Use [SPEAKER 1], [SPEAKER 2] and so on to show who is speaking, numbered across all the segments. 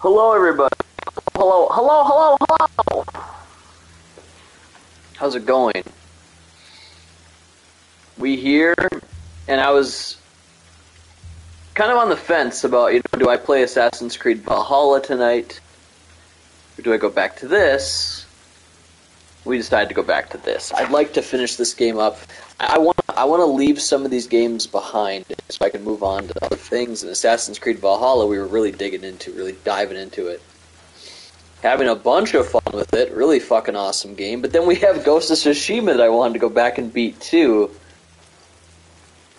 [SPEAKER 1] Hello, everybody. Hello, hello, hello, hello. How's it going? We here, and I was kind of on the fence about, you know, do I play Assassin's Creed Valhalla tonight? Or do I go back to this? We decided to go back to this. I'd like to finish this game up. I want I want to leave some of these games behind so I can move on to other things. And Assassin's Creed Valhalla, we were really digging into, really diving into it, having a bunch of fun with it. Really fucking awesome game. But then we have Ghost of Tsushima that I wanted to go back and beat too.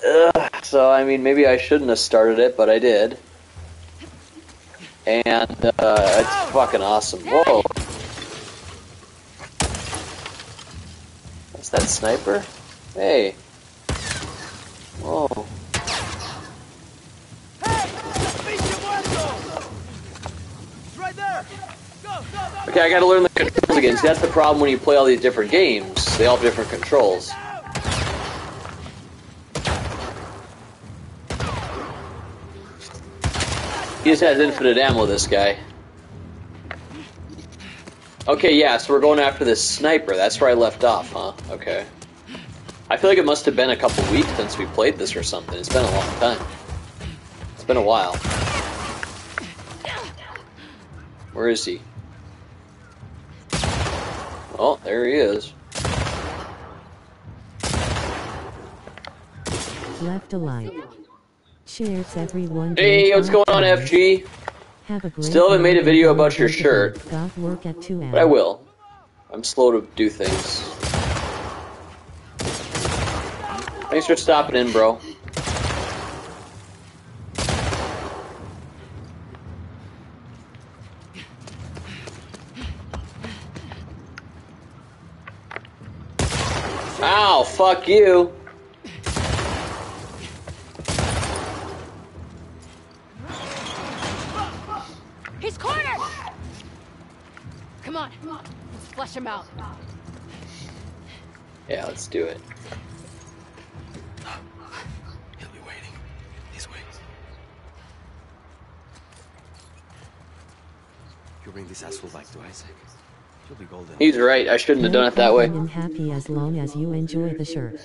[SPEAKER 1] Ugh, so I mean, maybe I shouldn't have started it, but I did. And uh, it's fucking awesome. Whoa. That sniper? Hey. Whoa. Okay, I gotta learn the controls again. See, that's the problem when you play all these different games. They all have different controls. He just has infinite ammo, this guy. Okay, yeah, so we're going after this sniper. That's where I left off, huh? Okay. I feel like it must have been a couple weeks since we played this or something. It's been a long time. It's been a while. Where is he? Oh, there he is.
[SPEAKER 2] Left a like. Cheers, everyone.
[SPEAKER 1] Hey, what's going on, FG?
[SPEAKER 2] Have a great
[SPEAKER 1] Still haven't made a video about your shirt.
[SPEAKER 2] Work at 2
[SPEAKER 1] But I will. I'm slow to do things. Thanks for stopping in, bro. Ow, fuck you.
[SPEAKER 3] Flush him out.
[SPEAKER 1] Yeah, let's do it.
[SPEAKER 4] He'll be waiting. These ways. You bring this asshole back to Isaac. He'll be golden.
[SPEAKER 1] He's right. I shouldn't have done it that way.
[SPEAKER 2] I'm happy as long as you enjoy the shirt.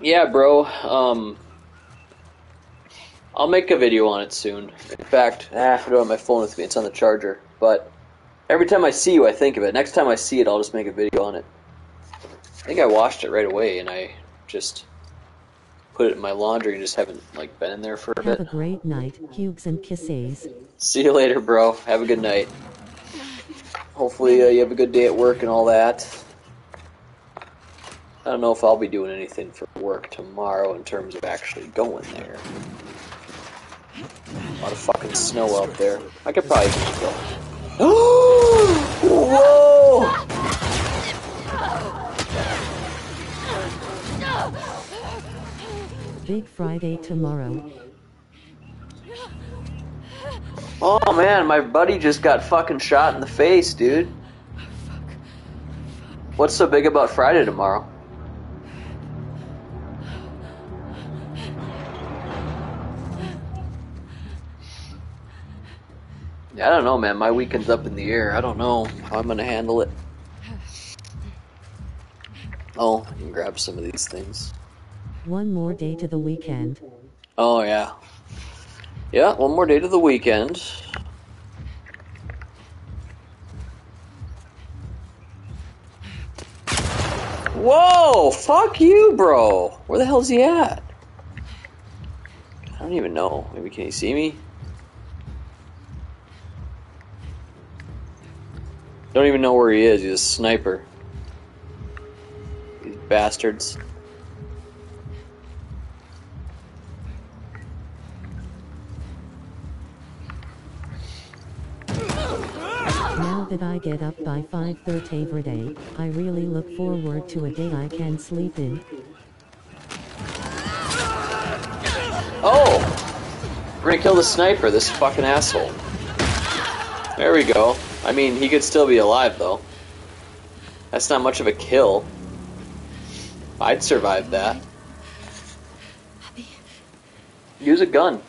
[SPEAKER 1] Yeah, bro. Um, I'll make a video on it soon. In fact, ah, I don't have my phone with me. It's on the charger. But every time I see you, I think of it. Next time I see it, I'll just make a video on it. I think I washed it right away, and I just put it in my laundry and just haven't like been in there for a
[SPEAKER 2] Have a great night, hugs and kisses.
[SPEAKER 1] See you later, bro. Have a good night. Hopefully, uh, you have a good day at work and all that. I don't know if I'll be doing anything for work tomorrow in terms of actually going there. A lot of fucking snow out there. I could probably just go. Whoa!
[SPEAKER 2] Big Friday tomorrow.
[SPEAKER 1] Oh man, my buddy just got fucking shot in the face, dude. What's so big about Friday tomorrow? Yeah, I don't know, man. My weekend's up in the air. I don't know how I'm gonna handle it. Oh, I can grab some of these things.
[SPEAKER 2] One more day to the weekend.
[SPEAKER 1] Oh yeah. Yeah, one more day to the weekend. Whoa! Fuck you, bro! Where the hell's he at? I don't even know. Maybe can he see me? Don't even know where he is. He's a sniper. These bastards.
[SPEAKER 2] Now that I get up by 5.30 every day, I really look forward to a day I can sleep in.
[SPEAKER 1] Oh! We're gonna kill the sniper, this fucking asshole. There we go. I mean, he could still be alive, though. That's not much of a kill. I'd survive that. Use a gun.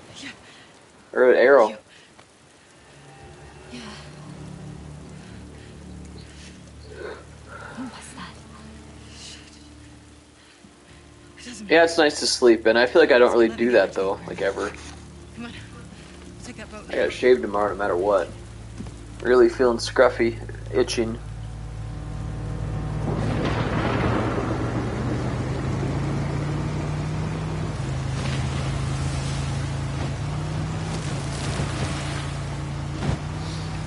[SPEAKER 1] Or an arrow. Yeah, it's nice to sleep and I feel like I don't really do that though, like ever. I got shaved tomorrow no matter what. Really feeling scruffy, itching.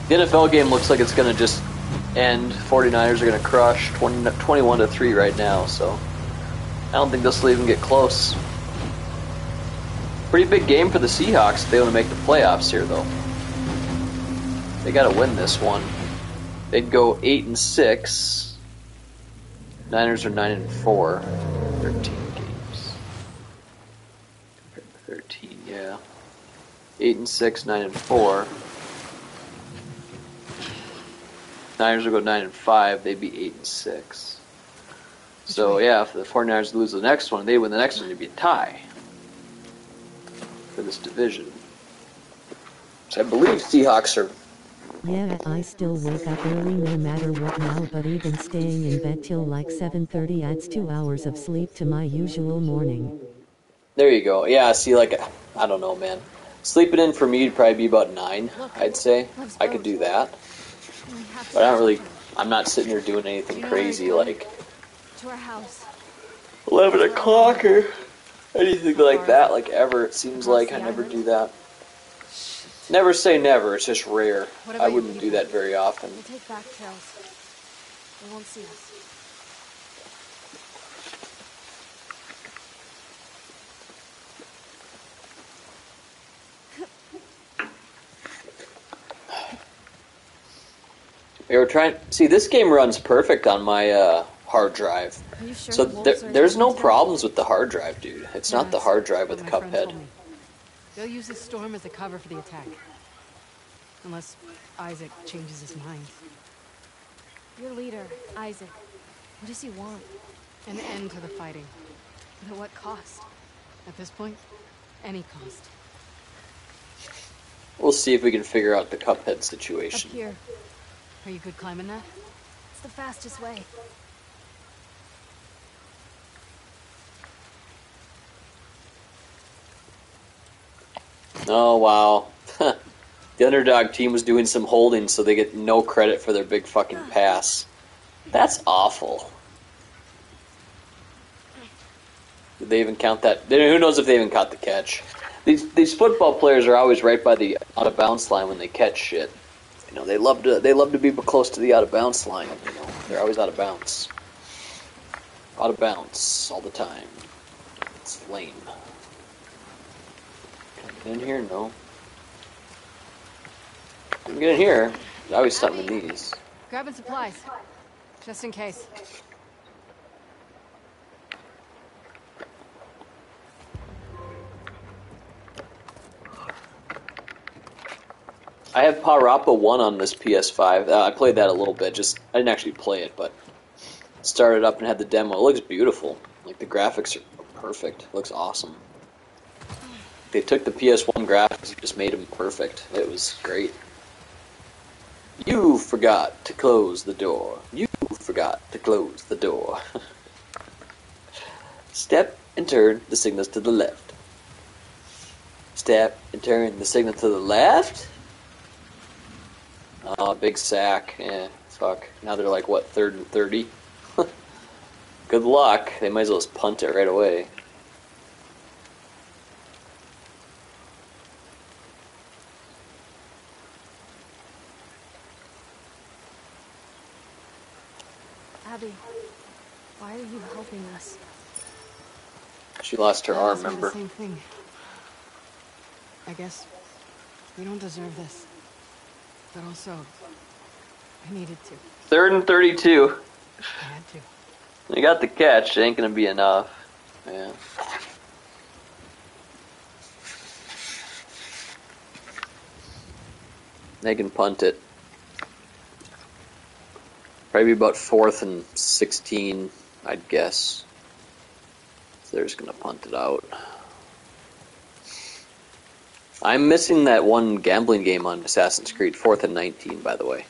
[SPEAKER 1] The NFL game looks like it's gonna just end. 49ers are gonna crush 20, 21 to 3 right now, so I don't think this will even get close. Pretty big game for the Seahawks if they want to make the playoffs here, though. They got to win this one. They'd go eight and six. Niners are nine and four. Thirteen games. Compared to Thirteen, yeah. Eight and six, nine and four. Niners will go nine and five. They'd be eight and six. So yeah, if the 49ers lose the next one, they win the next one, it'd be a tie for this division. So I believe Seahawks are
[SPEAKER 2] Yeah, I still wake up early no matter what now, but even staying in bed till like 7:30 adds 2 hours of sleep to my usual morning.
[SPEAKER 1] There you go. Yeah, see, like, I don't know, man. Sleeping in for me would probably be about nine, I'd say. I could do that.
[SPEAKER 3] We have to
[SPEAKER 1] But I don't really, I'm not sitting there doing anything crazy like
[SPEAKER 3] to our house.
[SPEAKER 1] 11 o'clock or anything like that, like ever. It seems like I never do that. Never say never, it's just rare. I wouldn't do that very often.
[SPEAKER 3] We'll take back trails. They won't see us.
[SPEAKER 1] We were trying, see, this game runs perfect on my uh, hard drive.
[SPEAKER 3] Are you sure?
[SPEAKER 1] So
[SPEAKER 3] the
[SPEAKER 1] there, there's no problems with the hard drive, dude. It's not the hard drive with
[SPEAKER 5] what my friend
[SPEAKER 1] Cuphead.
[SPEAKER 5] Told me. They'll use this storm as a cover for the attack. Unless Isaac changes his mind.
[SPEAKER 3] Your leader, Isaac. What does he want?
[SPEAKER 5] An end to the fighting.
[SPEAKER 3] But at what cost?
[SPEAKER 5] At this point, any cost.
[SPEAKER 1] We'll see if we can figure out the Cuphead situation.
[SPEAKER 3] Up
[SPEAKER 1] situation.
[SPEAKER 3] here.
[SPEAKER 5] Are you good climbing that?
[SPEAKER 3] It's the fastest way.
[SPEAKER 1] Oh wow. the underdog team was doing some holding so they get no credit for their big fucking pass. That's awful. Did they even count that? they- Who knows if they even caught the catch? These these football players are always right by the out of bounds line when they catch shit. You know they love to they love to be close to the out of bounds line. You know they're always out of bounds. Out of bounds all the time. It's lame. Can I get in here? No. I can get in here. There's always something in these.
[SPEAKER 5] Grabbing supplies. Just in case.
[SPEAKER 1] I have Parappa 1 on this PS5. Uh, I played that a little bit. Just I didn't actually play it, but started up and had the demo. It looks beautiful. Like the graphics are perfect. It looks awesome. They took the PS1 graphics and just made them perfect. It was great. You forgot to close the door. You forgot to close the door. Step and turn the signals to the left. Step and turn the signal to the left. Oh, big sack. Yeah, fuck. Now they're like, what, third and 30? Good luck. They might as well just punt it right away.
[SPEAKER 3] Abby, why are you helping us?
[SPEAKER 1] She lost her arm, remember?
[SPEAKER 5] The same thing. I guess we don't deserve this. But also, I needed to.
[SPEAKER 1] Third and 32.
[SPEAKER 5] I had to.
[SPEAKER 1] They got the catch. It ain't gonna be enough. Yeah. They can punt it. Probably about fourth and 16, I'd guess. They're just gonna punt it out. I'm missing that one gambling game on Assassin's Creed, fourth and 19, by the way.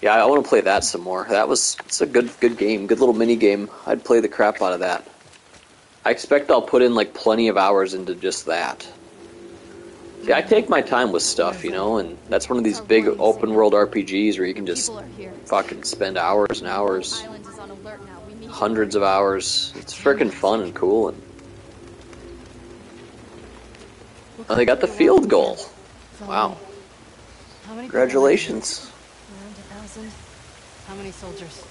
[SPEAKER 1] Yeah, I want to play that some more. That was it's a good good game, good little mini game. I'd play the crap out of that. I expect I'll put in like plenty of hours into just that. See, I take my time with stuff, you know, and that's one of these big open world RPGs where you can just
[SPEAKER 3] People are here.
[SPEAKER 1] fucking spend hours and hours,
[SPEAKER 3] Island is on alert now. We need
[SPEAKER 1] hundreds of hours. It's freaking fun and cool, and oh, they got the field goal. Wow,
[SPEAKER 5] How many people
[SPEAKER 1] congratulations.
[SPEAKER 3] around a thousand.
[SPEAKER 5] How many soldiers?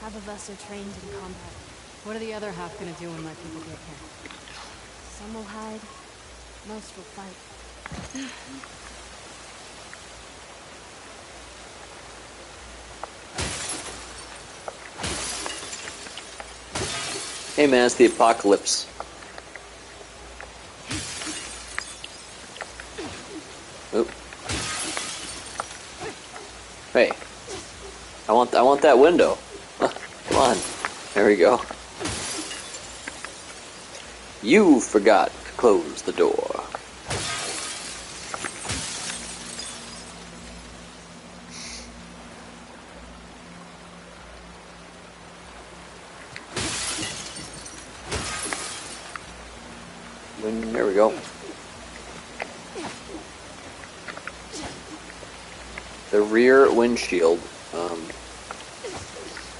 [SPEAKER 3] Half of us are trained in combat.
[SPEAKER 5] What are the other half gonna do when my people get here?
[SPEAKER 3] Some will hide. Most will fight.
[SPEAKER 1] Hey man, it's the apocalypse. Oop. Hey, I want I want that window. Come on, there we go. You forgot to close the door. Win- There we go. The rear windshield. Um,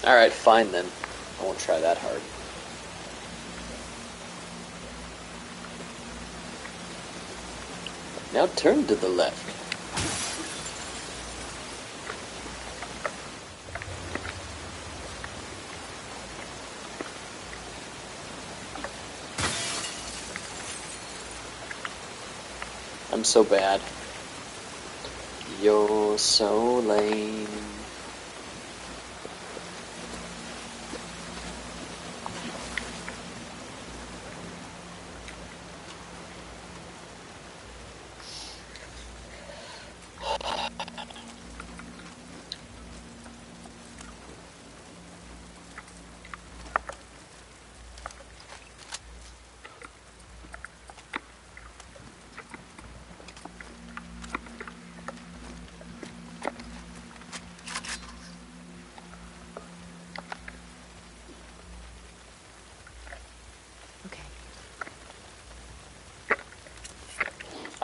[SPEAKER 1] all right, fine then. I won't try that hard. Now turn to the left. I'm so bad. You're so lame.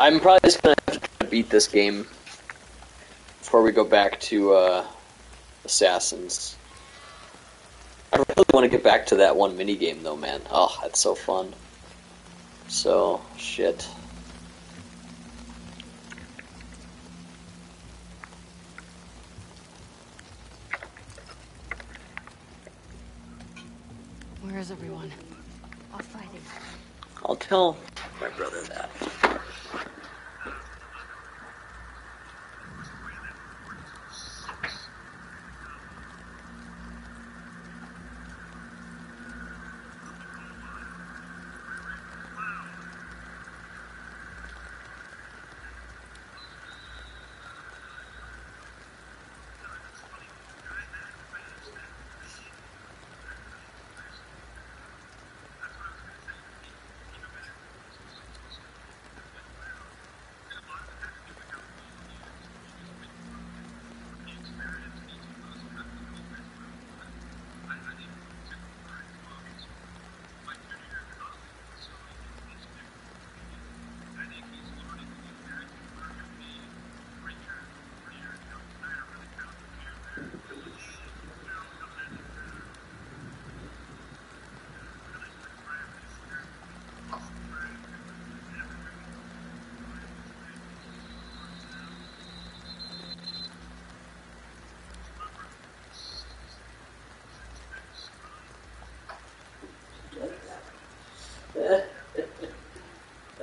[SPEAKER 1] I'm probably just gonna have to try to beat this game before we go back to uh, Assassins. I really want to get back to that one mini game though, man. Oh, that's so fun. So shit.
[SPEAKER 5] Where is everyone?
[SPEAKER 3] All fighting.
[SPEAKER 1] I'll tell my brother that.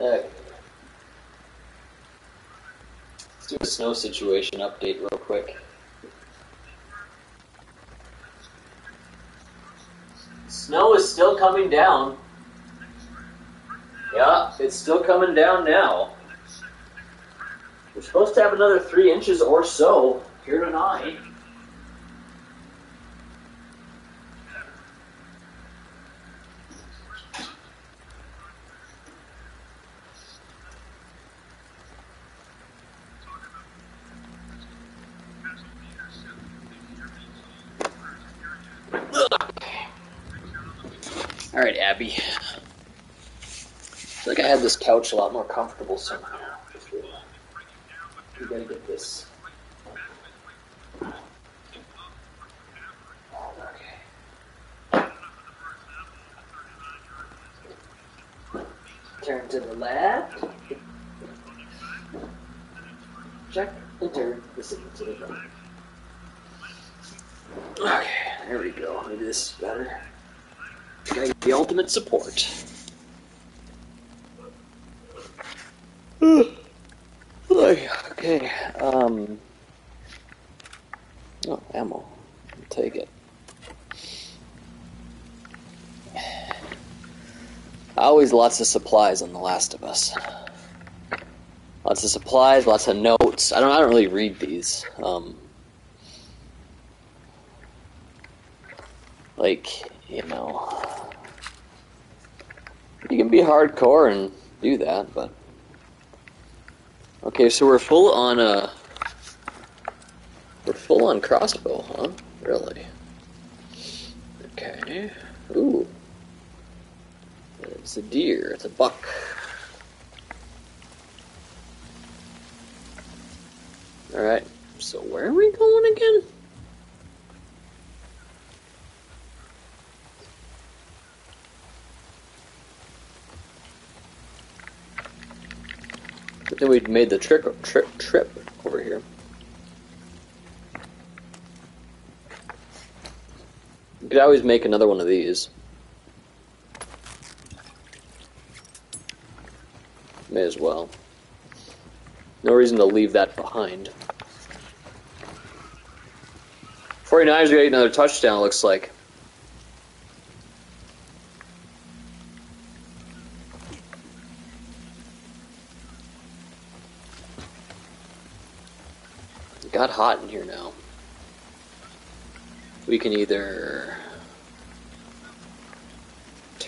[SPEAKER 1] Uh, a snow situation update real quick. Snow is still coming down. Yeah, it's still coming down now. We're supposed to have another three inches or so I feel like I had this couch a lot more comfortable somehow. Oh, ammo. I'll take it. Always lots of supplies on The Last of Us. Lots of supplies, lots of notes. I don't. I don't really read these. Um, like you know, you can be hardcore and do that, but okay. So we're full on uh On crossbow, huh? Really? Okay. Ooh. It's a deer. It's a buck. Alright, so where are we going again? But then we'd made the trick, trip, trip over here. You could always make another one of these. May as well. No reason to leave that behind. 49ers got another touchdown, looks like. It got hot in here now. We can either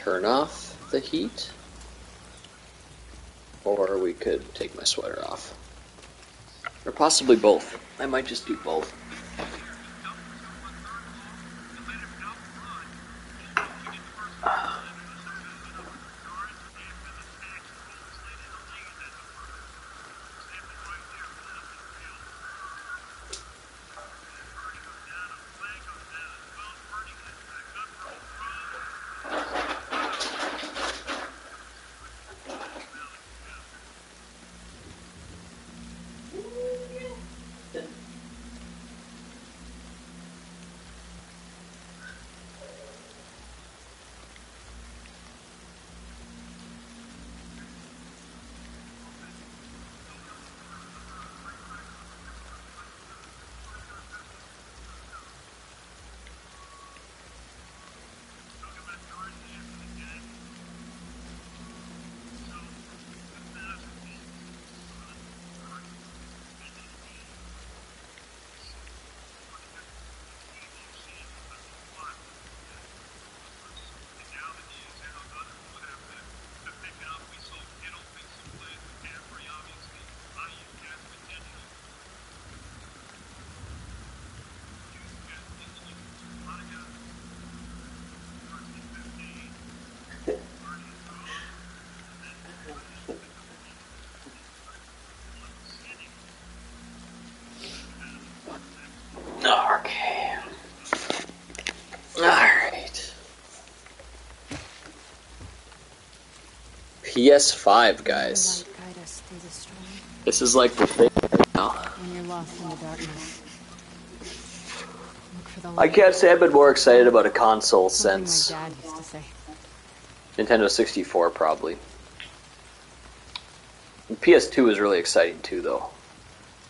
[SPEAKER 1] turn off the heat or we could take my sweater off. Or possibly both. I might just do both. Okay. Alright. PS5, guys.
[SPEAKER 3] Light guide us through the storm.
[SPEAKER 1] This is like the thing right now.
[SPEAKER 5] When you're lost in the darkness. Look for the
[SPEAKER 1] I can't say I've been more excited about a console since
[SPEAKER 5] my dad used to say.
[SPEAKER 1] Nintendo 64, probably. And PS2 was really exciting too, though.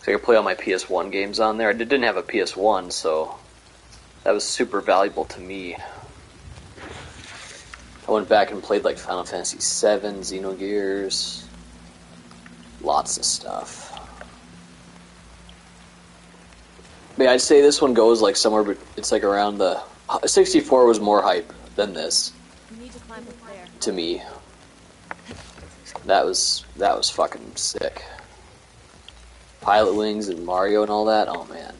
[SPEAKER 1] So I could play all my PS1 games on there. I didn't have a PS1, so that was super valuable to me. I went back and played like Final Fantasy VII, Xenogears, lots of stuff. But yeah, I'd say this one goes like somewhere, but it's like around the uh, 64 was more hype than this
[SPEAKER 3] You need to climb up there.
[SPEAKER 1] to me. That was that was fucking sick. Pilotwings and Mario and all that. Oh man.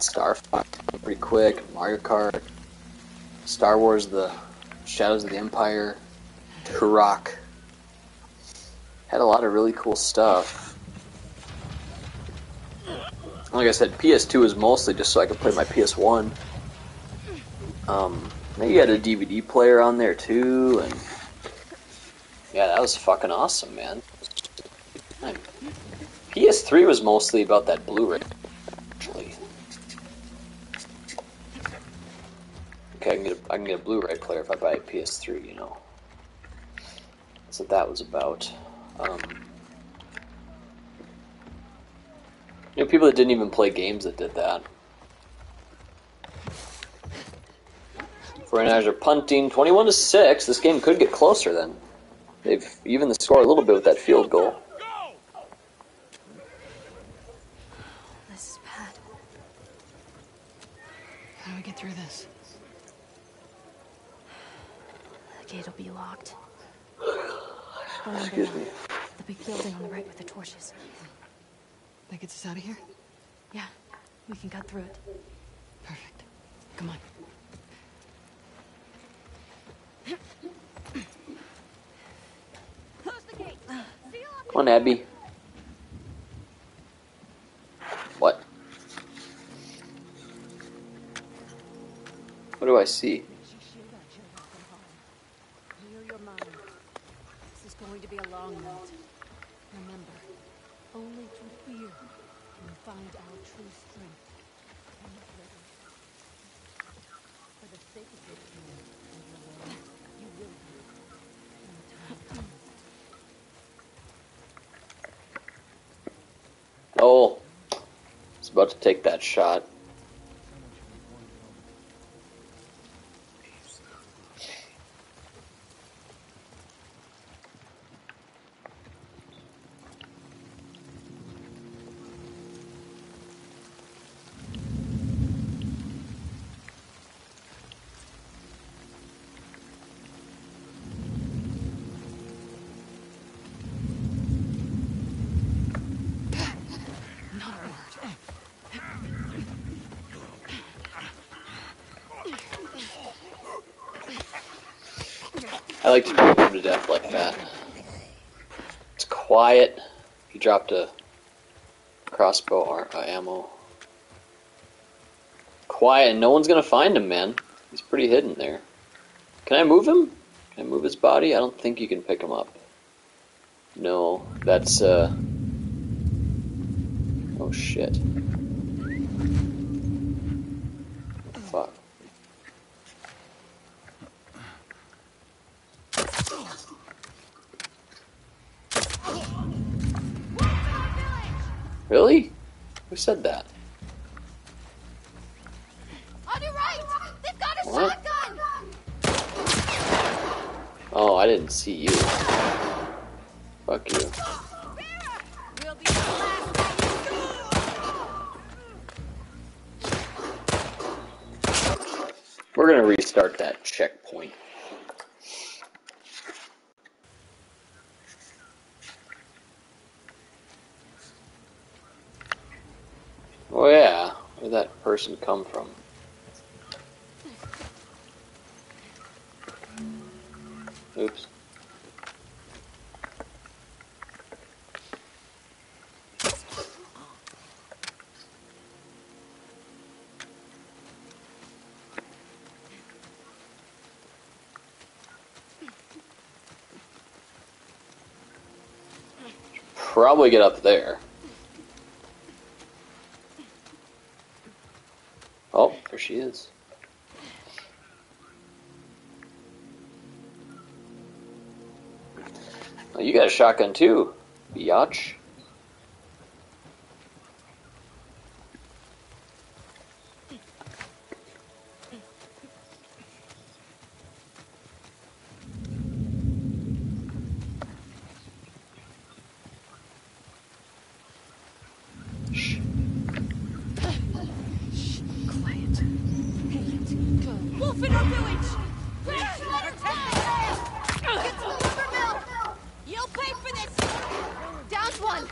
[SPEAKER 1] Star Fox pretty quick. Mario Kart. Star Wars: The Shadows of the Empire. Turok. Had a lot of really cool stuff. Like I said, PS2 is mostly just so I could play my PS1. Um, you had a DVD player on there too, and yeah, that was fucking awesome, man. PS3 was mostly about that Blu-ray. Actually, okay, I can get a, Blu-ray player if I buy a PS3. You know, that's what that was about. Um, you know, people that didn't even play games that did that. 49ers are punting 21 to 6. This game could get closer then. They've even the score a little bit with that field goal.
[SPEAKER 5] This is bad.
[SPEAKER 6] How do we get through this?
[SPEAKER 5] The gate will be locked. Remember
[SPEAKER 1] Excuse
[SPEAKER 5] that.
[SPEAKER 1] me.
[SPEAKER 5] The big building on the right with the torches.
[SPEAKER 6] That gets us out of here?
[SPEAKER 5] Yeah, we can cut through it.
[SPEAKER 6] Perfect. Come on.
[SPEAKER 1] Come on, Abby. What? What do I see?
[SPEAKER 5] Clear your mind. This is going to be a long night. Remember, only through fear can we find our true strength. I'm not ready. For the sake of your king and your Lord, you will be. When the time comes.
[SPEAKER 1] Oh, it's about to take that shot. Like to beat him to death like that. It's quiet. He dropped a crossbow ar- uh, ammo. Quiet, and no one's gonna find him, man. He's pretty hidden there. Can I move him? Can I move his body? I don't think you can pick him up. No, that's uh. Oh shit. That person come from? Oops. Probably get up there. Oh, there she is. You got a shotgun too, biatch. Shh.
[SPEAKER 5] Quiet. Wolf in our village! Grab Slaughter Get to the lumber mill! You'll pay for this! Down's one!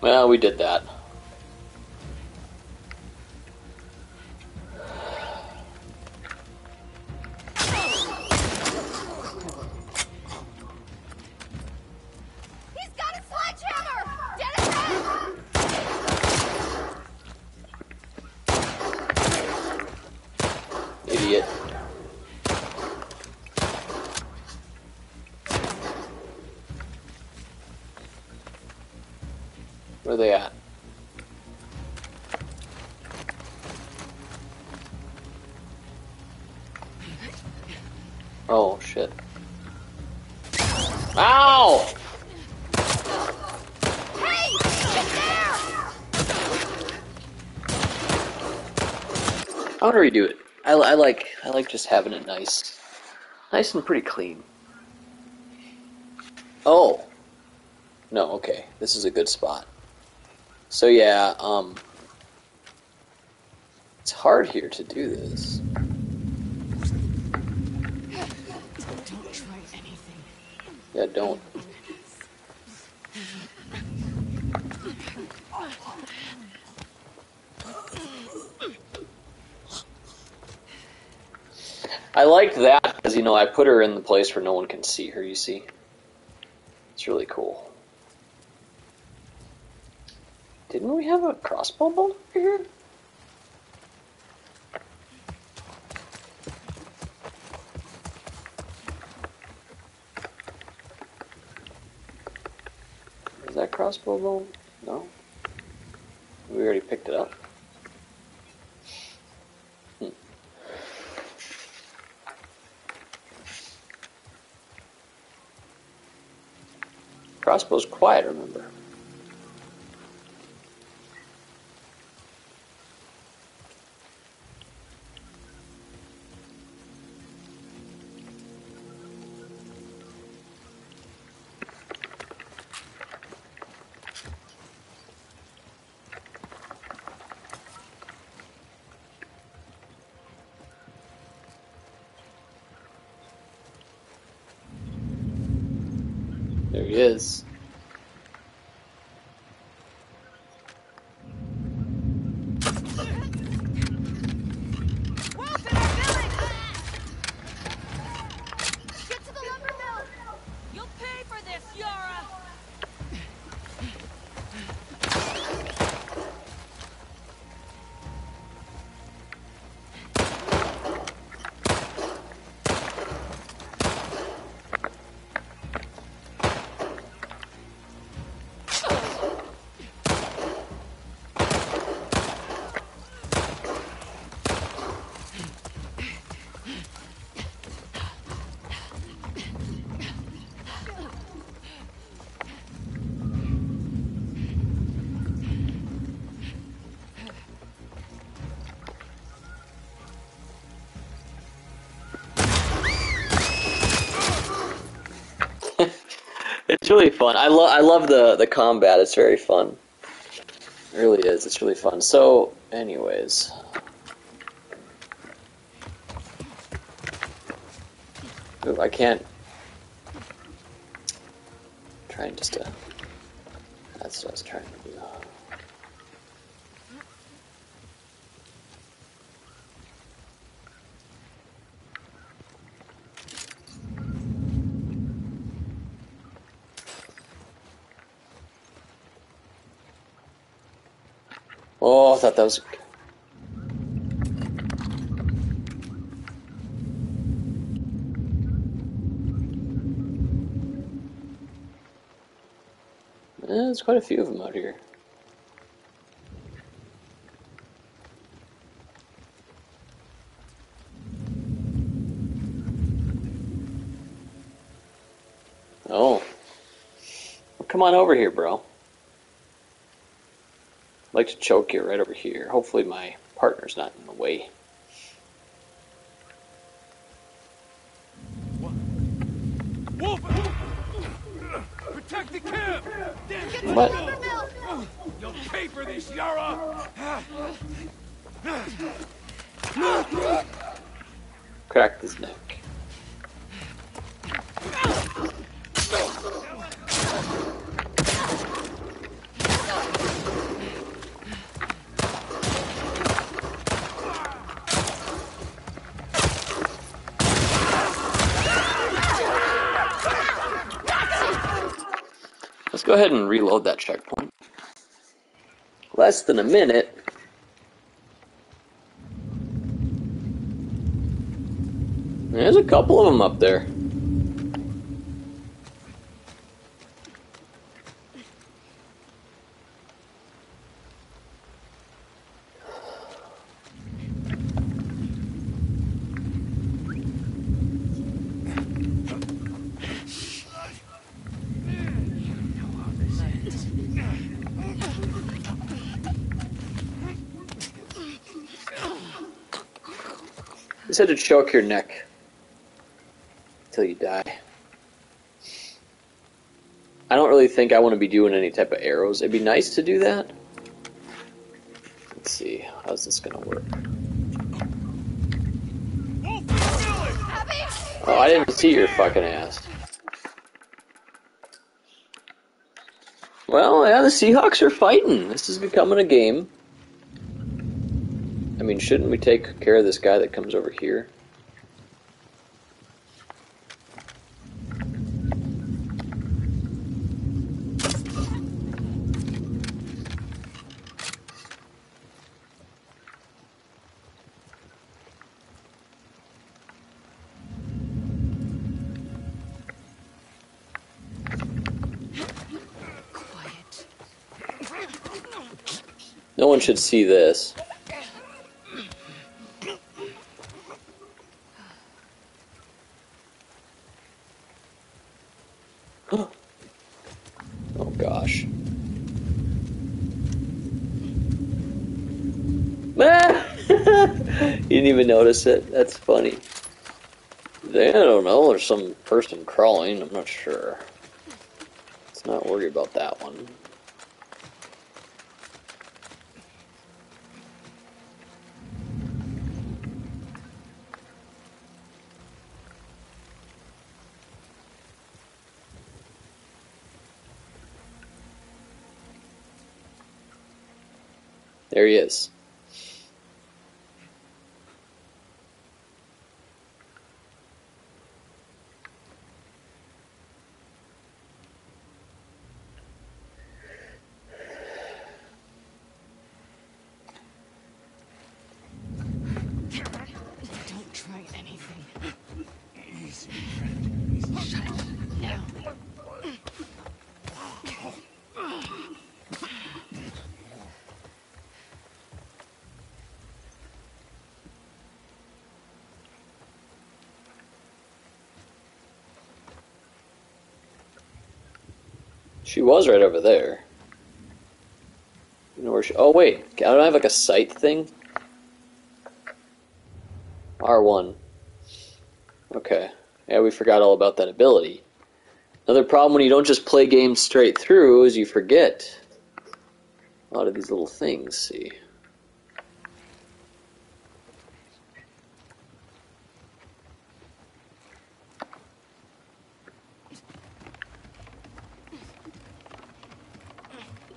[SPEAKER 1] Well, we did that. I, like I like just having it nice, nice and pretty clean. Oh, no, okay, this is a good spot. So yeah, um, it's hard here to do this.
[SPEAKER 5] Don't try anything.
[SPEAKER 1] Yeah, don't. I liked that because you know I put her in the place where no one can see her. You see, it's really cool. Didn't we have a crossbow bolt over here? Is that crossbow bolt? No. We already picked it up. Hmm. Crossbow's quiet, remember. There he is. It's really fun. I love I love the the combat. It's very fun. It really is. It's really fun. So, anyways, Ooh, I can't. trying just to. That's what I was trying to do. Oh, I thought that was. Eh, there's quite a few of them out here. Oh. Well, come on over here, bro. I'd like to choke you right over here. Hopefully my partner's not in the way.
[SPEAKER 7] Wolf! Protect the camp!
[SPEAKER 3] Get to
[SPEAKER 1] What?
[SPEAKER 3] the lumber mill!
[SPEAKER 7] You'll pay for this, Yara!
[SPEAKER 1] Cracked his neck. Let's go ahead and reload that checkpoint. Less than a minute. There's a couple of them up there. Said to choke your neck till you die. I don't really think I want to be doing any type of arrows. It'd be nice to do that. Let's see, how's this gonna work? Oh, I didn't see your fucking ass. Well, yeah, the Seahawks are fighting. This is becoming a game. Mean, shouldn't we take care of this guy that comes over here? No one should see this. Even notice it. That's funny. I don't know. There's some person crawling. I'm not sure. Let's not worry about that one. There he is.
[SPEAKER 5] Don't try anything.
[SPEAKER 7] Easy, friend.
[SPEAKER 5] Shut up. Now.
[SPEAKER 1] She was right over there. You know where she? Oh wait, I don't have like a sight thing. R one. Okay. Yeah, we forgot all about that ability. Another problem when you don't just play games straight through is you forget a lot of these little things. See.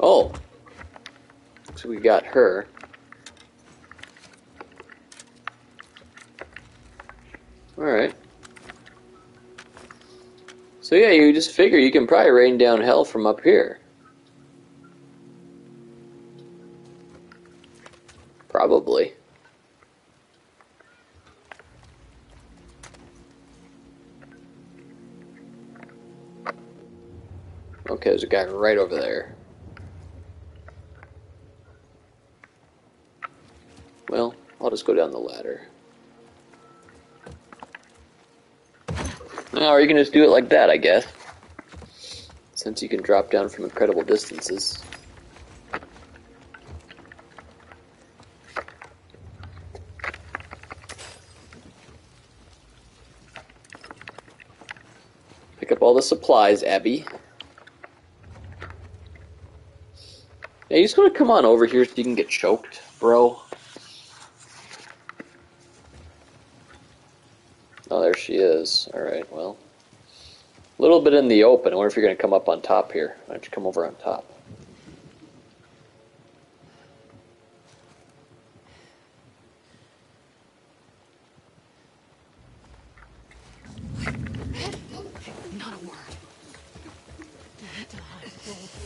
[SPEAKER 1] Oh. Got her. Alright. So yeah, you just figure you can probably rain down hell from up here. Probably. Okay, there's a guy right over there. Well, I'll just go down the ladder. Or you can just do it like that, I guess. Since you can drop down from incredible distances. Pick up all the supplies, Abby. Yeah, you just gonna come on over here so you can get choked, bro. Oh, there she is. Alright, well. A little bit in the open. I wonder if you're going to come up on top here. Why don't you come over on top?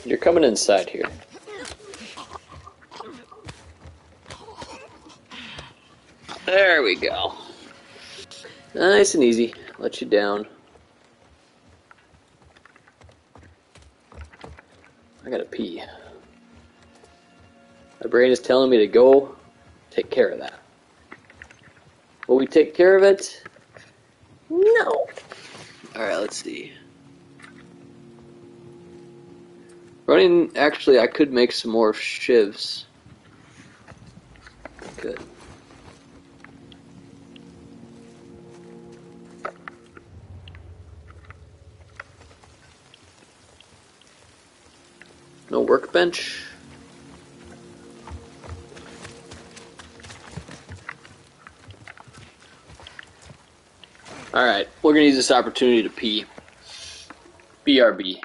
[SPEAKER 1] You're coming inside here. There we go. Nice and easy. Let you down. brain is telling me to go take care of that. Will we take care of it? No. Alright, let's see. Running, actually, I could make some more shivs. Good. No workbench? Alright, we're gonna use this opportunity to pee. BRB.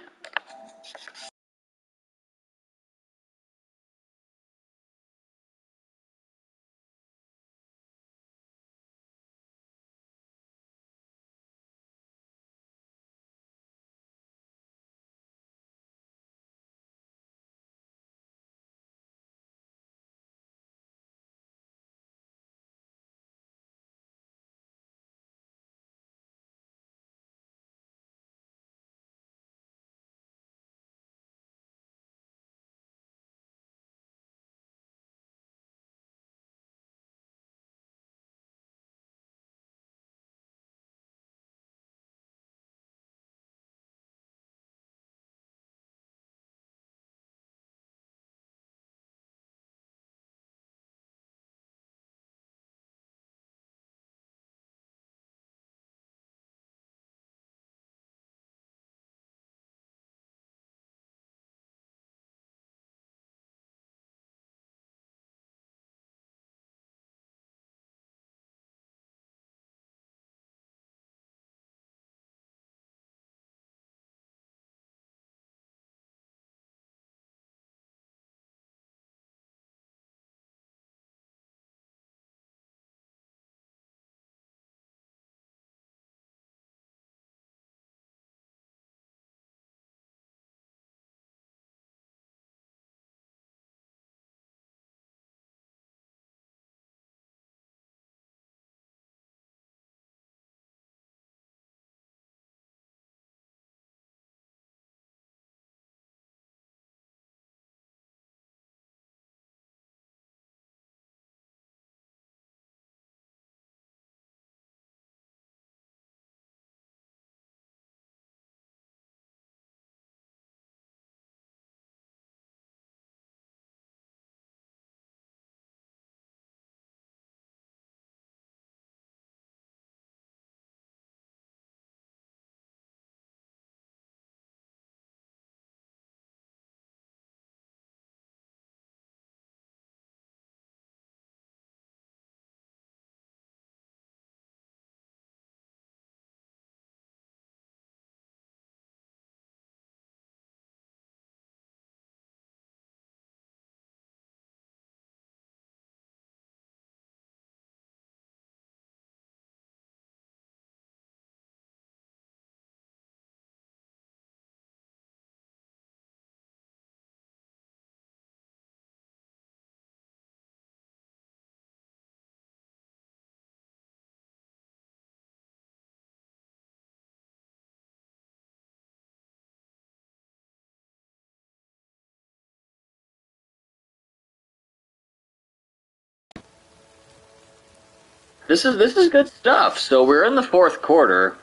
[SPEAKER 1] This is this is good stuff. So we're in the fourth quarter.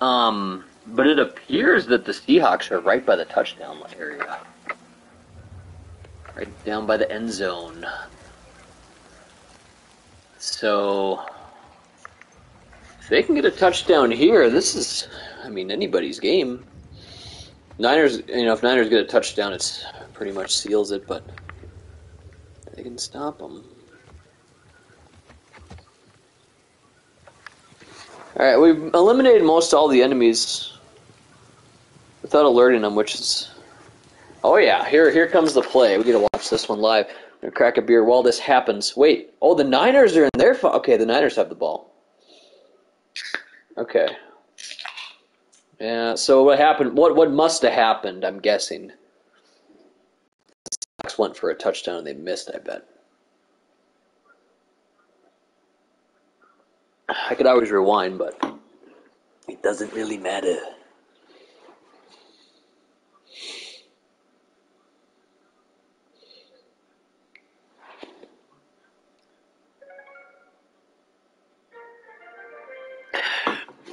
[SPEAKER 1] Um, but it appears that the Seahawks are right by the touchdown area. Right down by the end zone. So if they can get a touchdown here, this is I mean anybody's game. Niners, you know, if Niners get a touchdown, it's pretty much seals it, but they can stop them. Alright, we've eliminated most all the enemies without alerting them, which is... Oh yeah, here here comes the play. We get to watch this one live. Gonna crack a beer while this happens. Wait, oh, the Niners are in their... Okay, the Niners have the ball. Okay. Yeah, so what happened... What, what must have happened, I'm guessing. The Seahawks went for a touchdown and they missed, I bet. I could always rewind, but it doesn't really matter.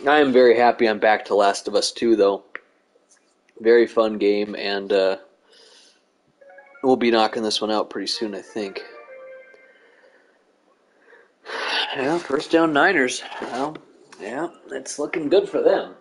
[SPEAKER 1] I am very happy I'm back to Last of Us 2, though. Very fun game, and uh, we'll be knocking this one out pretty soon, I think. Yeah, first down Niners. Well, yeah, it's looking good for them.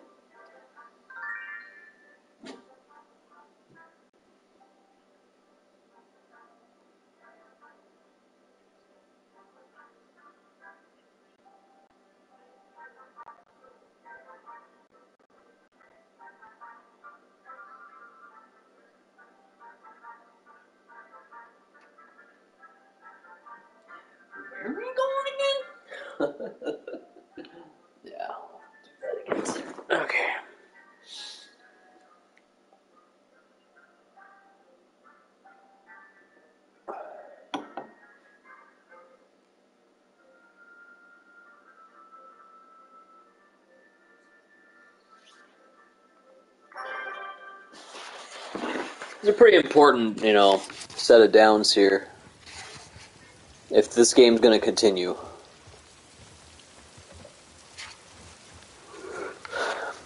[SPEAKER 1] It's a pretty important, you know, set of downs here. If this game's going to continue.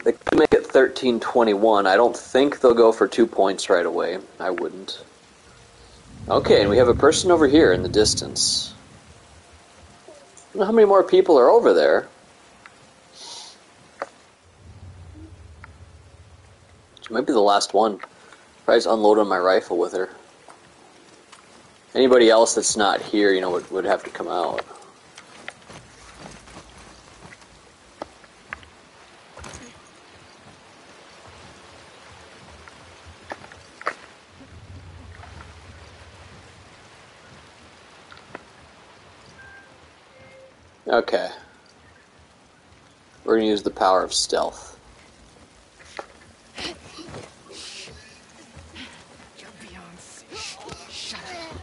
[SPEAKER 1] They could make it 13-21. I don't think they'll go for two points right away. I wouldn't. Okay, and we have a person over here in the distance. How many more people are over there. She might be the last one. Probably just unloading my rifle with her. Anybody else that's not here, you know, would, would have to come out. Okay. We're gonna use the power of stealth.
[SPEAKER 5] You're beyond safe. Shut up.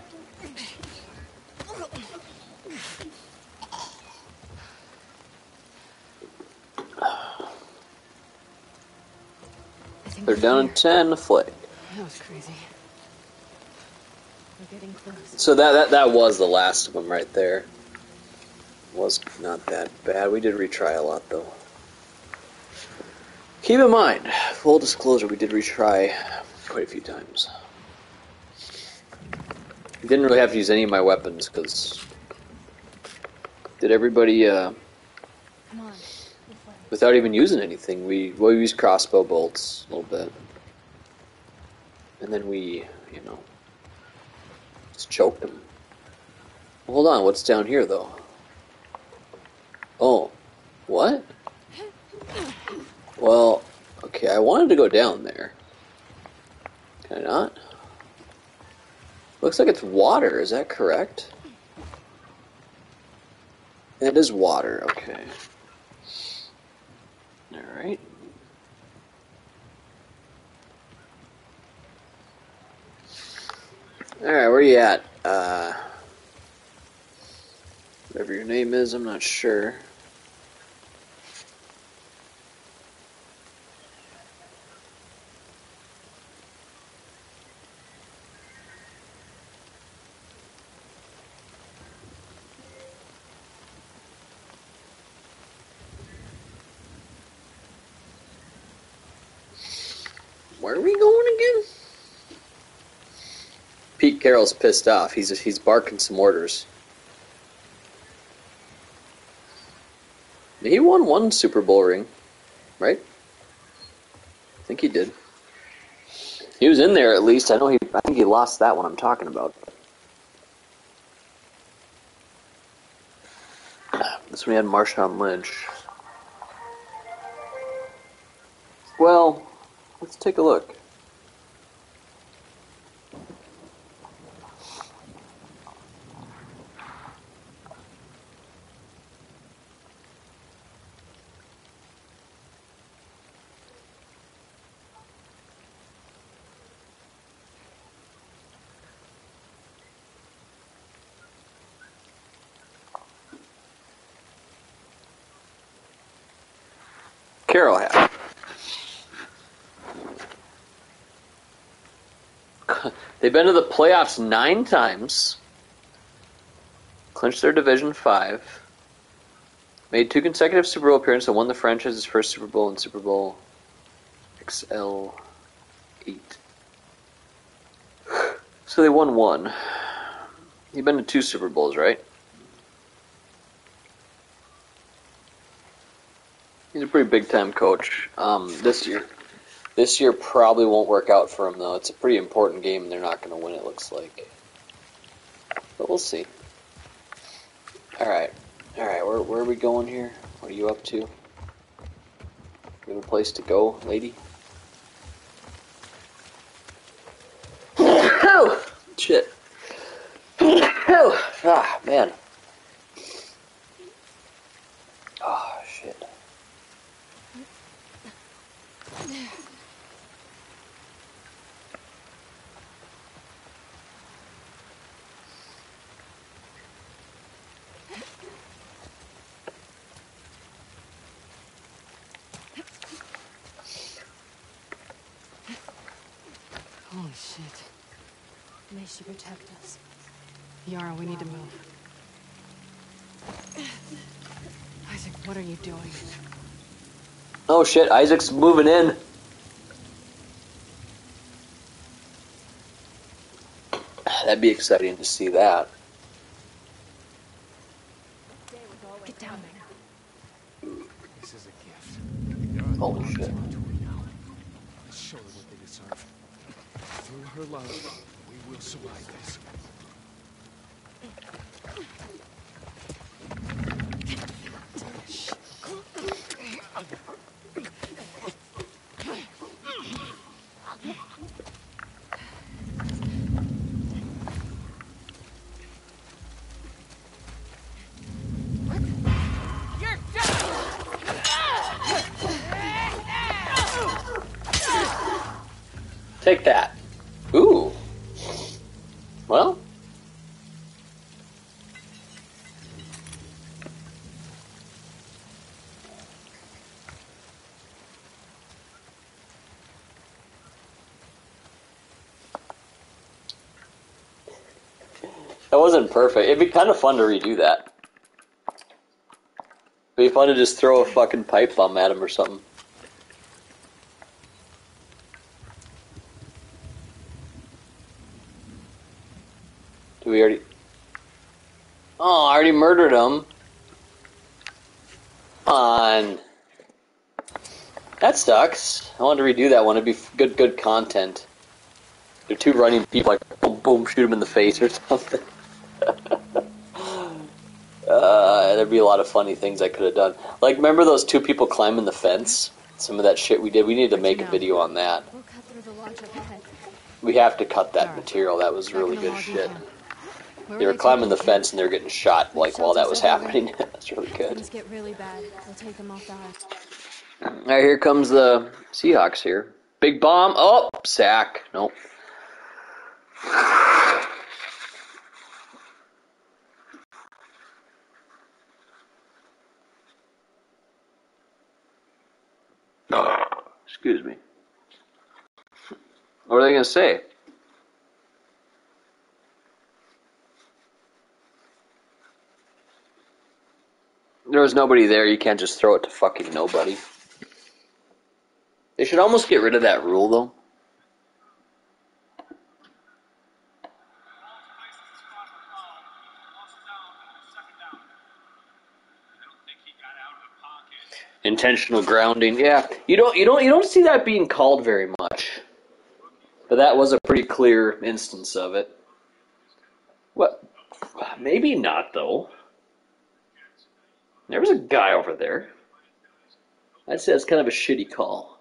[SPEAKER 5] I think
[SPEAKER 1] They're
[SPEAKER 5] we're
[SPEAKER 1] down in
[SPEAKER 5] here.
[SPEAKER 1] 10 flag.
[SPEAKER 5] That was crazy. We're getting close.
[SPEAKER 1] So that, that that was the last of them right there. Was not that bad. We did retry a lot though. Keep in mind, full disclosure, we did retry quite a few times. Didn't really have to use any of my weapons because did everybody uh. Without even using anything. We well, we used crossbow bolts a little bit, and then we, you know, just choked them. Hold on, what's down here though? Oh, what? Well, okay, I wanted to go down there. Can I not? Looks like it's water. Is that correct? It is water. Okay. All right. All right, where you at? Uh, whatever your name is, I'm not sure. Where are we going again? Pete Carroll's pissed off. He's he's barking some orders. He won one Super Bowl ring, right? I think he did. He was in there at least. I know he. I think he lost that one. I'm talking about. This one had Marshawn Lynch. Well, let's take a look. Carroll hat. They've been to the playoffs nine times, clinched their Division Five, made two consecutive Super Bowl appearances, and won the franchise's first Super Bowl in Super Bowl XL eight. So they won one. You've been to two Super Bowls, right? He's a pretty big time coach. Um, this year, this year probably won't work out for him though. It's a pretty important game, and they're not going to win. It looks like, but we'll see. All right, all right. Where where are we going here? What are you up to? You have a place to go, lady? shit. ah, man.
[SPEAKER 3] May she protect us.
[SPEAKER 5] Yara, we need to move. Isaac, what are you doing?
[SPEAKER 1] Oh shit, Isaac's moving in. That'd be exciting to see that.
[SPEAKER 3] Get down there.
[SPEAKER 7] This is a gift.
[SPEAKER 1] Holy shit.
[SPEAKER 7] To her now. Let's show her what they deserve. Through her love, we will survive this.
[SPEAKER 3] You're done!
[SPEAKER 1] Take that. Ooh. Well. That wasn't perfect. It'd be kind of fun to redo that. It'd be fun to just throw a fucking pipe bomb at him or something. Do we already? Oh, I already murdered him. On. That sucks. I wanted to redo that one. It'd be good, good content. They're two running people, like boom, boom, shoot him in the face or something. uh, there'd be a lot of funny things I could have done. Like, remember those two people climbing the fence? Some of that shit we did. We need to make a video on that.
[SPEAKER 3] We'll cut through the lodge up ahead.
[SPEAKER 1] We have to cut that material. That was really good shit.
[SPEAKER 5] Where
[SPEAKER 1] They were climbing the fence and they were getting shot like while that was happening. That's really good.
[SPEAKER 3] Things get really bad. We'll take them off the high.
[SPEAKER 1] All right, here comes the Seahawks here. Big bomb. Oh, sack. Nope. Excuse me. What are they going to say? There was nobody there. You can't just throw it to fucking nobody. They should almost get rid of that rule, though. Intentional grounding, yeah. You don't, you don't, you don't see that being called very much. But that was a pretty clear instance of it. What? Maybe not, though. There was a guy over there. I'd say that's kind of a shitty call.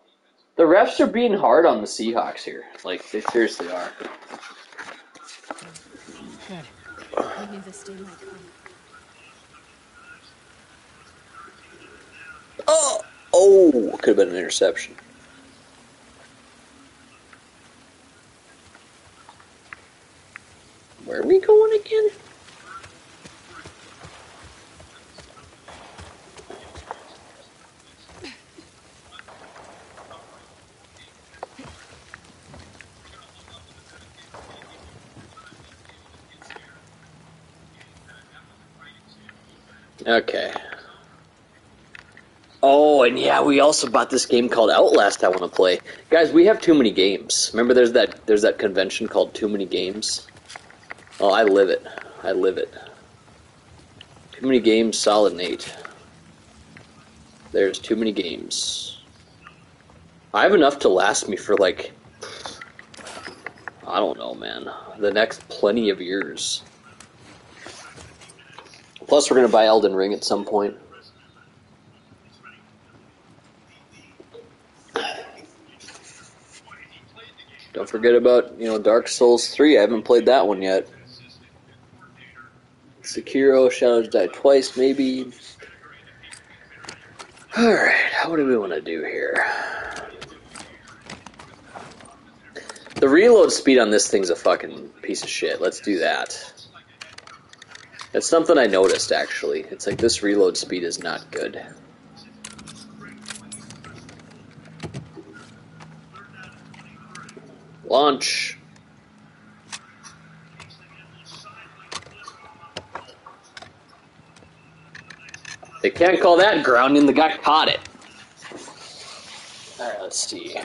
[SPEAKER 1] The refs are being hard on the Seahawks here. Like, they seriously are. Oh! Oh! Could have been an interception. Where are we going again? Okay. Oh, and yeah, we also bought this game called Outlast. I want to play, guys. We have too many games. Remember, there's that there's that convention called Too Many Games. Oh, I live it. I live it. Too many games, solid Nate. There's too many games. I have enough to last me for like I don't know, man. The next plenty of years. Plus, we're gonna buy Elden Ring at some point. Don't forget about you know Dark Souls three. I haven't played that one yet. Sekiro, Shadows Die Twice, maybe. All right, what do we want to do here? The reload speed on this thing's a fucking piece of shit. Let's do that. That's something I noticed actually. It's like this reload speed is not good. Launch. They can't call that grounding. The guy caught it. All right, let's see.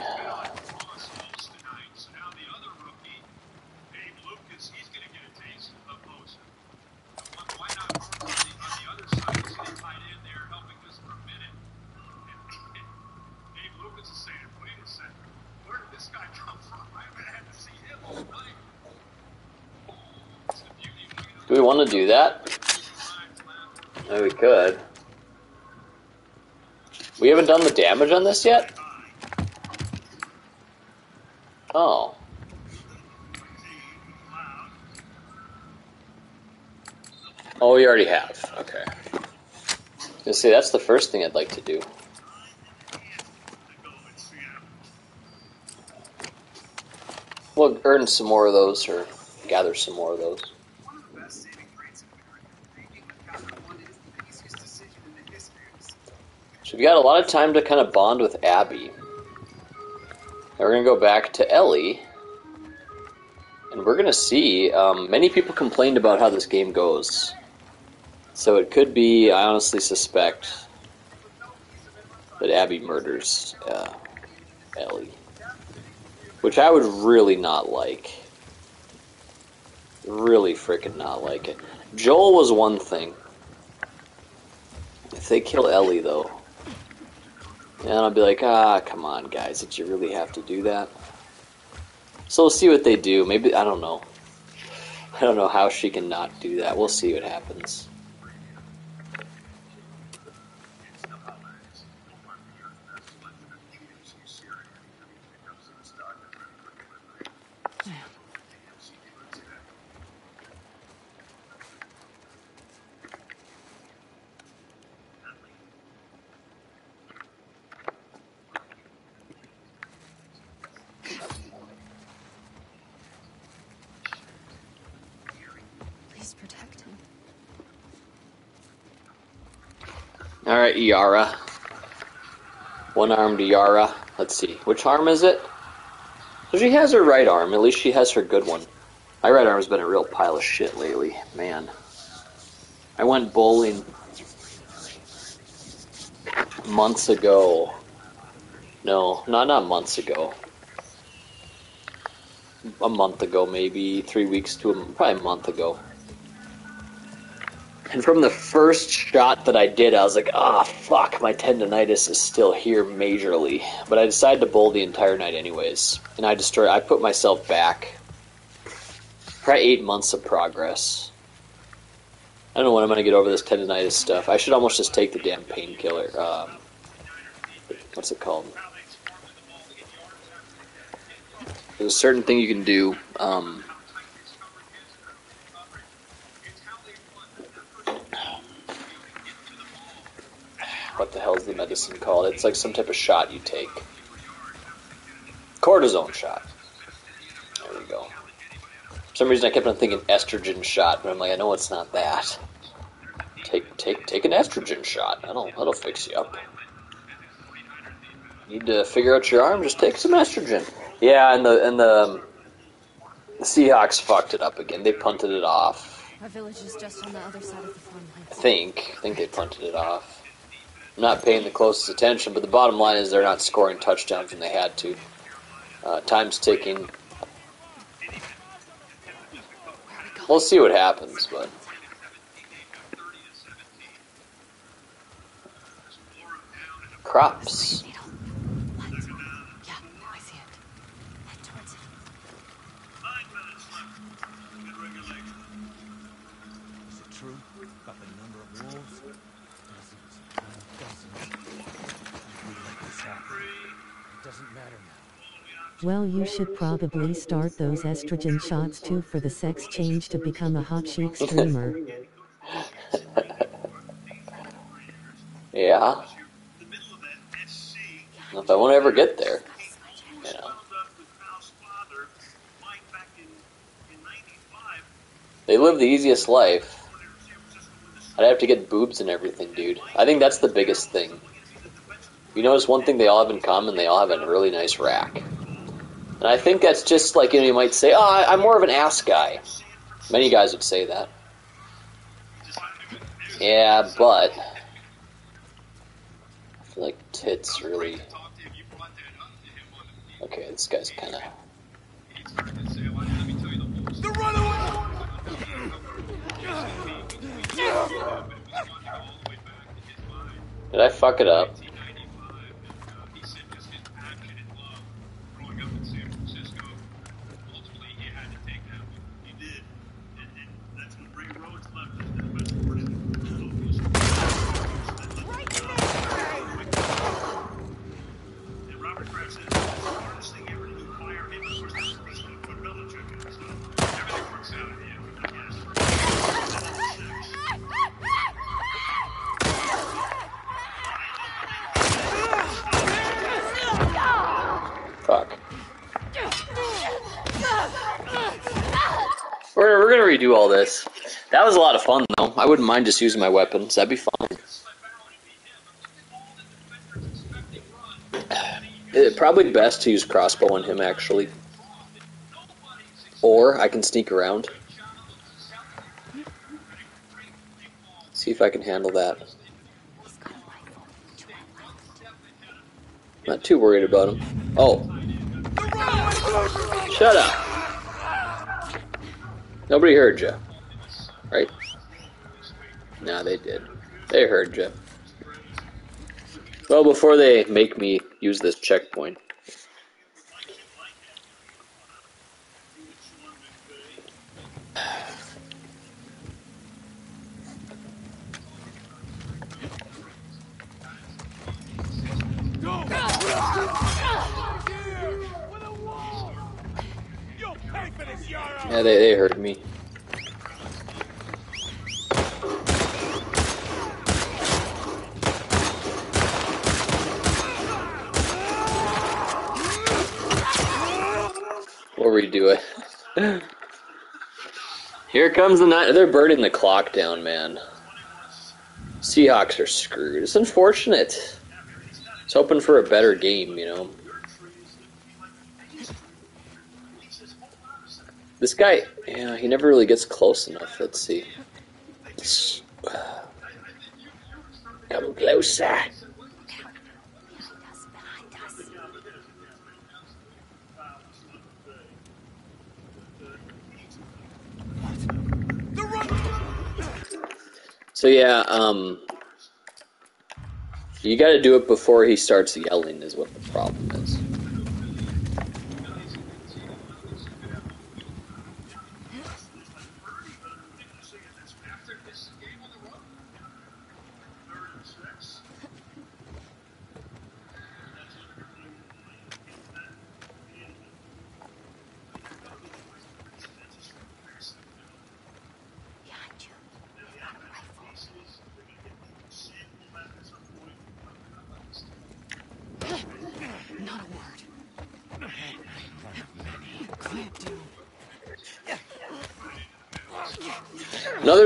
[SPEAKER 1] Do we want to do that? We could. We haven't done the damage on this yet? Oh. Oh, we already have. Okay. You see, that's the first thing I'd like to do. We'll earn some more of those, or gather some more of those. So we got a lot of time to kind of bond with Abby. Now we're going to go back to Ellie. And we're going to see. Um, many people complained about how this game goes. So it could be, I honestly suspect, that Abby murders uh, Ellie. Which I would really not like. Really freaking not like it. Joel was one thing. If they kill Ellie, though, and I'll be like, ah, come on, guys, did you really have to do that? So we'll see what they do. Maybe, I don't know. I don't know how she can not do that. We'll see what happens. Yara. One armed Yara. Let's see. Which arm is it? So she has her right arm. At least she has her good one. My right arm's been a real pile of shit lately. Man. I went bowling months ago. No, not not months ago. A month ago, maybe three weeks to a, probably a month ago. And from the first shot that I did, I was like, ah, fuck, my tendonitis is still here majorly. But I decided to bowl the entire night anyways. And I destroyed, I put myself back. Probably eight months of progress. I don't know when I'm going to get over this tendonitis stuff. I should almost just take the damn painkiller. Um, what's it called? There's a certain thing you can do. Um, what the hell is the medicine called? It's like some type of shot you take. Cortisone shot. There we go. For some reason I kept on thinking estrogen shot, but I'm like, I know it's not that. Take take take an estrogen shot. That'll that'll fix you up. Need to figure out your arm, just take some estrogen. Yeah, and the and the, um, the Seahawks fucked it up again. They punted it off.
[SPEAKER 5] Our village is just on the other side of the
[SPEAKER 1] I think. I think they punted it off. I'm not paying the closest attention, but the bottom line is they're not scoring touchdowns when they had to. Uh, time's ticking. We'll see what happens, but crops.
[SPEAKER 5] Yeah, I see it. Head towards it.
[SPEAKER 4] Is it true about the number of wolves? Dozens and dozens. We let this happen. It doesn't matter now.
[SPEAKER 2] Well, you should probably start those estrogen shots too for the sex change to become a hot chic streamer.
[SPEAKER 1] Yeah. If I won't ever get there. They live the easiest life. I'd have to get boobs and everything, dude. I think that's the biggest thing. You notice one thing they all have in common? They all have a really nice rack.
[SPEAKER 7] And I think that's just like, you know, you might say, oh, I'm more of an ass guy. Many guys would say that. Yeah, but. I feel like tits really. Okay, this guy's kind of. Did I fuck it up? Redo all this. That was a lot of fun, though. I wouldn't mind just using my weapons. That'd be fun. It, probably best to use crossbow on him, actually. Or I can sneak around. See if I can handle that. Not too worried about him. Oh. Shut up. Nobody heard you. Right? Nah, they did. They heard you. Well, before they make me use this checkpoint. Yeah, they, they heard me. We'll redo it. Here comes the night. They're burning the clock down, man. Seahawks are screwed. It's unfortunate. It's hoping for a better game, you know. This guy, yeah, he never really gets close enough. Let's see. Come closer. So yeah, um, you got to do it before he starts yelling. Is what the problem is.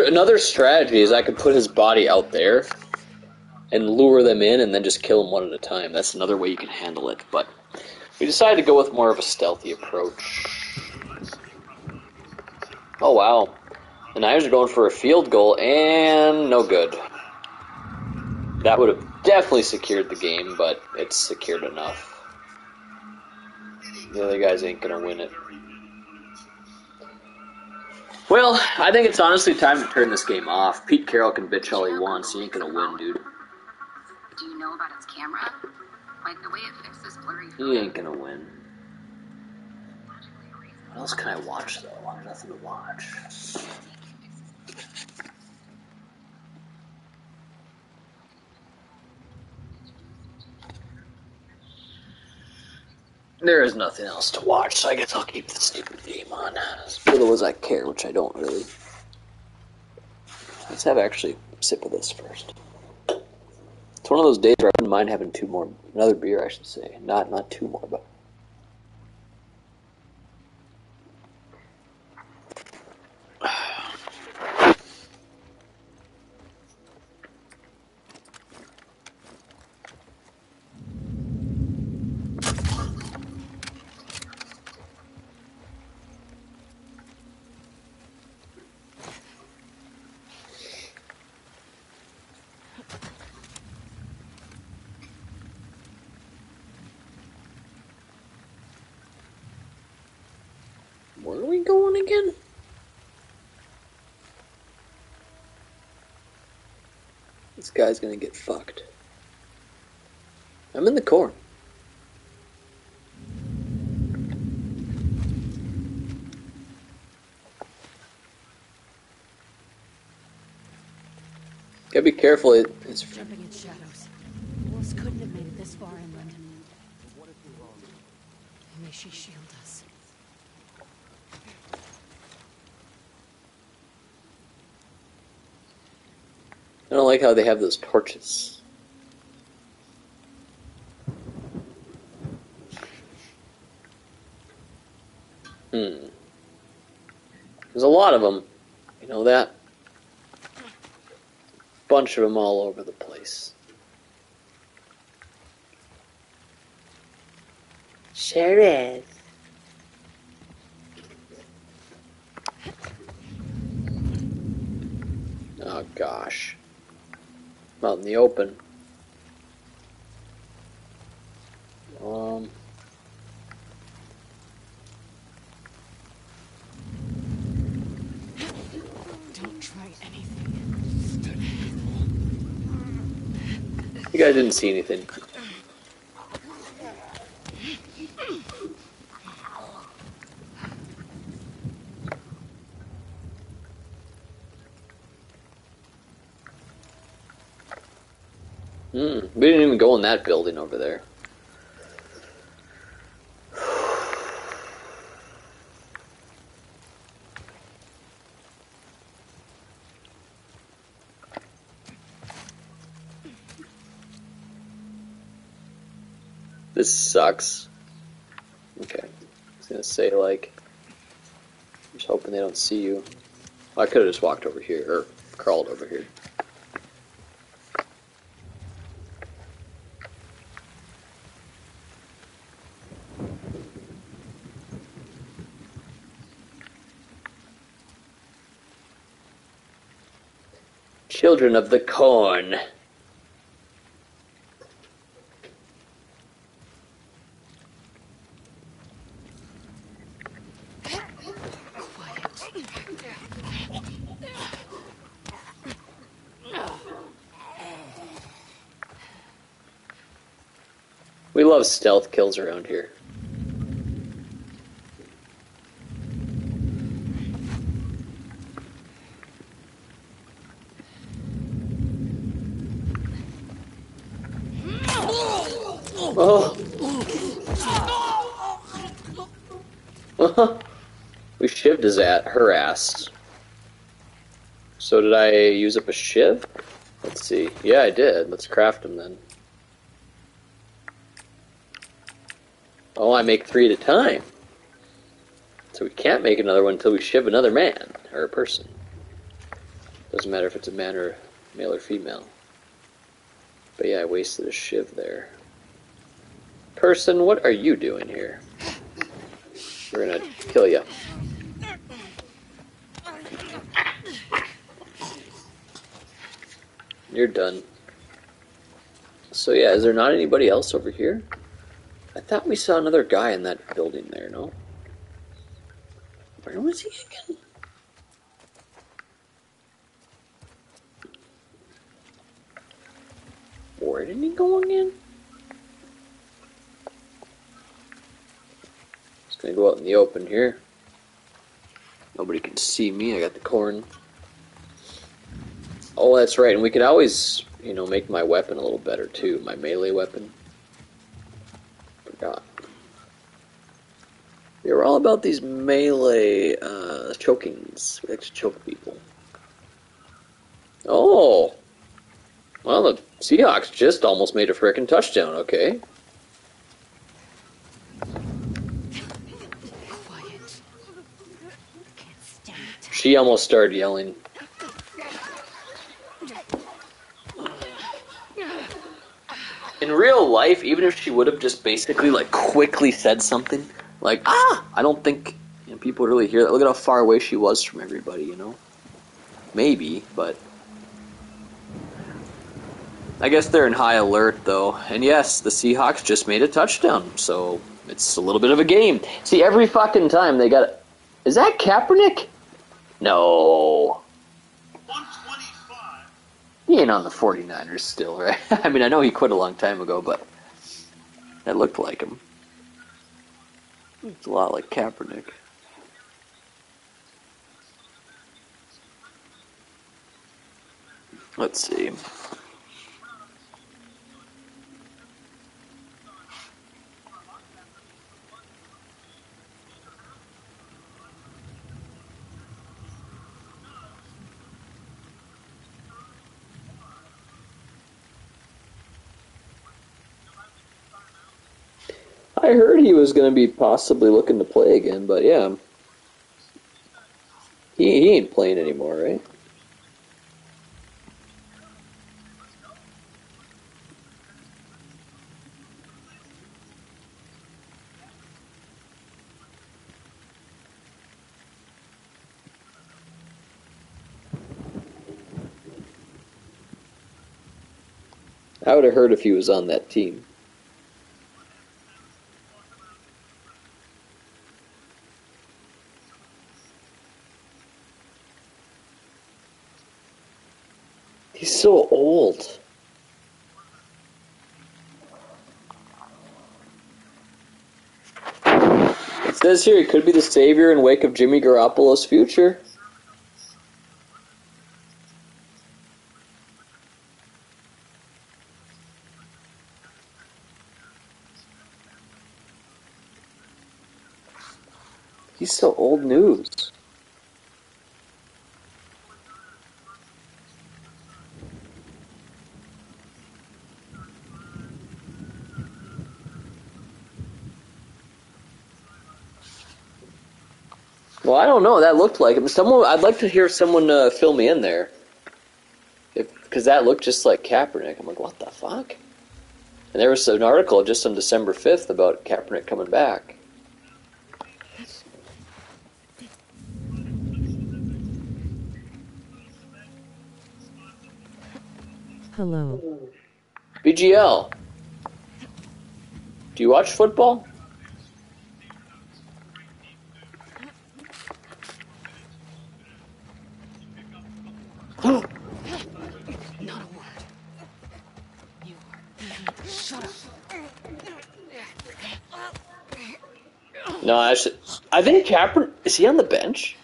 [SPEAKER 7] Another strategy is I could put his body out there and lure them in, and then just kill them one at a time. That's another way you can handle it. But we decided to go with more of a stealthy approach. Oh wow, the Niners are going for a field goal, and no good. That would have definitely secured the game, but it's secured enough. The other guys ain't gonna win it. Well, I think it's honestly time to turn this game off. Pete Carroll can bitch all he wants. He ain't gonna win, dude.
[SPEAKER 8] Do you know about its camera? Like the way it fixes blurry
[SPEAKER 7] He ain't gonna win. What else can I watch though? I have nothing to watch. There is nothing else to watch, so I guess I'll keep the stupid game on. As little as I care, which I don't really. Let's have actually sip of this first. It's one of those days where I wouldn't mind having two more, another beer, I should say. Not not two more, but
[SPEAKER 1] guy's gonna get fucked. I'm in the corn. Gotta be careful. It, it's
[SPEAKER 5] Jumping in shadows. Wolves couldn't have made it this far inland. May she shield us.
[SPEAKER 1] Don't like how they have those torches. Hmm. There's a lot of them. You know that? Bunch of them all over the place. Sure is. Oh gosh. Out in the open. Um.
[SPEAKER 5] Don't try anything.
[SPEAKER 1] You guys didn't see anything. Hmm. We didn't even go in that building over there. This sucks. Okay. I was gonna say like I'm just hoping they don't see you. I could have just walked over here or crawled over here. Children of the corn. We love stealth kills around here. Oh. we shivved his at her ass. So did I use up a shiv? Let's see. Yeah, I did. Let's craft them then. Oh, I make three at a time. So we can't make another one until we shiv another man or a person. Doesn't matter if it's a man or male or female. But yeah, I wasted a shiv there. Person, what are you doing here? We're gonna kill you. You're done. So yeah, is there not anybody else over here? I thought we saw another guy in that building there, no? Where was he again? Where did he go again? Just gonna go out in the open here. Nobody can see me. I got the corn. Oh, that's right. And we could always, you know, make my weapon a little better too. My melee weapon. Forgot. They were all about these melee uh, chokings. We like to choke people. Oh. Well, the Seahawks just almost made a frickin' touchdown, okay?
[SPEAKER 5] Quiet. Can't stand it.
[SPEAKER 1] She almost started yelling. In real life, even if she would have just basically like quickly said something, like ah, I don't think you know, people would really hear that. Look at how far away she was from everybody, you know. Maybe, but I guess they're in high alert though. And yes, the Seahawks just made a touchdown, so it's a little bit of a game. See, every fucking time they got Is that Kaepernick? No.
[SPEAKER 9] 125.
[SPEAKER 1] He ain't on the 49ers still, right? I mean, I know he quit a long time ago, but that looked like him. It's a lot like Kaepernick. Let's see. I heard he was going to be possibly looking to play again, but yeah. He, he ain't playing anymore, right? I would have heard if he was on that team. He's so old. It says here he could be the savior in wake of Jimmy Garoppolo's future. He's so old news. Well, I don't know. That looked like him. Someone, I'd like to hear someone uh, fill me in there, because that looked just like Kaepernick. I'm like, what the fuck? And there was an article just on December 5th about Kaepernick coming back.
[SPEAKER 2] Hello.
[SPEAKER 1] BGL. Do you watch football?
[SPEAKER 5] Not a word. You. Shut up.
[SPEAKER 1] No, I think Kaepernick is he on the bench?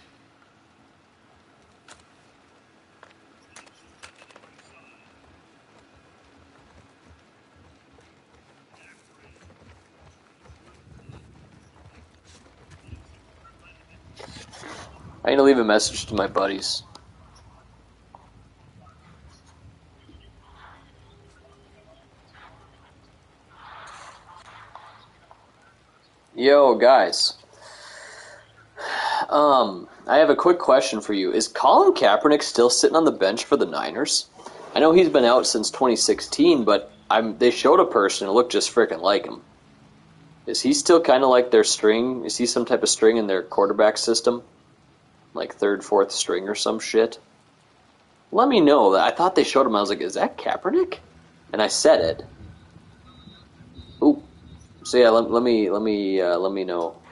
[SPEAKER 1] I need to leave a message to my buddies. Yo, guys. Um, I have a quick question for you. Is Colin Kaepernick still sitting on the bench for the Niners? I know he's been out since 2016, but I'm they showed a person who looked just freaking like him. Is he still kind of like their string? Is he some type of string in their quarterback system? Like third, fourth string or some shit? Let me know. I thought they showed him. I was like, is that Kaepernick? And I said it. So yeah, let, let me let me uh, let me know.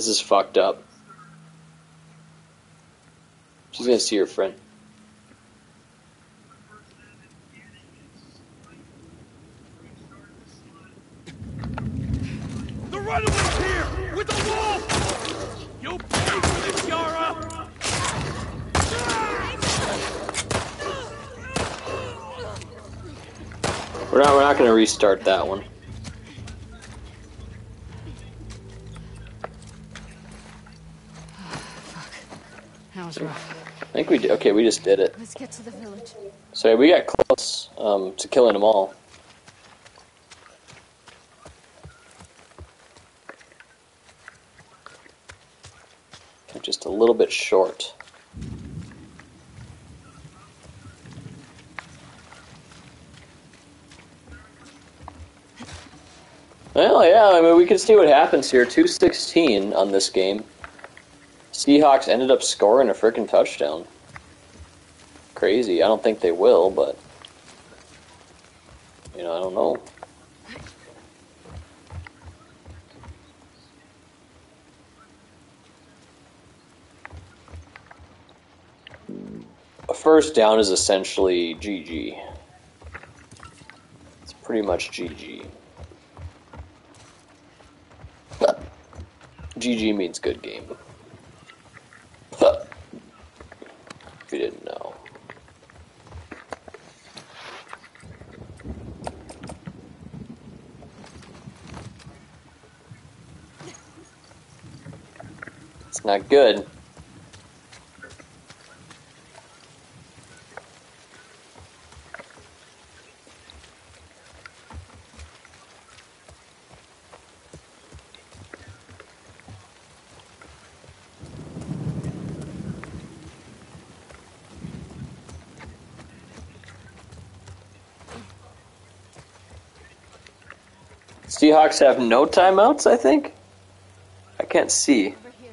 [SPEAKER 1] This is fucked up. She's gonna see her friend.
[SPEAKER 7] The runaway's here! With the wolf! You'll pay for this, Yara!
[SPEAKER 1] We're not. We're not going to restart that one. Okay, we just did it.
[SPEAKER 3] Let's get to the village.
[SPEAKER 1] So we got close um, to killing them all. Just a little bit short. Well, yeah, I mean, we can see what happens here. 216 on this game. Seahawks ended up scoring a freaking touchdown. Crazy. I don't think they will, but. You know, I don't know. A first down is essentially GG. It's pretty much GG. GG means good game. if you didn't know. It's not good. Seahawks have no timeouts, I think. I can't see.
[SPEAKER 3] Over here.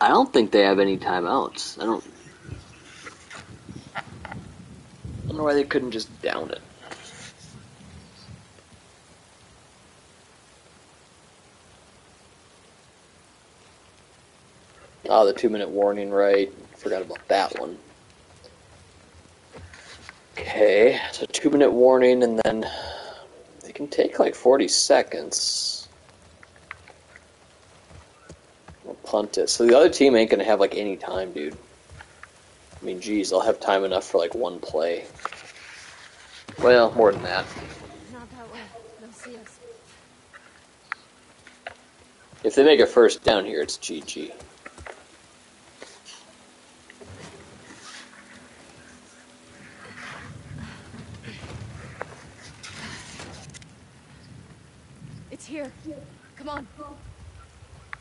[SPEAKER 1] I don't think they have any timeouts. I don't. I don't know why they couldn't just down it. Oh, the two minute warning, right. Forgot about that one. Okay, so two minute warning, and then they can take like 40 seconds. We'll punt it. So the other team ain't gonna have like any time, dude. I mean, geez, they'll have time enough for like one play. Well, more than that.
[SPEAKER 3] Not that way. They'll see us.
[SPEAKER 1] If they make a first down here, it's GG.
[SPEAKER 3] It's here. Come on.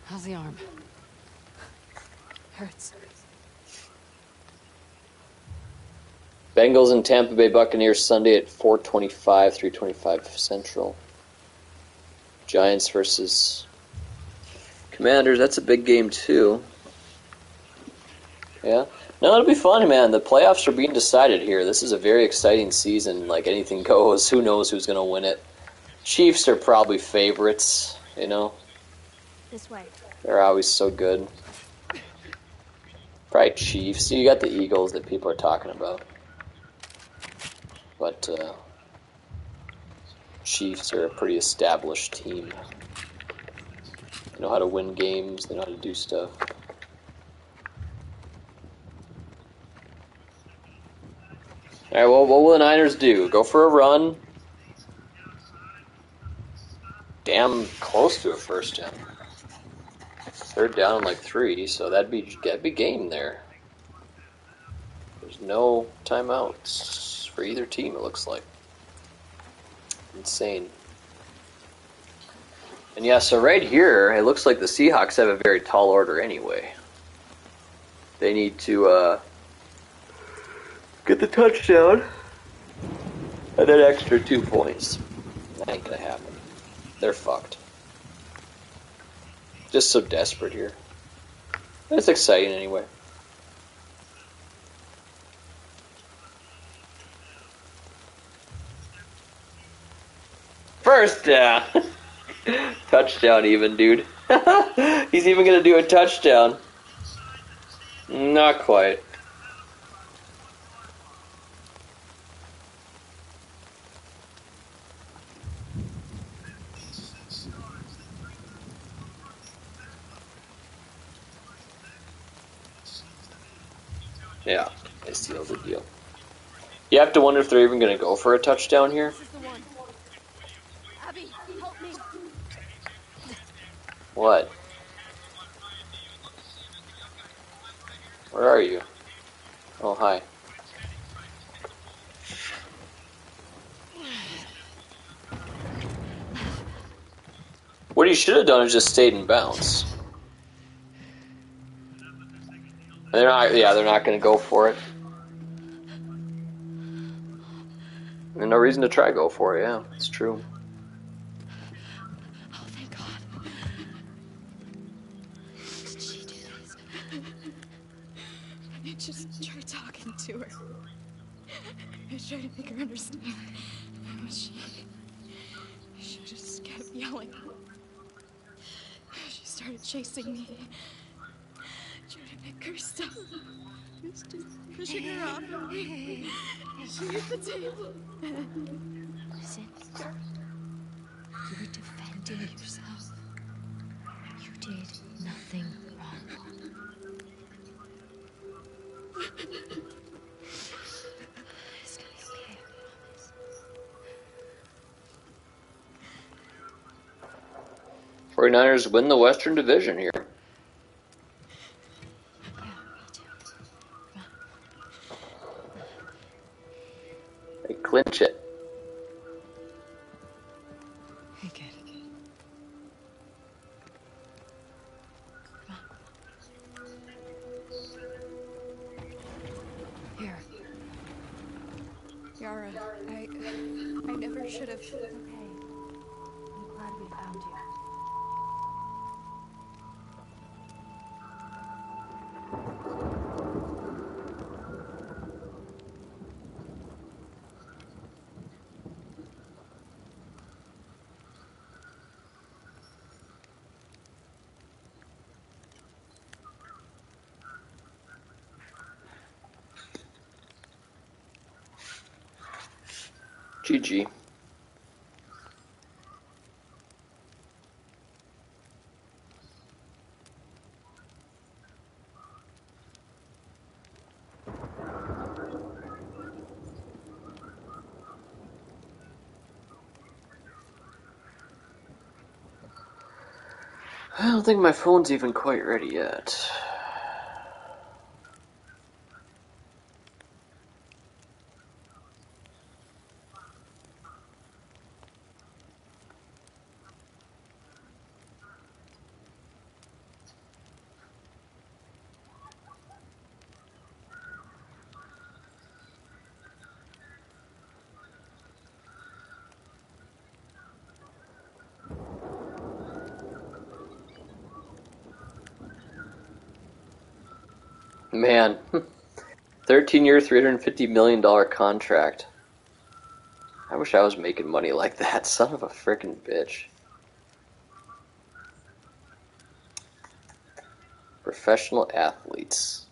[SPEAKER 5] How's the arm?
[SPEAKER 3] Hurts.
[SPEAKER 1] Bengals and Tampa Bay Buccaneers Sunday at 425, 325 Central. Giants versus Commanders. That's a big game too. Yeah. No, it'll be fun, man. The playoffs are being decided here. This is a very exciting season. Like anything goes. Who knows who's going to win it? Chiefs are probably favorites. You know,
[SPEAKER 3] This way.
[SPEAKER 1] they're always so good. Probably Chiefs. You got the Eagles that people are talking about. But uh, Chiefs are a pretty established team. They know how to win games. They know how to do stuff. All right. Well, what will the Niners do? Go for a run? Damn close to a first down. Third down, like three, so that'd be that'd be game there. There's no timeouts for either team. It looks like insane. And yeah, so right here, it looks like the Seahawks have a very tall order anyway. They need to uh, get the touchdown and that extra two points. That ain't gonna happen. They're fucked. Just so desperate here. It's exciting anyway. First down. Uh, touchdown, even, dude. He's even gonna do a touchdown. Not quite. Yeah, I seal the deal. You have to wonder if they're even going to go for a touchdown here. What? Where are you? Oh, hi. What you should have done is just stayed in bounds. They're not. Yeah, they're not going to go for it. There's no reason to try go for it. Yeah, it's true.
[SPEAKER 10] I tried to make her understand. She. She just kept yelling. She started chasing me. Trying to make her was just pushing her off. She hit the table.
[SPEAKER 11] Listen. You defending yourself. You did nothing wrong.
[SPEAKER 1] 49ers win the Western Division here. They clinch it. GG. I don't think my phone's even quite ready yet. Man, 13 year, $350 million contract. I wish I was making money like that. Son of a frickin' bitch. Professional athletes.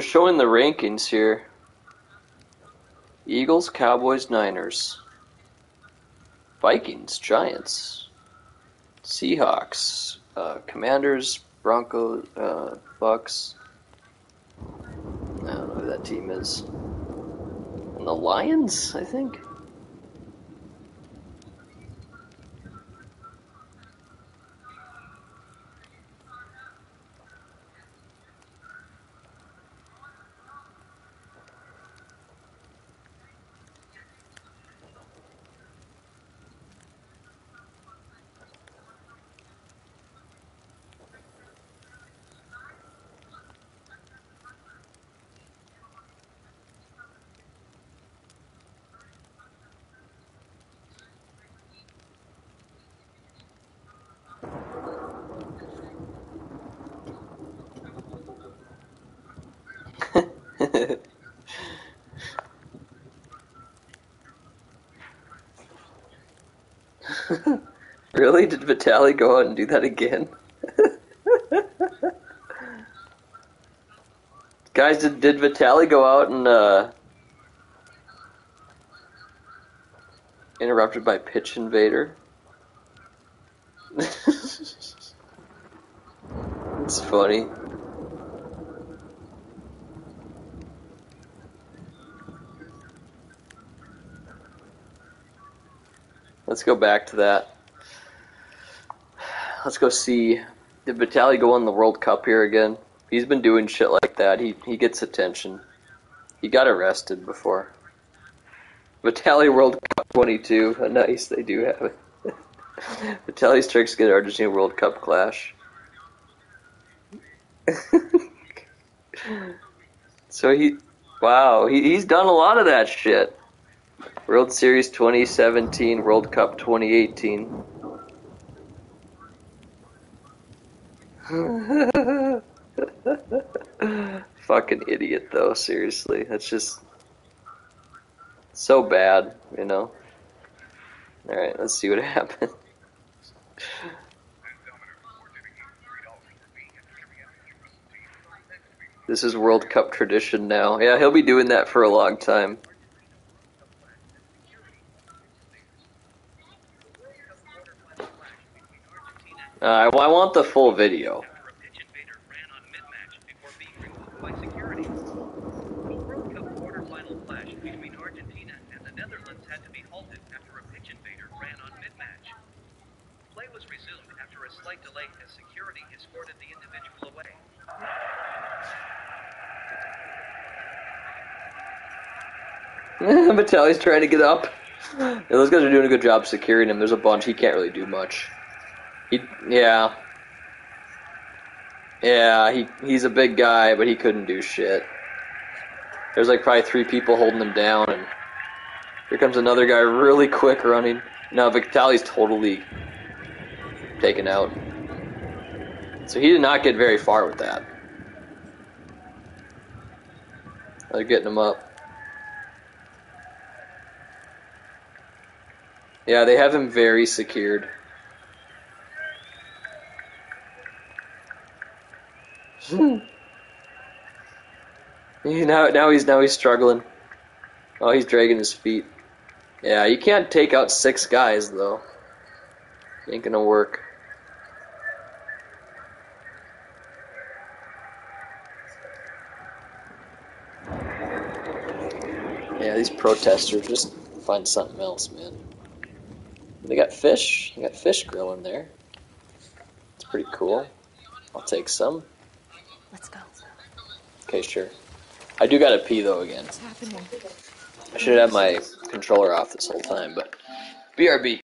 [SPEAKER 1] They're showing the rankings here. Eagles, Cowboys, Niners. Vikings, Giants. Seahawks, uh, Commanders, Broncos, uh, Bucks. I don't know who that team is. And the Lions, I think. Really? Did Vitali go out and do that again? Guys, did, did Vitali go out and uh, interrupted by Pitch Invader? it's funny. Let's go back to that. Let's go see. Did Vitali go on the World Cup here again? He's been doing shit like that. He he gets attention. He got arrested before. Vitali World Cup 22. Nice, they do have it. Vitali's tricks get Argentina World Cup clash. so he, wow, he, he's done a lot of that shit. World Series 2017, World Cup 2018. Fucking idiot, though, seriously. That's just so bad, you know? Alright, let's see what happens. This is World Cup tradition now. Yeah, he'll be doing that for a long time. Uh, I I want the full video.
[SPEAKER 12] after a pitch invader ran on mid-match before being removed by security. The World Cup quarterfinal clash between Argentina and the Netherlands had to be halted after a pitch invader ran on mid-match. Play was resumed after a slight as security escorted the individual away.
[SPEAKER 1] Mattelli's trying to get up. Yeah, those guys are doing a good job securing him. There's a bunch. He can't really do much. He, yeah. Yeah, he he's a big guy, but he couldn't do shit. There's like probably three people holding him down, and here comes another guy really quick running. No, Vitali's totally taken out. So he did not get very far with that. They're getting him up. Yeah, they have him very secured. Hmm. Yeah, now, now he's now he's struggling. Oh, he's dragging his feet. Yeah, you can't take out six guys though. Ain't gonna work. Yeah, these protesters just find something else, man. They got fish. They got fish grilling there. It's pretty cool. I'll take some.
[SPEAKER 11] Let's go.
[SPEAKER 1] Okay, sure. I do gotta pee though again.
[SPEAKER 5] What's happening?
[SPEAKER 1] I should have my controller off this whole time, but BRB.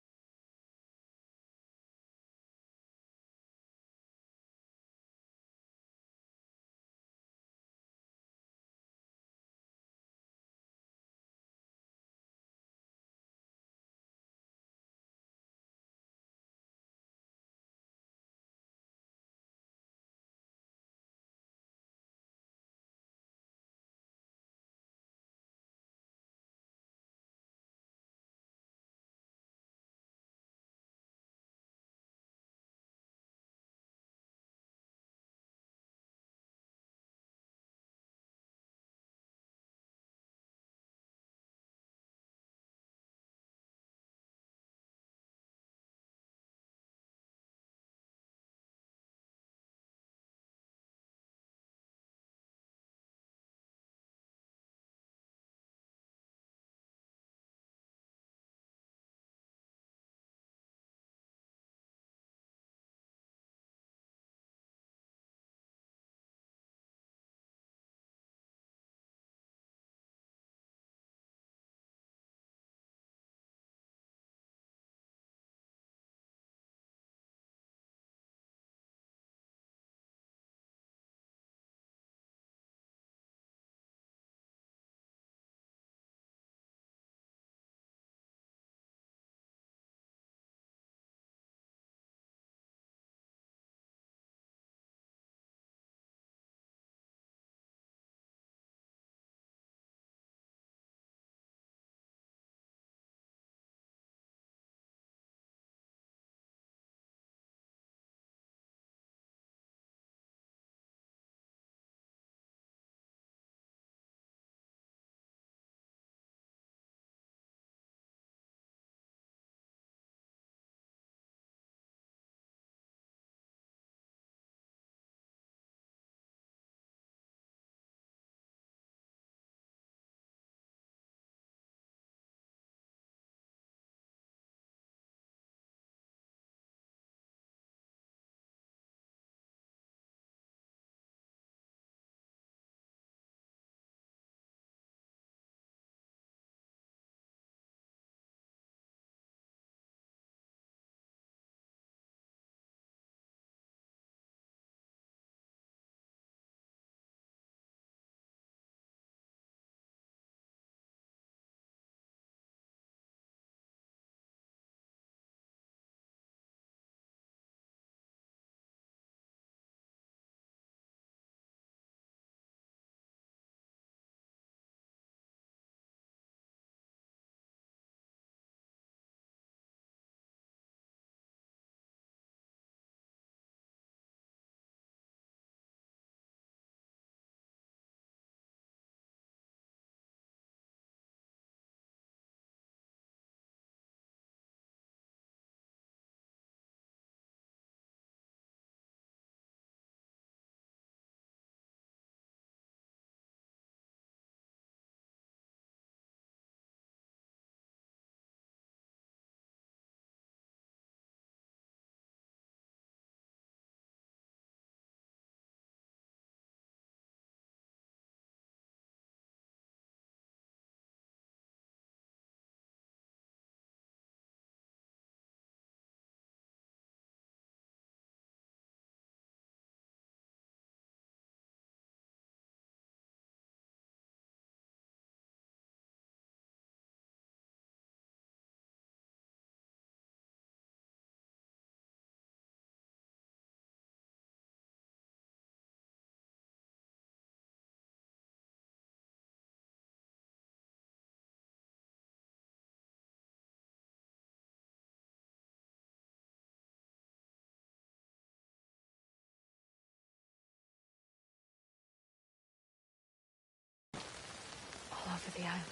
[SPEAKER 11] For the island.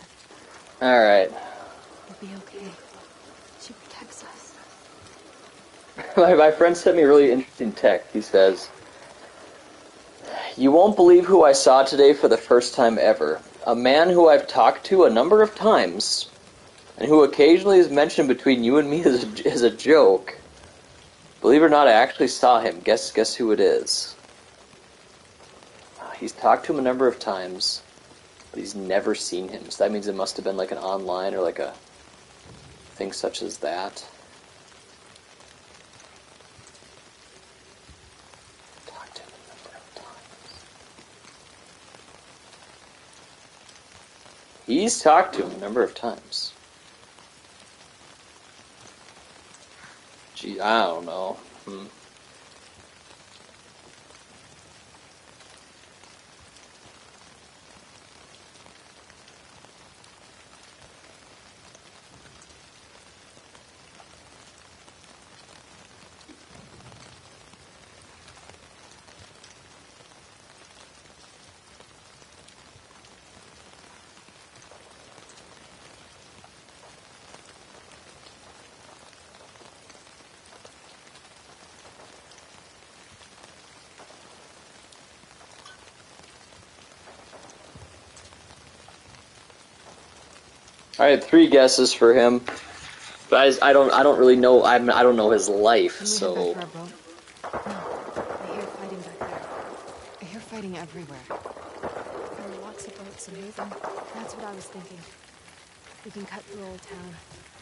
[SPEAKER 1] All right.
[SPEAKER 11] We'll be okay. She protects us.
[SPEAKER 1] my, my friend sent me a really interesting text. He says, You won't believe who I saw today for the first time ever. A man who I've talked to a number of times, and who occasionally is mentioned between you and me as a, as a joke. Believe it or not, I actually saw him. Guess guess who it is. He's talked to him a number of times, but he's never seen him. So that means it must have been like an online or like a thing such as that. He's talked to him a number of times. Gee, I don't know. Hmm. I had three guesses for him, but I, I don't I don't really know I'm, I don't know his life,
[SPEAKER 11] Can we head
[SPEAKER 1] so
[SPEAKER 11] back for our boat? No. I hear fighting back there. I hear fighting everywhere.
[SPEAKER 5] There are lots of boats in Haven.
[SPEAKER 11] That's what I was thinking. We can cut through Old Town,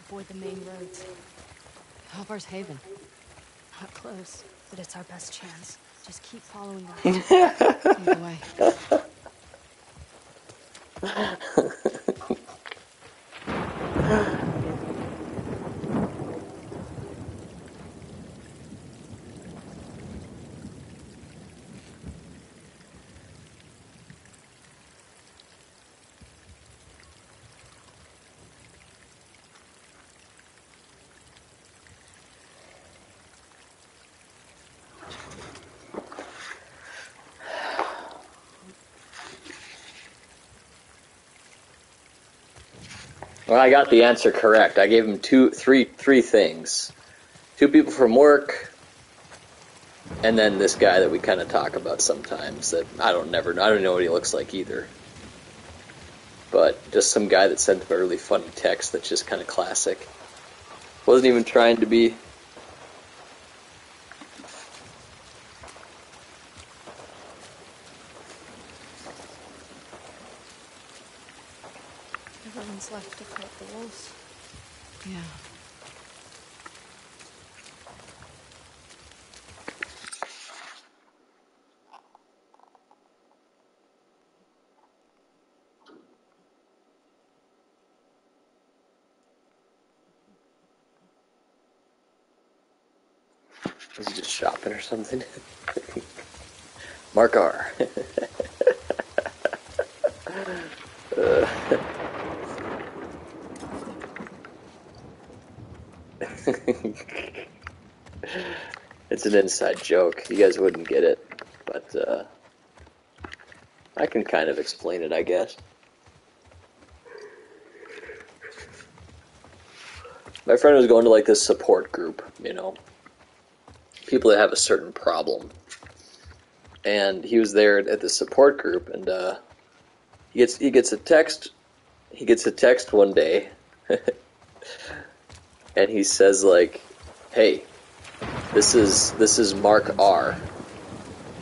[SPEAKER 11] avoid the main roads. How far's Haven?
[SPEAKER 5] Not close, but it's our best chance.
[SPEAKER 11] Just keep following us. The way.
[SPEAKER 1] well, I got the answer correct. I gave him two, three, three things: two people from work, and then this guy that we kind of talk about sometimes. That I don't never, I don't know what he looks like either. But just some guy that sent a really funny text that's just kind of classic. Wasn't even trying to be.
[SPEAKER 5] Everyone's left to fight the wolves.
[SPEAKER 11] Yeah.
[SPEAKER 1] Was he just shopping or something? Mark R. Uh, it's an inside joke. You guys wouldn't get it, but uh, I can kind of explain it, I guess. My friend was going to like this support group, you know, people that have a certain problem. And he was there at the support group, and uh, he gets he gets a text. He gets a text one day, and he says like, "Hey, this is this is Mark R."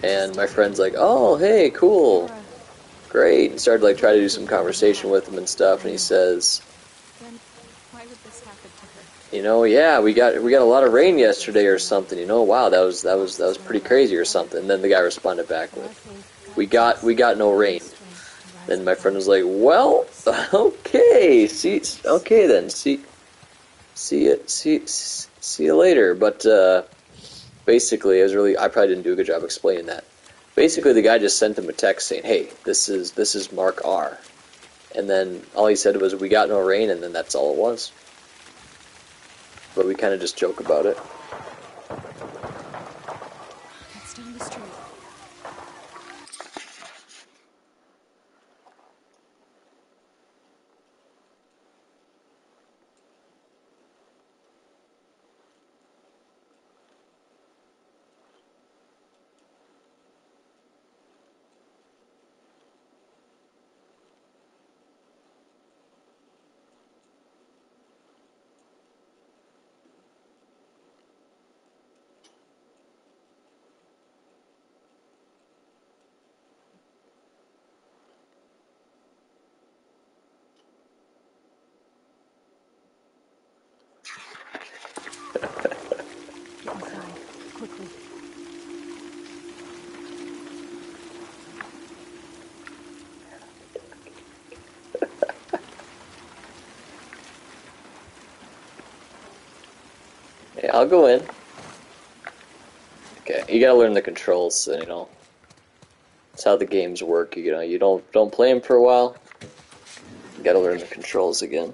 [SPEAKER 1] And my friend's like, "Oh, hey, cool, great." And started like try to do some conversation with him and stuff, and he says,
[SPEAKER 5] why would this happen to her?
[SPEAKER 1] you know, yeah, we got we got a lot of rain yesterday or something. You know, wow, that was that was that was pretty crazy or something. And then the guy responded back with, "We got we got no rain." Then my friend was like, "Well, okay, see, okay then, see, see it, see, see you later." But uh, basically, it was really I probably didn't do a good job explaining that. Basically, the guy just sent him a text saying, "Hey, this is this is Mark R," and then all he said was, "We got no rain," and then that's all it was but we kind of just joke about it. I'll go in. Okay, you gotta learn the controls, you know. That's how the games work. You know, you don't don't play them for a while. You gotta learn the controls again.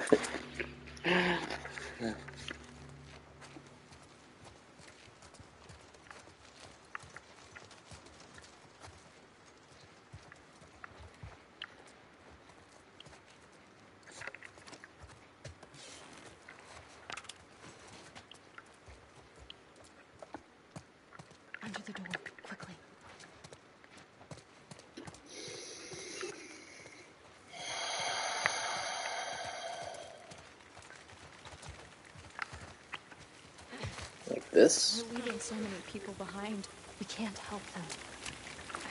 [SPEAKER 1] this.
[SPEAKER 11] We're leaving so many people behind. We can't help them.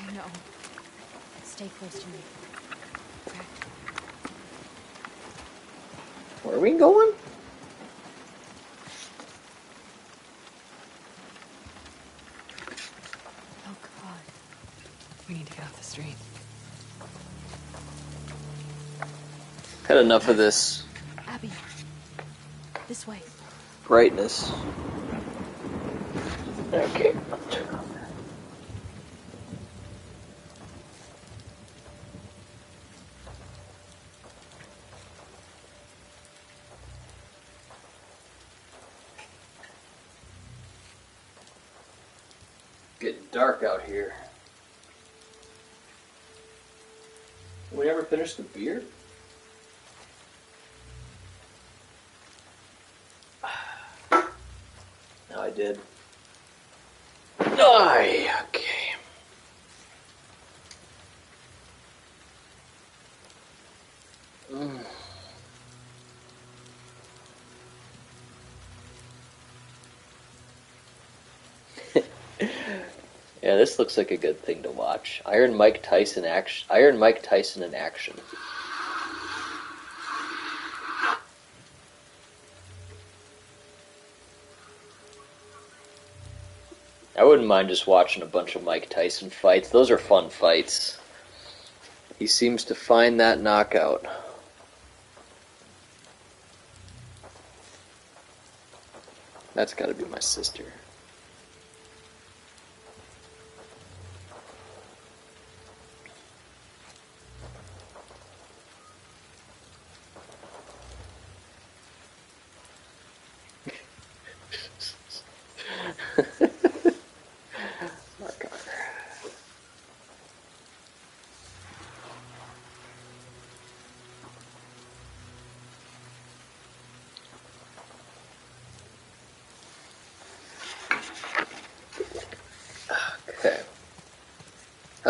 [SPEAKER 11] I know. Stay close to me. Okay.
[SPEAKER 1] Where are we going?
[SPEAKER 11] Oh God. We need to get off the street.
[SPEAKER 1] Had enough of this
[SPEAKER 11] Abby. This way.
[SPEAKER 1] brightness. Okay. Getting dark out here. We never finished the beer? No, I did. Aye, okay. Mm. Yeah, this looks like a good thing to watch. Iron Mike Tyson action. Iron Mike Tyson in action. I wouldn't mind just watching a bunch of Mike Tyson fights. Those are fun fights. He seems to find that knockout. That's got to be my sister.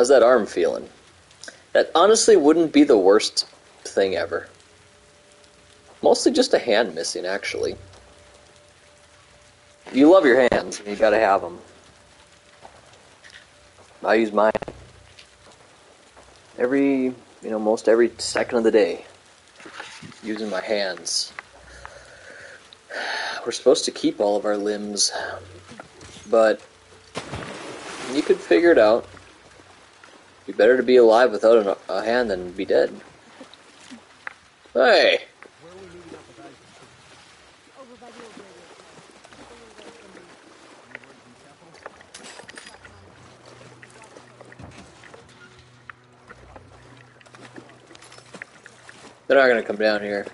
[SPEAKER 1] How's that arm feeling? That honestly wouldn't be the worst thing ever. Mostly just a hand missing, actually. You love your hands, you gotta have them. I use mine every, you know, most every second of the day. Using my hands. We're supposed to keep all of our limbs, but you could figure it out. Better to be alive without an, a hand than be dead. Hey! They're not gonna come down here.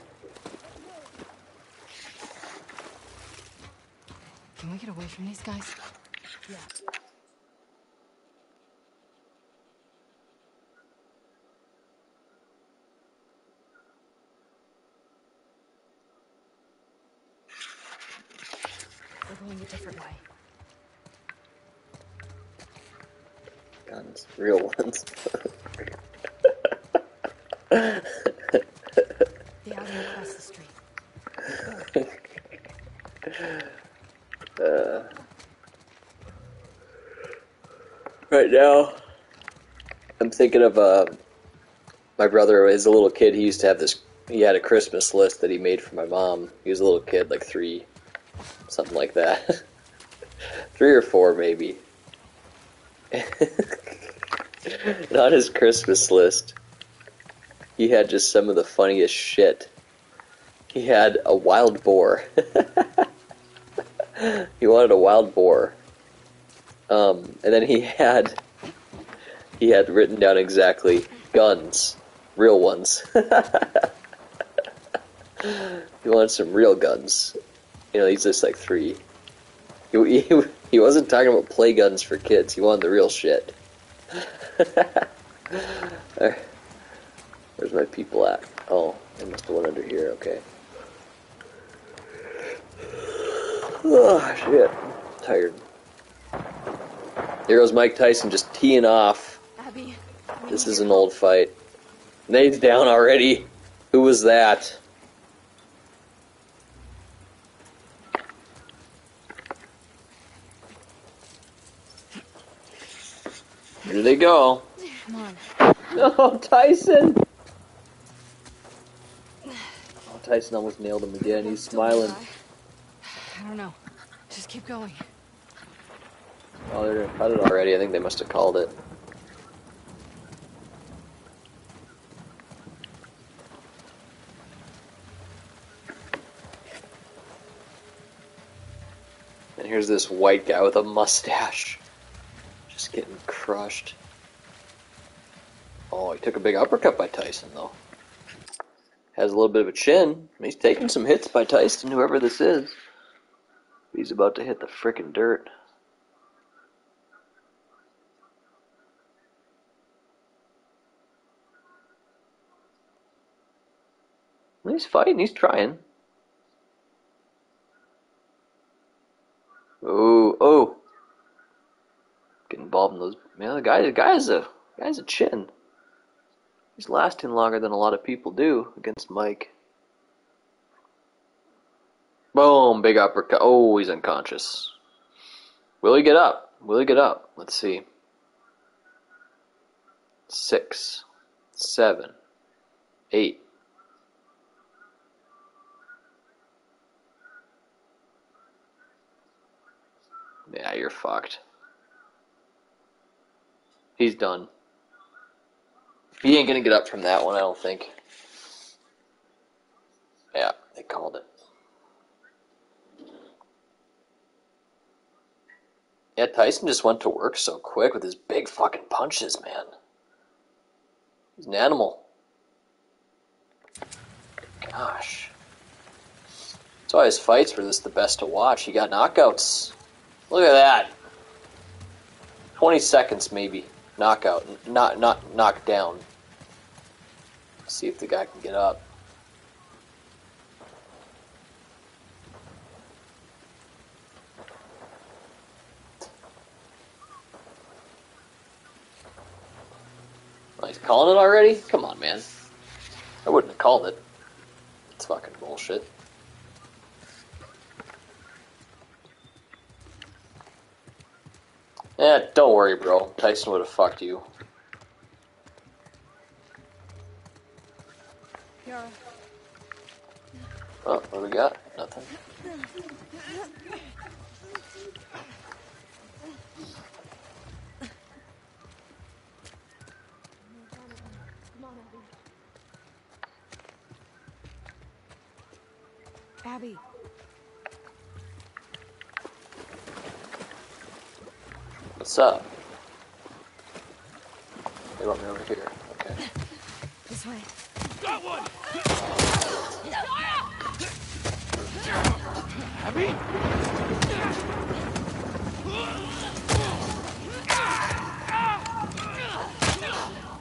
[SPEAKER 1] Right now, I'm thinking of uh, my brother. As a little kid, he used to have this. He had a Christmas list that he made for my mom. He was a little kid, like three, something like that, three or four maybe. on his Christmas list, he had just some of the funniest shit. He had a wild boar. he wanted a wild boar. Um, and then he had he had written down exactly guns, real ones. he wanted some real guns. You know, he's just like three. He, he, he wasn't talking about play guns for kids. He wanted the real shit. Where's my people at? Oh, they must have went under here. Okay. Oh shit, I'm tired. Here goes Mike Tyson just teeing off.
[SPEAKER 11] Abby.
[SPEAKER 1] This is an old fight. Nate's down already. Who was that? Here they go.
[SPEAKER 11] Come on.
[SPEAKER 1] Oh, Tyson! Oh, Tyson almost nailed him again. He's smiling.
[SPEAKER 11] I don't know. Just keep going.
[SPEAKER 1] Oh, they're cut it already. I think they must have called it. And here's this white guy with a mustache. Just getting crushed. Oh, he took a big uppercut by Tyson, though. Has a little bit of a chin. He's taking some hits by Tyson, whoever this is. He's about to hit the frickin' dirt. He's fighting. He's trying. Oh, oh. Get involved in those. Man, the guy, the guy has a, the guy has a chin. He's lasting longer than a lot of people do against Mike. Boom, big uppercut. Oh, he's unconscious. Will he get up? Will he get up? Let's see. Six, seven, eight. Yeah, you're fucked. He's done. He ain't gonna get up from that one, I don't think. Yeah, they called it. Yeah, Tyson just went to work so quick with his big fucking punches, man. He's an animal. Gosh. That's why his fights were just the best to watch. He got knockouts. Look at that. 20 seconds maybe. Knockout. Not not knocked down. See if the guy can get up. Oh, he's calling it already? Come on, man. I wouldn't have called it. It's fucking bullshit. Yeah, don't worry, bro. Tyson would have fucked you.
[SPEAKER 11] Yara.
[SPEAKER 1] Oh, what do we got? Nothing.
[SPEAKER 11] Abby.
[SPEAKER 1] What's up? They want me over here. Okay.
[SPEAKER 11] This way.
[SPEAKER 7] Got one! Abby?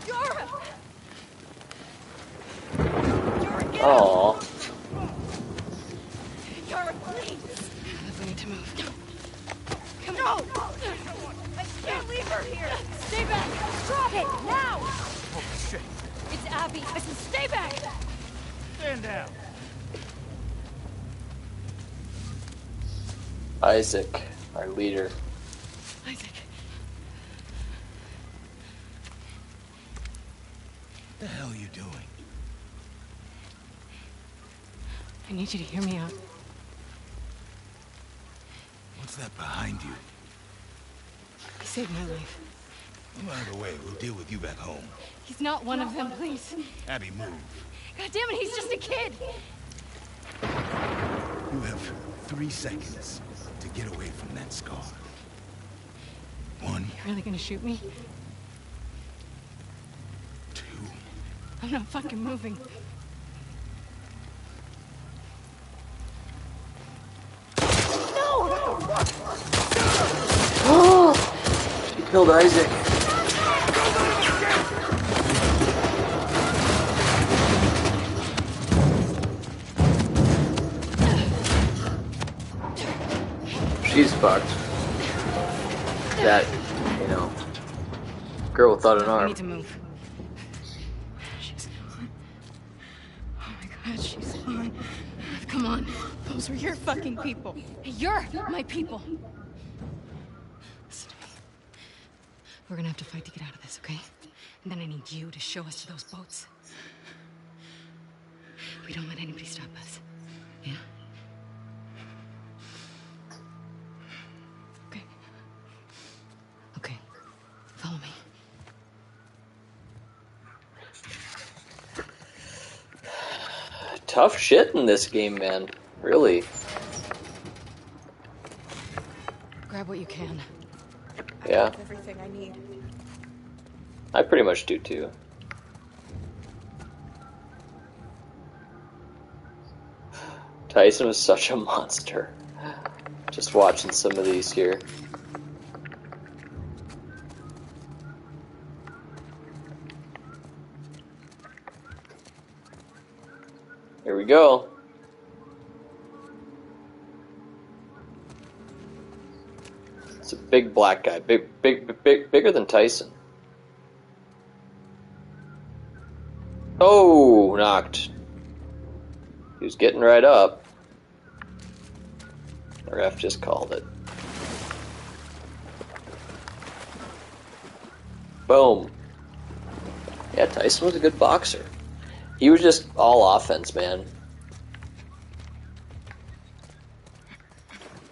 [SPEAKER 5] Yara!
[SPEAKER 1] Aw.
[SPEAKER 5] Yara, please! We need to move. Come on! I can't leave her here! Stay back! Drop it! Now!
[SPEAKER 7] Holy shit.
[SPEAKER 5] It's Abby! I said stay back!
[SPEAKER 7] Stand down.
[SPEAKER 1] Isaac, our leader.
[SPEAKER 5] Isaac.
[SPEAKER 7] What the hell are you doing?
[SPEAKER 5] I need you to hear me out.
[SPEAKER 7] What's that behind you?
[SPEAKER 5] Saved my life.
[SPEAKER 7] Of the way. We'll deal with you back home.
[SPEAKER 5] He's not one of them, please.
[SPEAKER 7] Abby, move.
[SPEAKER 5] God damn it, he's just a kid!
[SPEAKER 7] You have three seconds to get away from that scar. One,
[SPEAKER 5] You really gonna shoot me?
[SPEAKER 7] two,
[SPEAKER 5] I'm not fucking moving.
[SPEAKER 1] Killed Isaac. She's fucked. That, you know, girl without an
[SPEAKER 5] We
[SPEAKER 1] arm.
[SPEAKER 5] need to move. She's gone. Oh my god, she's gone. Come on. Those were your fucking people. You're my people. We're gonna have to fight to get out of this, okay? And then I need you to show us to those boats. We don't let anybody stop us. Yeah? Okay. Okay. Follow me.
[SPEAKER 1] Tough shit in this game, man. Really.
[SPEAKER 5] Grab what you can.
[SPEAKER 1] Yeah,
[SPEAKER 5] Everything I need.
[SPEAKER 1] I pretty much do too. Tyson was such a monster. Just watching some of these here. Here we go. It's a big black guy, big, big, big, big bigger than Tyson. Oh, knocked. He was getting right up. The ref just called it. Boom. Yeah, Tyson was a good boxer. He was just all offense, man.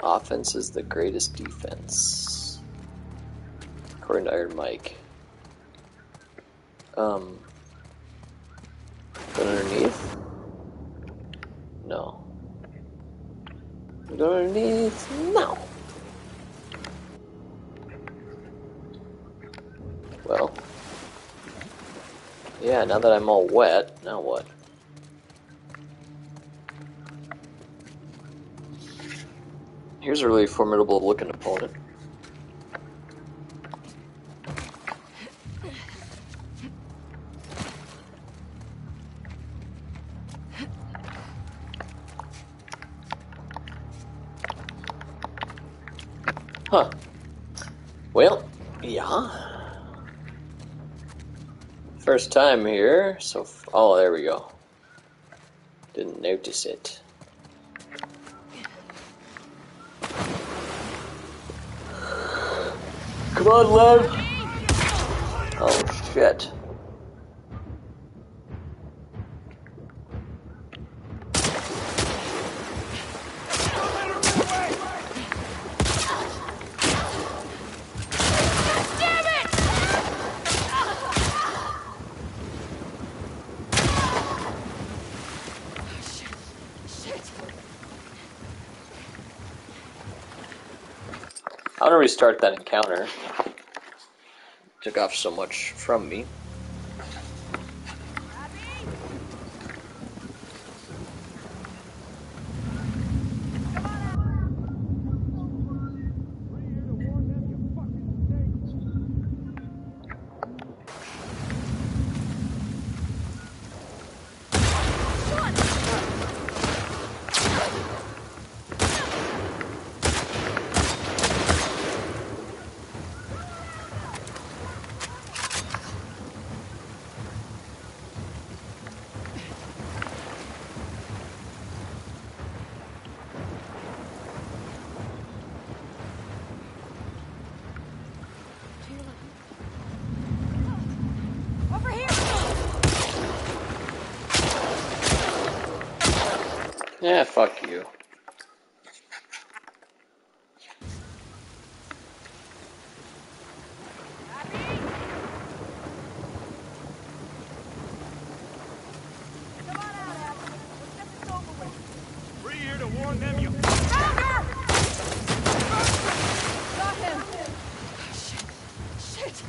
[SPEAKER 1] Offense is the greatest defense. According to Iron Mike. Um. Go underneath? No. Go underneath? No. Well. Yeah, now that I'm all wet, now what? Here's a really formidable looking opponent. First time here, so. Oh, there we go. Didn't notice it. Come on, Lev! Oh, shit. I'm restart that encounter. Took off so much from me. Yeah, fuck you.
[SPEAKER 7] Free here to warn them you.
[SPEAKER 3] Got him! Shit! Shit!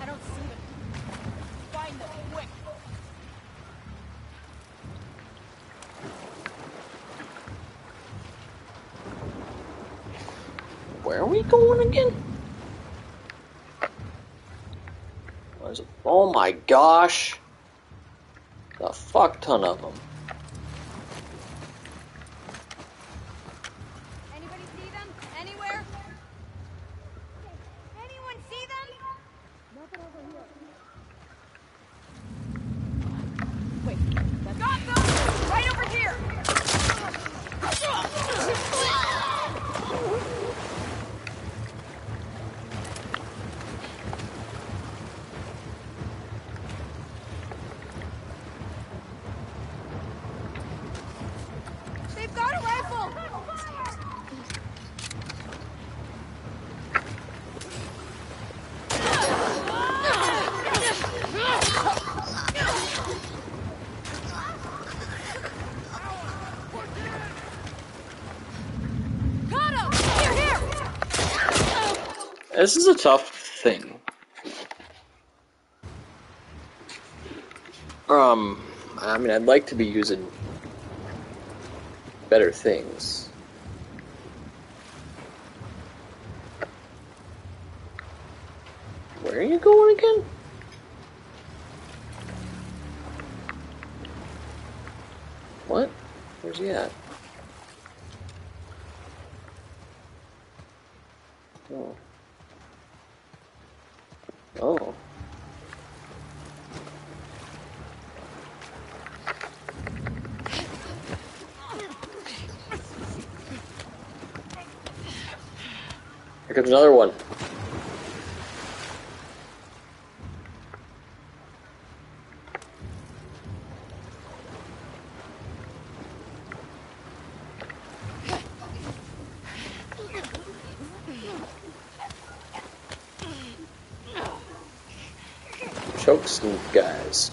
[SPEAKER 3] I don't see them. Find them, quick!
[SPEAKER 1] Where are we going again? Oh my gosh. A fuck ton of them.
[SPEAKER 3] Anybody see them? Anywhere? Anyone see them? Nothing over here. Wait, that's... Got them! Right over here! They've got a rifle! Got him! Here, here!
[SPEAKER 1] This is a tough thing. Um, I mean, I'd like to be using better things. Where are you going again? What? Where's he at? Oh. Oh. Here another one. Choke some guys.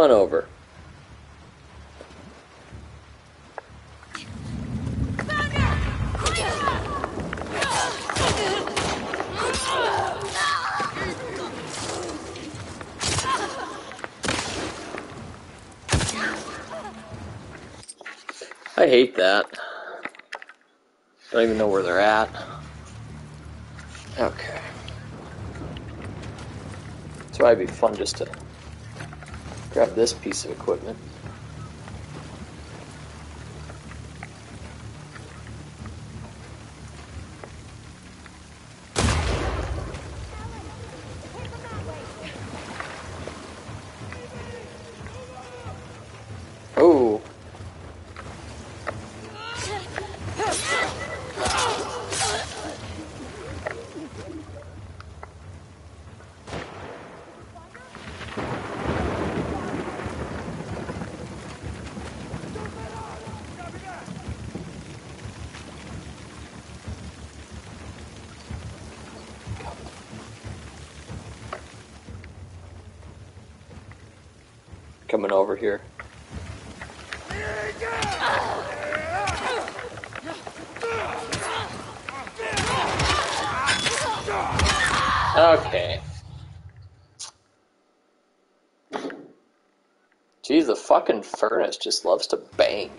[SPEAKER 1] On over. I hate that. Don't even know where they're at. Okay. So it'd be fun just to grab this piece of equipment. Oh, coming over here. Okay. Geez, the fucking furnace just loves to bang.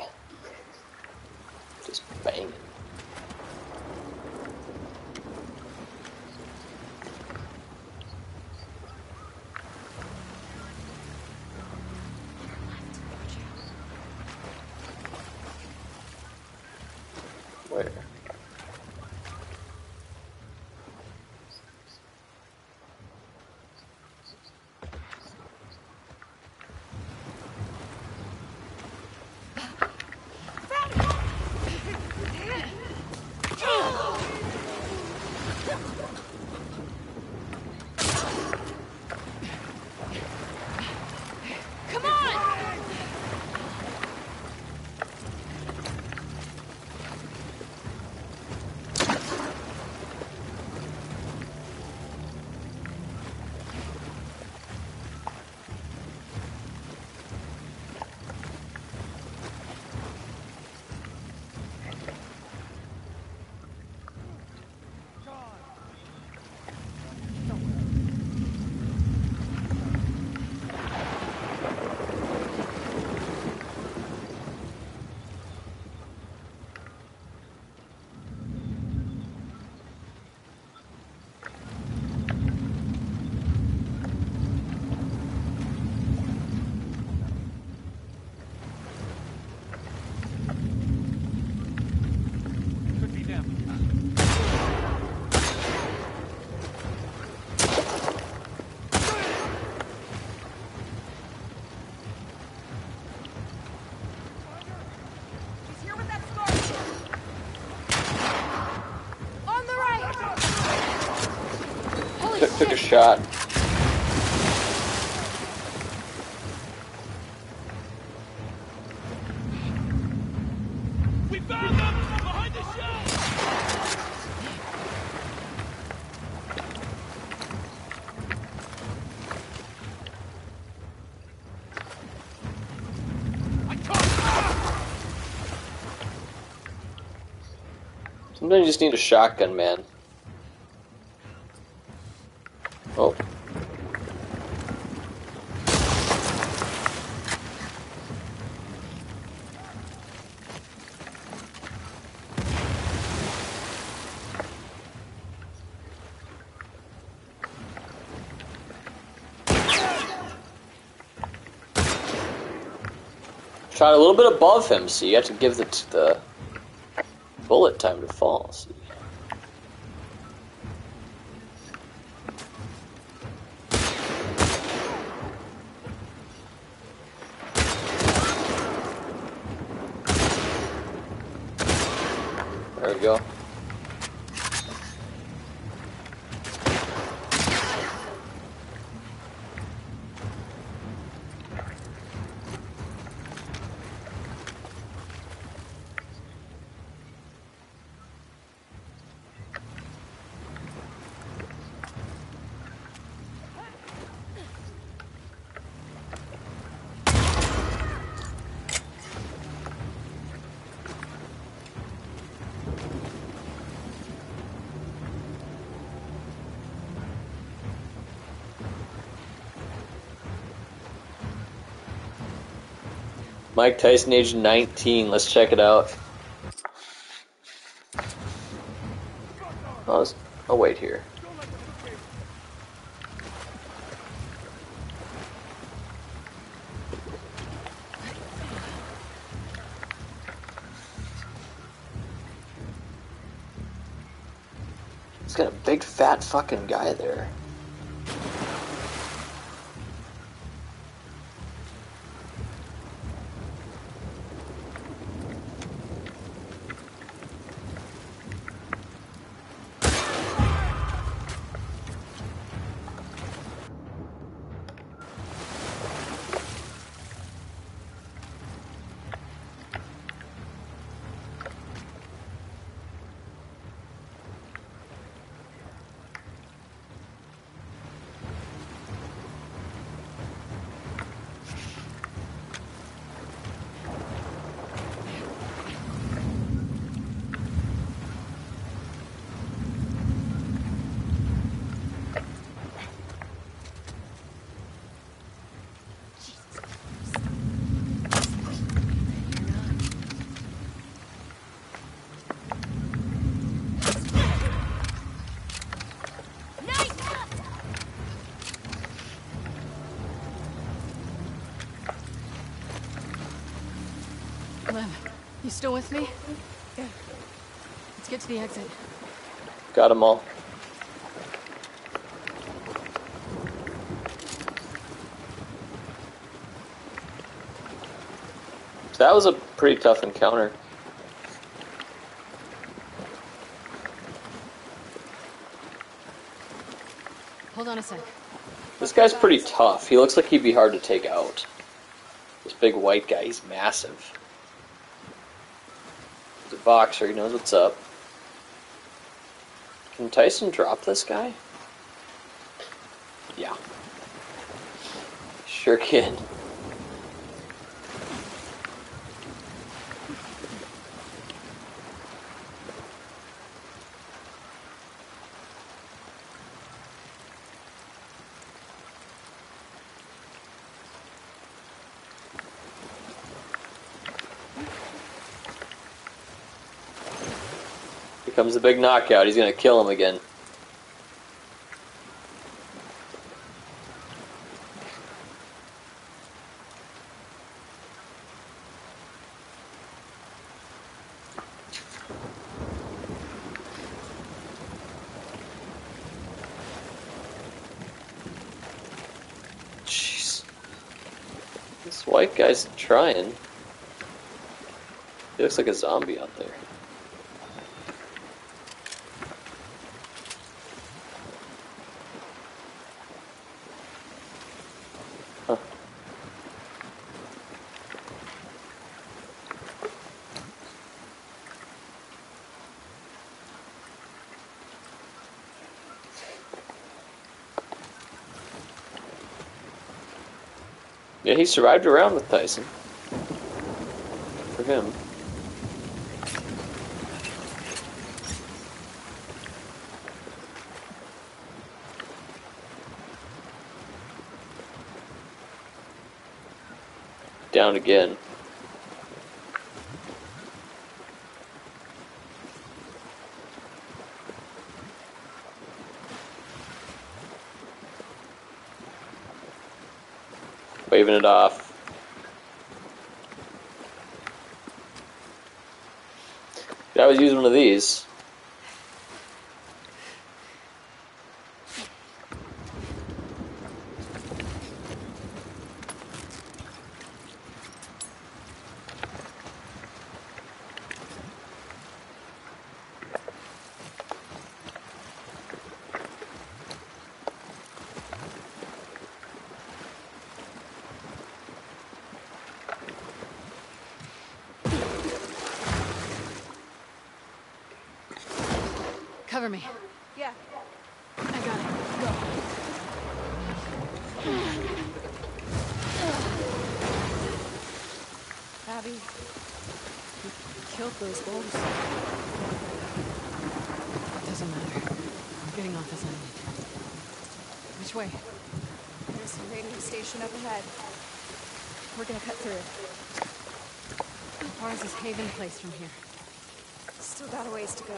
[SPEAKER 4] Caught
[SPEAKER 1] Sometimes you just need a shotgun, man. Oh. Shot a little bit above him, so you have to give the, the bullet time to fall. Mike Tyson, age 19. Let's check it out. Oh, let's- I'll oh, wait here. He's got a big fat fucking guy there.
[SPEAKER 5] Still with me? Yeah. Let's get to the exit.
[SPEAKER 1] Got them all. That was a pretty tough encounter.
[SPEAKER 5] Hold on a sec.
[SPEAKER 1] This guy's pretty tough. He looks like he'd be hard to take out. This big white guy, he's massive. Boxer, he knows what's up. Can Tyson drop this guy? Yeah. Sure can. Becomes a big knockout. He's gonna kill him again. Jeez. This white guy's trying. He looks like a zombie out there. Yeah, he survived around with Tyson. For him. Down again. Waving it off. I was using one of these.
[SPEAKER 5] Cover me.
[SPEAKER 10] Yeah.
[SPEAKER 5] I got it. Go.
[SPEAKER 10] Abby, you killed those wolves.
[SPEAKER 5] It doesn't matter. I'm getting off this island. Which way?
[SPEAKER 10] There's a radio station up ahead. We're gonna cut through.
[SPEAKER 5] How far is this Haven place from here?
[SPEAKER 10] Still got a ways to go.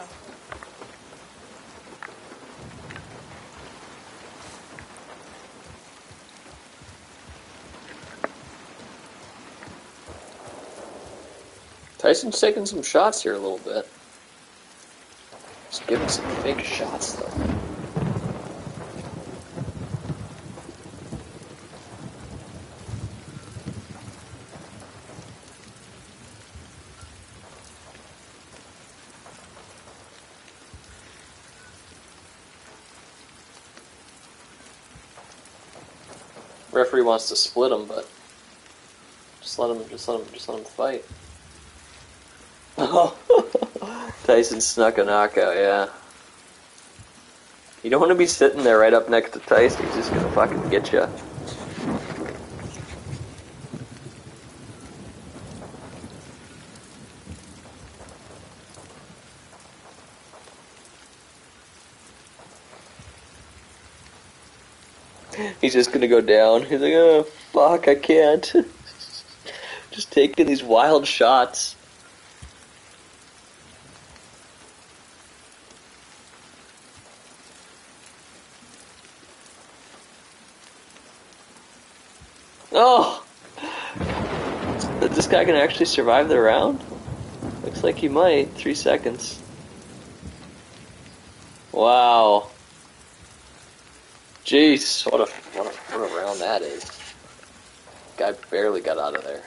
[SPEAKER 1] Tyson's taking some shots here a little bit. Just giving some big shots though. Referee wants to split them, but just let him, just let him, just let him fight. Oh, Tyson snuck a knockout, yeah. You don't want to be sitting there right up next to Tyson. He's just gonna fucking get you. He's just gonna go down. He's like, oh, fuck, I can't. just taking these wild shots. Oh! Is this guy gonna actually survive the round? Looks like he might. Three seconds. Wow. Jeez, what a what a, what a round that is. Guy barely got out of there.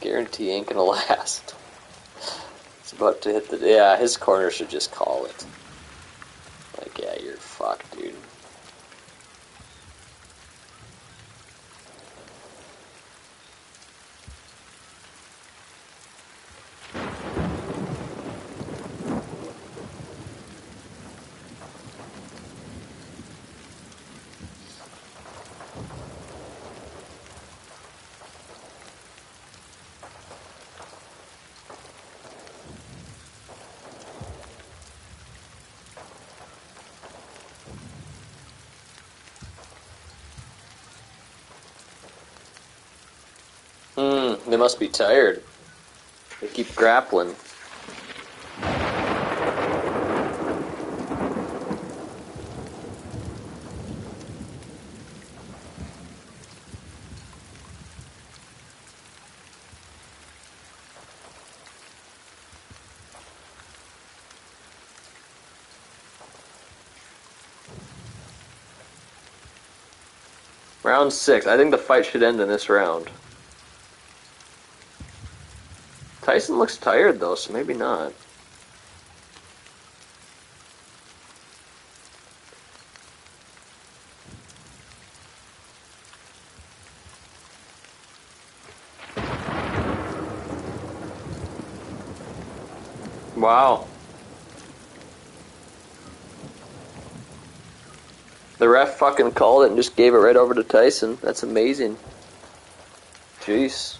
[SPEAKER 1] Guarantee ain't gonna last. It's about to hit the yeah. His corner should just call it. Like yeah, you're fucked, dude. Hmm, they must be tired. They keep grappling. Round six. I think the fight should end in this round. Tyson looks tired though, so maybe not. Wow. The ref fucking called it and just gave it right over to Tyson. That's amazing. Jeez.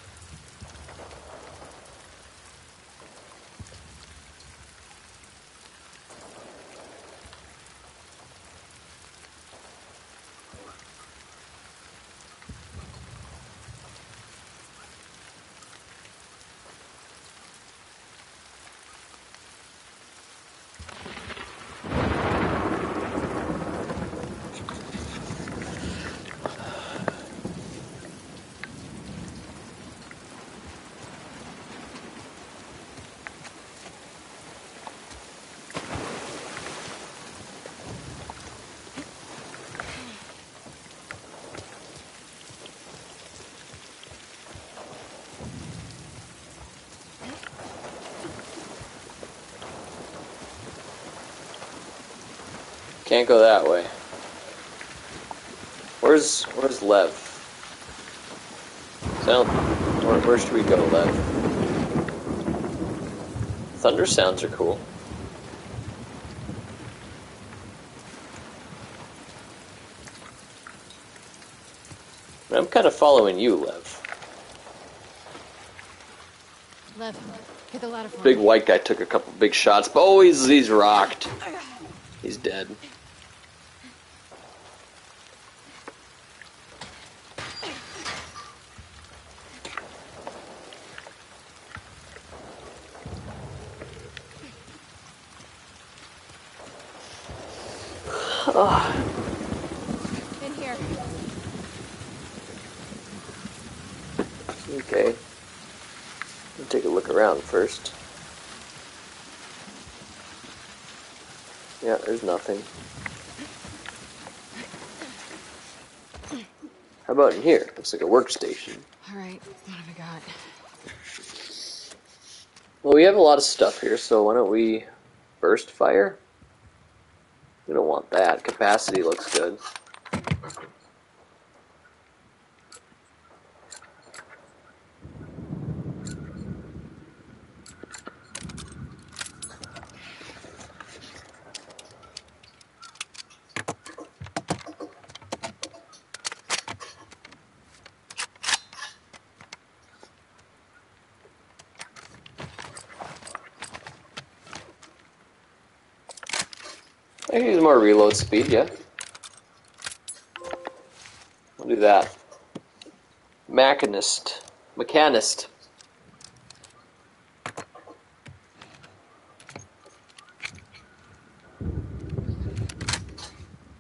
[SPEAKER 1] Can't go that way. Where's where's Lev? Sound. Where, where should we go, Lev? Thunder sounds are cool. I'm kind of following you, Lev.
[SPEAKER 5] Lev, hit the ladder
[SPEAKER 1] Big white guy took a couple big shots, but oh, he's, he's rocked. He's dead.
[SPEAKER 5] In here.
[SPEAKER 1] Okay. We'll take a look around first. Yeah, there's nothing. How about in here? Looks like a workstation.
[SPEAKER 5] All right, what have I got?
[SPEAKER 1] Well, we have a lot of stuff here, so why don't we burst fire? We don't want that. Capacity looks good. I can use more reload speed, yeah. I'll do that. Machinist. Mechanist.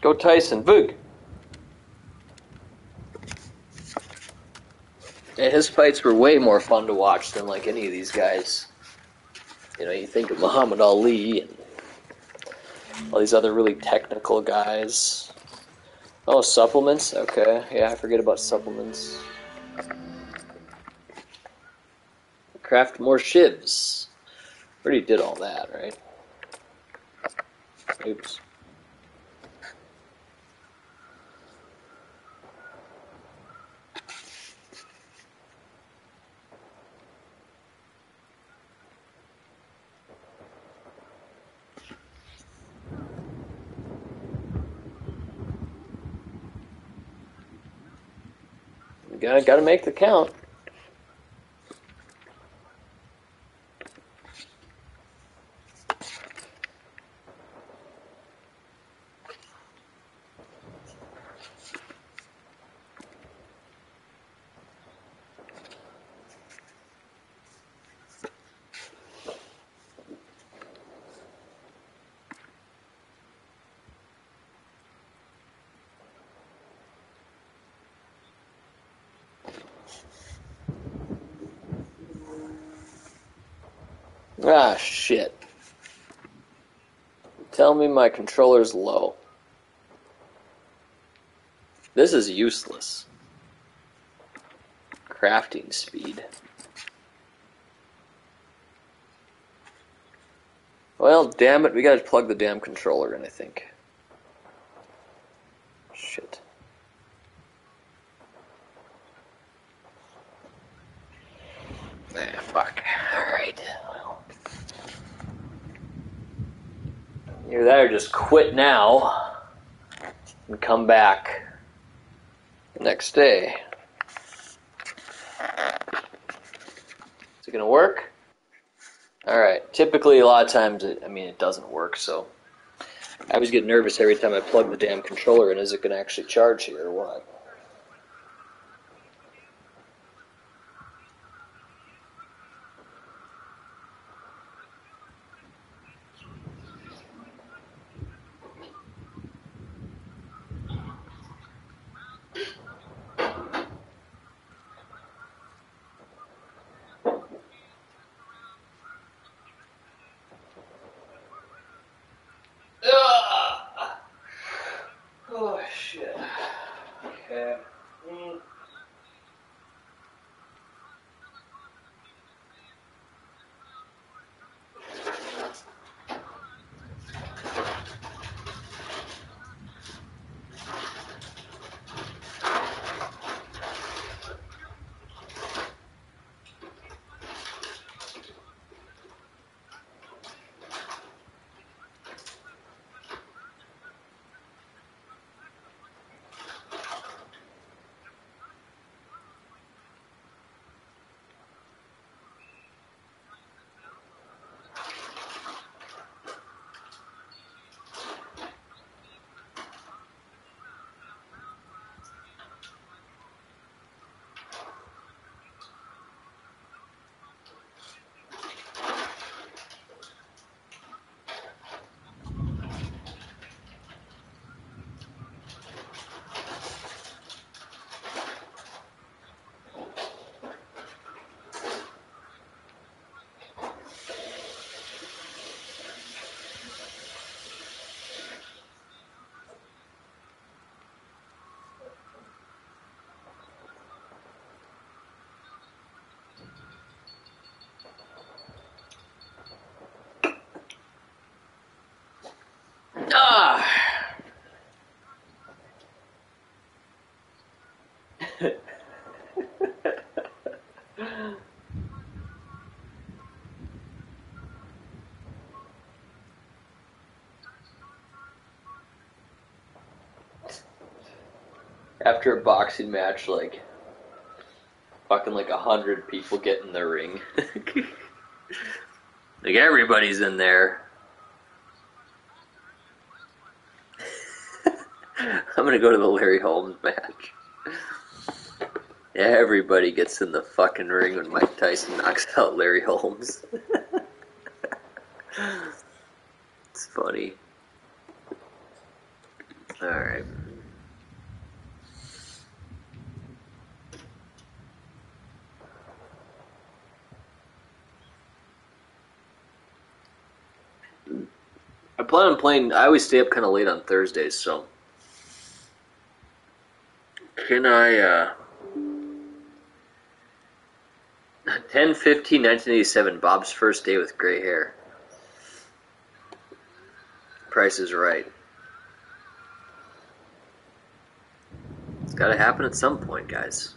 [SPEAKER 1] Go Tyson. Vug. And his fights were way more fun to watch than like any of these guys. You know, you think of Muhammad Ali and all these other really technical guys. Oh, supplements? Okay. Yeah, I forget about supplements. Craft more shivs. Already did all that, right? Oops. Gotta, gotta make the count. Ah, shit. Tell me my controller's low. This is useless. Crafting speed. Well, damn it, we gotta plug the damn controller in, I think. Shit. Ah, fuck. Alright. That or just quit now and come back the next day. Is it gonna work? Alright. Typically, a lot of times, it, I mean, it doesn't work, so. I always get nervous every time I plug the damn controller in. Is it gonna actually charge here or what? After a boxing match, like fucking like a hundred people get in the ring. like everybody's in there. I'm gonna go to the Larry Holmes match. Everybody gets in the fucking ring when Mike Tyson knocks out Larry Holmes. it's funny. Alright. I plan on playing. I always stay up kind of late on Thursdays, so. Can I, uh. 15 1987 Bob's first day with gray hair. Price is right. It's got to happen at some point, guys.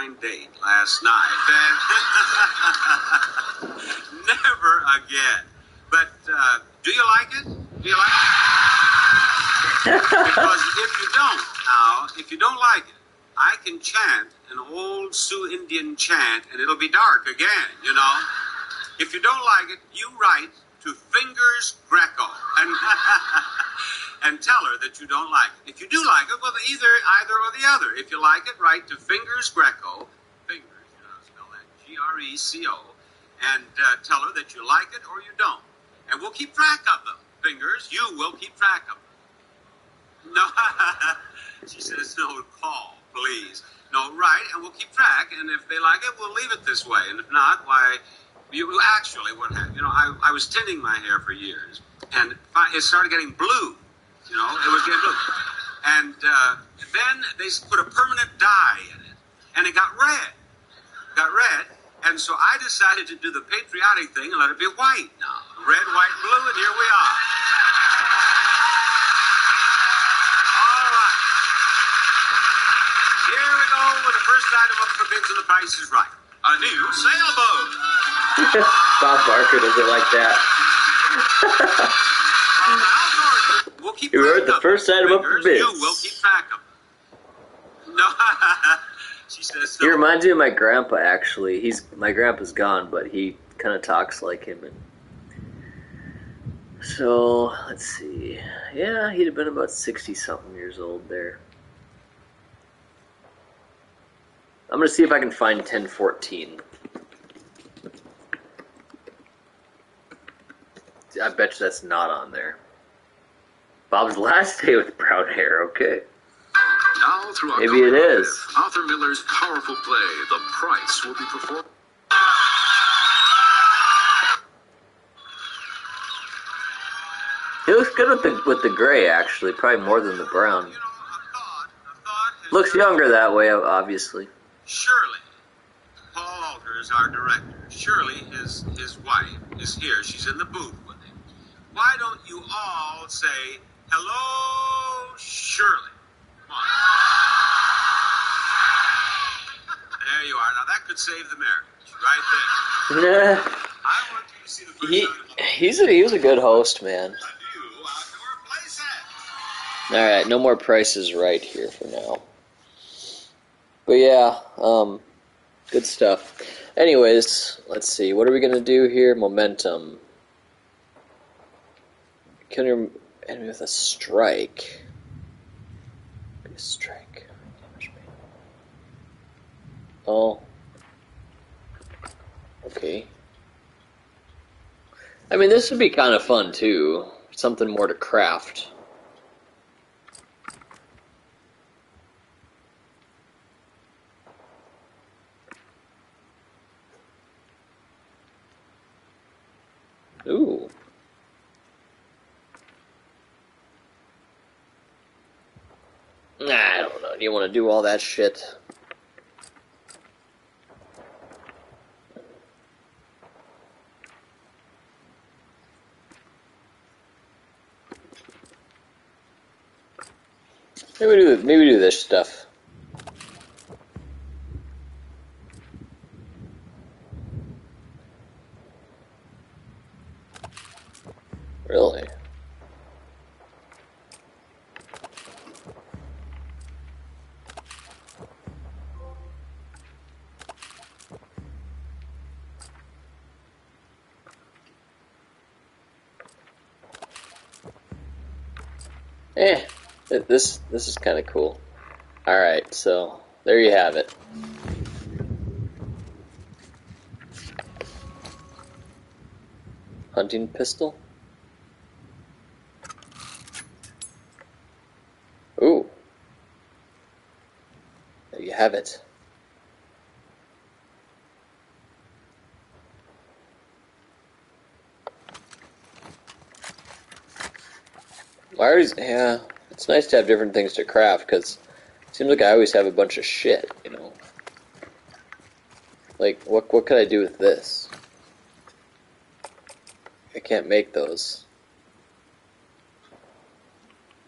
[SPEAKER 9] Blind date last night. And never again. But uh, do you like it? Do you like it? because if you don't, now, if you don't like it, I can chant an old Sioux Indian chant, and it'll be dark again. You know. If you don't like it, you write to Fingers Greco and and tell her that you don't like it. If you do like it, well, either either or the other. If you like it, write to Fingers Greco, Fingers, you know spell that, G R E C O, and uh, tell her that you like it or you don't, and we'll keep track of them. Fingers, you will keep track of them. No, she says no. Call, please. No, right, and we'll keep track. And if they like it, we'll leave it this way. And if not, why? You actually, what happened? You know, I, I was tinting my hair for years, and it started getting blue. You know, it was getting blue, and uh, then they put a permanent dye in it, and it got red. Got red, and so I decided to do the patriotic thing and let it be white now, red, white, blue, and here we are. All right. Here we go with the first item up for bids, and the price is right. A new sailboat.
[SPEAKER 1] Bob Barker does it like that.
[SPEAKER 9] We'll keep
[SPEAKER 1] You
[SPEAKER 9] track
[SPEAKER 1] heard the
[SPEAKER 9] of
[SPEAKER 1] first
[SPEAKER 9] them.
[SPEAKER 1] item up for
[SPEAKER 9] Fingers,
[SPEAKER 1] bids.
[SPEAKER 9] You will keep track of. No, she says
[SPEAKER 1] He
[SPEAKER 9] no.
[SPEAKER 1] reminds me of my grandpa. Actually, he's my grandpa's gone, but he kind of talks like him. And so let's see. Yeah, he'd have been about sixty something years old there. I'm gonna see if I can find 1014. I bet you that's not on there. Bob's last day with brown hair. Okay.
[SPEAKER 13] Now through
[SPEAKER 1] Maybe it is.
[SPEAKER 13] 5th, Arthur Miller's powerful play, The Price, will be performed.
[SPEAKER 1] He looks good with the with the gray, actually. Probably more than the brown. Looks younger that way, obviously.
[SPEAKER 9] Shirley, Paul Alter is our director. Shirley, his his wife, is here. She's in the booth. Why don't you all say hello, Shirley? Come on. There you are. Now that could save the marriage, right there.
[SPEAKER 1] Nah,
[SPEAKER 9] I want you to see the first
[SPEAKER 1] he he's a he was a good host, man. All right, no more prices right here for now. But yeah, um, good stuff. Anyways, let's see. What are we gonna do here? Momentum. Kill your enemy with a strike. A strike. Oh. Okay. I mean, this would be kind of fun too. Something more to craft. Nah, I don't know. Do you want to do all that shit? Maybe do maybe do this stuff. Really? Eh, th- this this is kind of cool. All right, so there you have it. Hunting pistol. Ooh. There you have it. Why is yeah? It's nice to have different things to craft because it seems like I always have a bunch of shit, you know. Like what what could I do with this? I can't make those.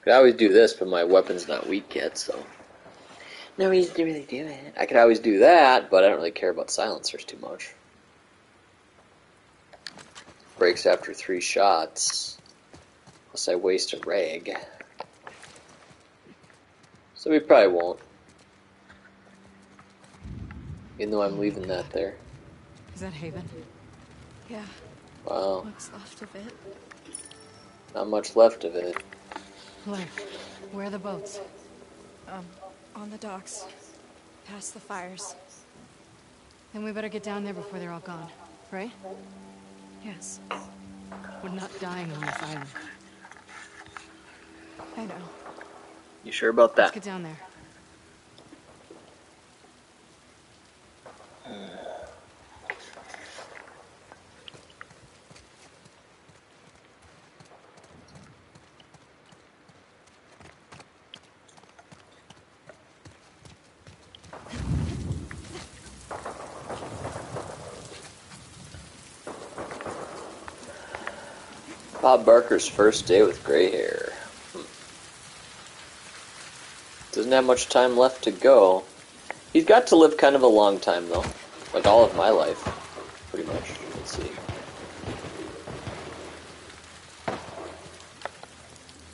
[SPEAKER 1] Could always do this, but my weapon's not weak yet, so no reason to really do it. I could always do that, but I don't really care about silencers too much. Breaks after three shots. Unless I waste a rag. So we probably won't. Even though I'm leaving that there.
[SPEAKER 5] Is that Haven?
[SPEAKER 10] Yeah,
[SPEAKER 1] Wow,
[SPEAKER 10] what's left of it.
[SPEAKER 1] not much left of it.
[SPEAKER 5] Blair, where are the boats?
[SPEAKER 10] Um, on the docks. Past the fires.
[SPEAKER 5] Then we better get down there before they're all gone, right?
[SPEAKER 10] Yes,
[SPEAKER 5] We're not dying on this island.
[SPEAKER 10] I know.
[SPEAKER 1] You sure about
[SPEAKER 5] Let's
[SPEAKER 1] that?
[SPEAKER 5] get down there.
[SPEAKER 1] Bob Barker's first day with gray hair. Hmm. Doesn't have much time left to go. He's got to live kind of a long time, though. Like all of my life, pretty much. Let's see.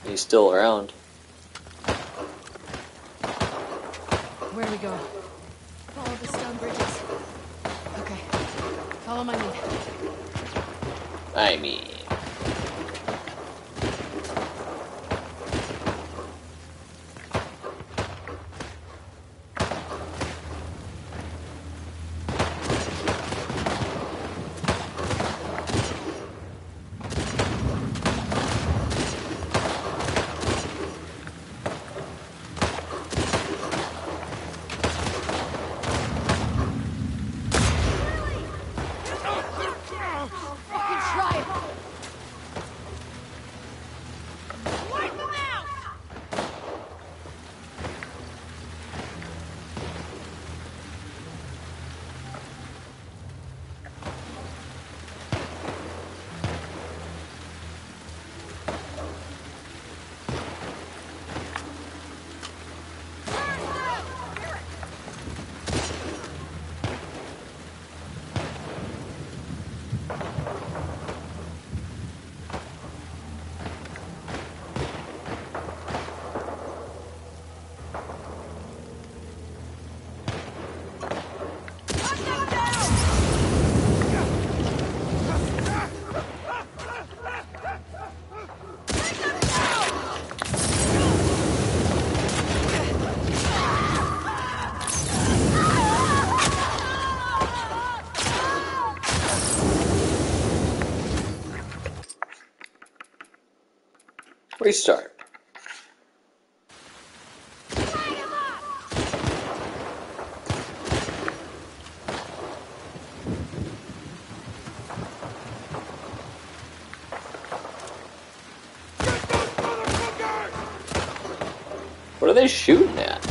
[SPEAKER 1] He's still around.
[SPEAKER 5] Where do we go?
[SPEAKER 10] Follow the stone bridges.
[SPEAKER 5] Okay. Follow my lead.
[SPEAKER 1] I mean. Restart. What are they shooting at?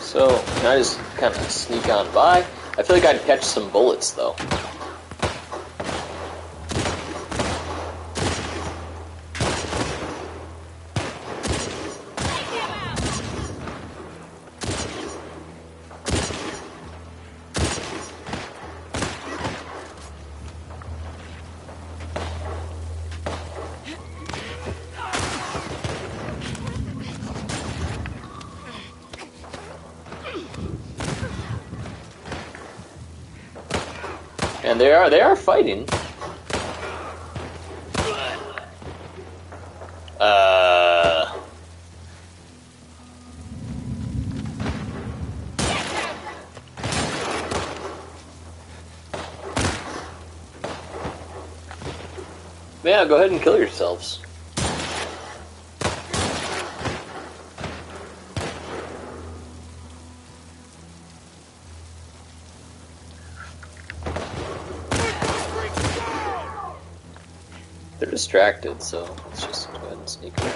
[SPEAKER 1] So, can I just kind of sneak on by? I feel like I'd catch some bullets, though. And they are they are fighting. Uh Yeah, go ahead and kill yourselves. Distracted, so let's just go ahead and sneak around.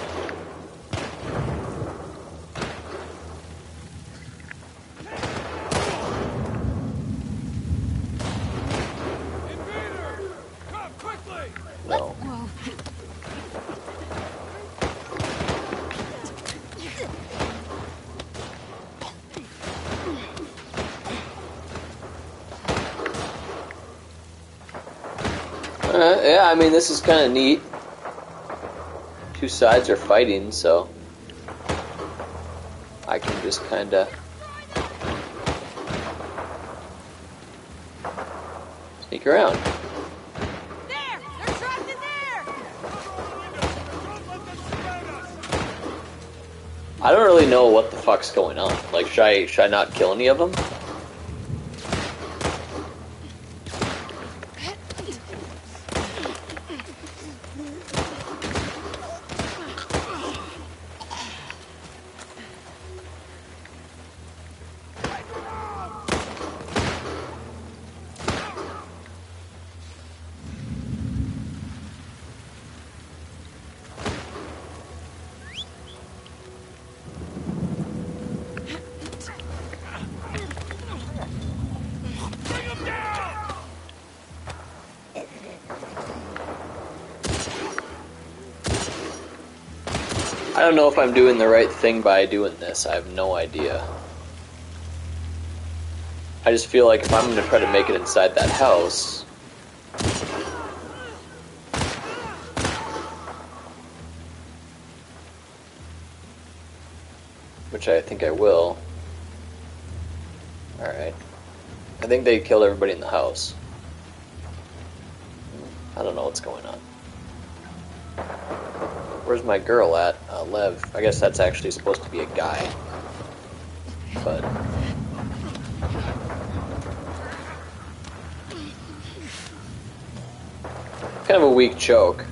[SPEAKER 1] No. Uh, yeah, I mean, this is kind of neat. Two sides are fighting, so I can just kind of sneak around. I don't really know what the fuck's going on. Like, should I should I not kill any of them? I don't know if I'm doing the right thing by doing this. I have no idea. I just feel like if I'm going to try to make it inside that house, which I think I will. Alright. I think they killed everybody in the house. I don't know what's going on. Where's my girl at? Uh, Lev. I guess that's actually supposed to be a guy. But. Kind of a weak choke.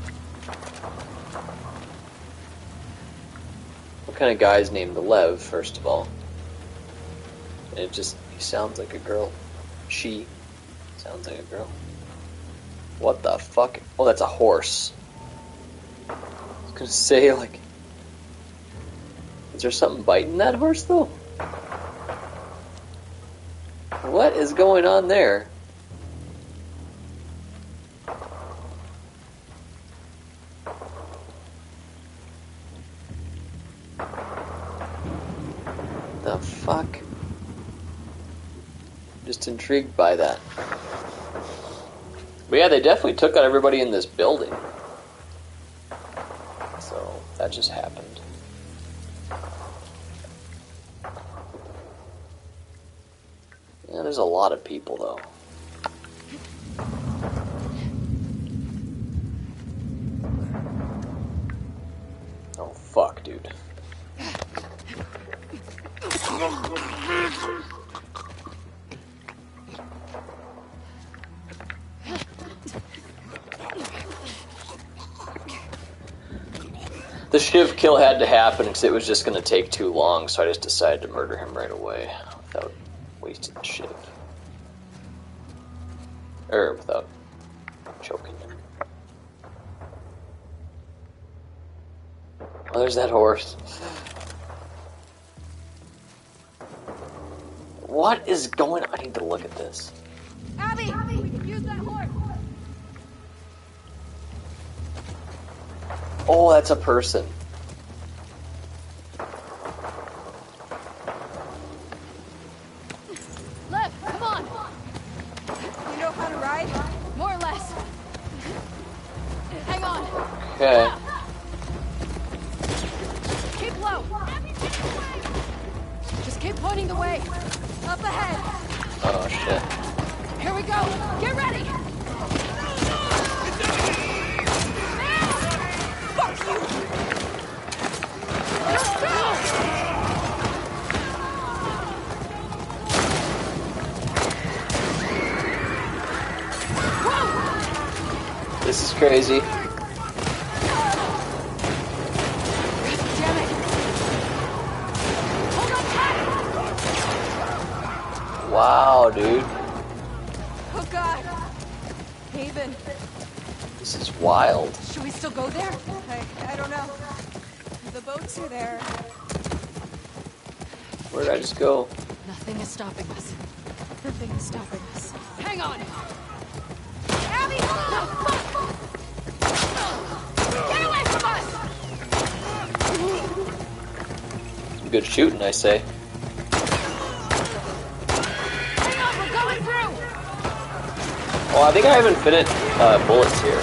[SPEAKER 1] What kind of guy's named Lev, first of all? And it just, he sounds like a girl. She sounds like a girl. What the fuck? Oh, that's a horse. I was gonna say, like, is there something biting that horse though? What is going on there? The fuck? Just intrigued by that. But yeah, they definitely took out everybody in this building. So that just happened. People though. Oh fuck, dude. The Shiv kill had to happen because it was just going to take too long, so I just decided to murder him right away there's that horse. What is going on? I need to look at this.
[SPEAKER 3] Abby, we can use that horse.
[SPEAKER 1] Oh, that's a person. Shooting, I say.
[SPEAKER 5] Hang on, we're going through!
[SPEAKER 1] Oh, I think I have infinite uh, bullets here.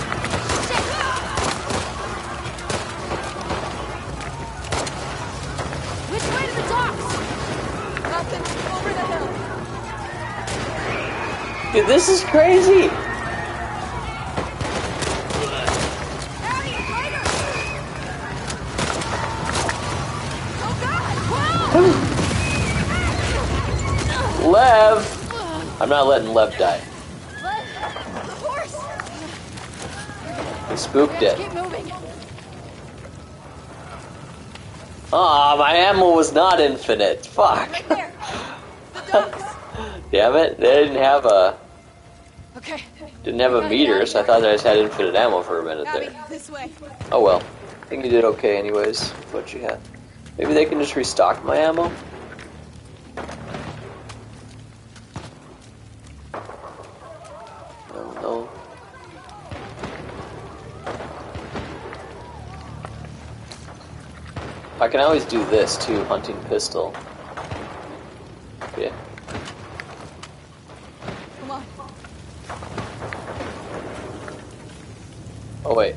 [SPEAKER 5] Which way to the docks?
[SPEAKER 3] Nothing. Over the hill.
[SPEAKER 1] Dude, this is crazy. I'm not letting Lev die.
[SPEAKER 3] Horse!
[SPEAKER 1] He spooked it. Aw, my ammo was not infinite. Fuck. Damn it. They didn't have a
[SPEAKER 5] Okay.
[SPEAKER 1] didn't have a meter, so I thought I just had infinite ammo for a minute there. Oh well. I think you did okay anyways, what you had. Maybe they can just restock my ammo? Can always do this too, hunting pistol. Yeah.
[SPEAKER 3] Come on.
[SPEAKER 1] Oh wait.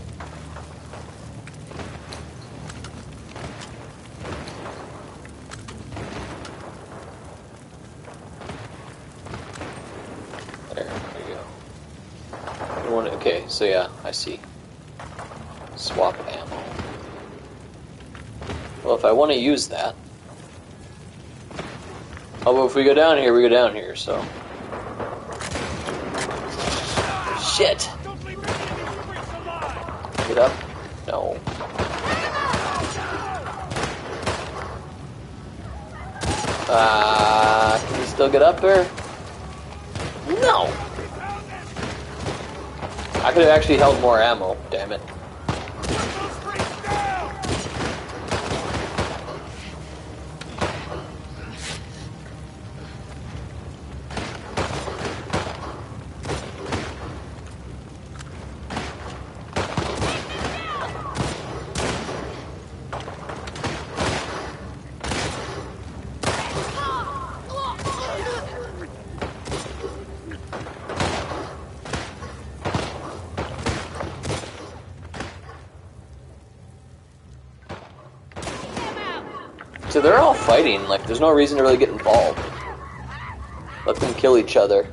[SPEAKER 1] There, there you go. I want okay, so yeah, I see. Swap ammo. To use that. But if we go down here, we go down here, so. Shit! Get up? No. Uh, can we still get up there? No! I could have actually held more ammo, damn it. So they're all fighting, like, there's no reason to really get involved. Let them kill each other.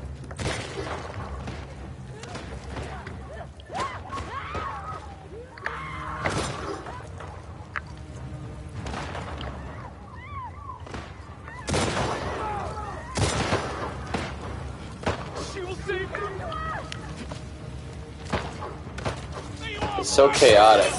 [SPEAKER 1] It's so chaotic.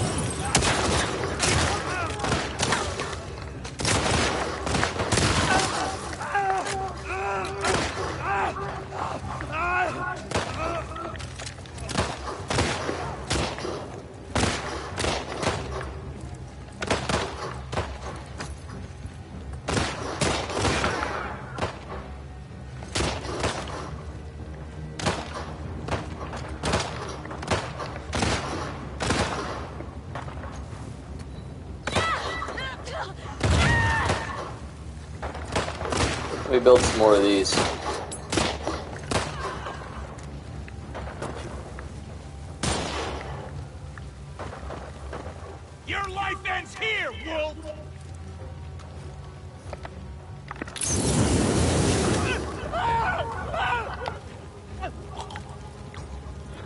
[SPEAKER 1] Me build some more of these.
[SPEAKER 7] Your life ends here, wolf!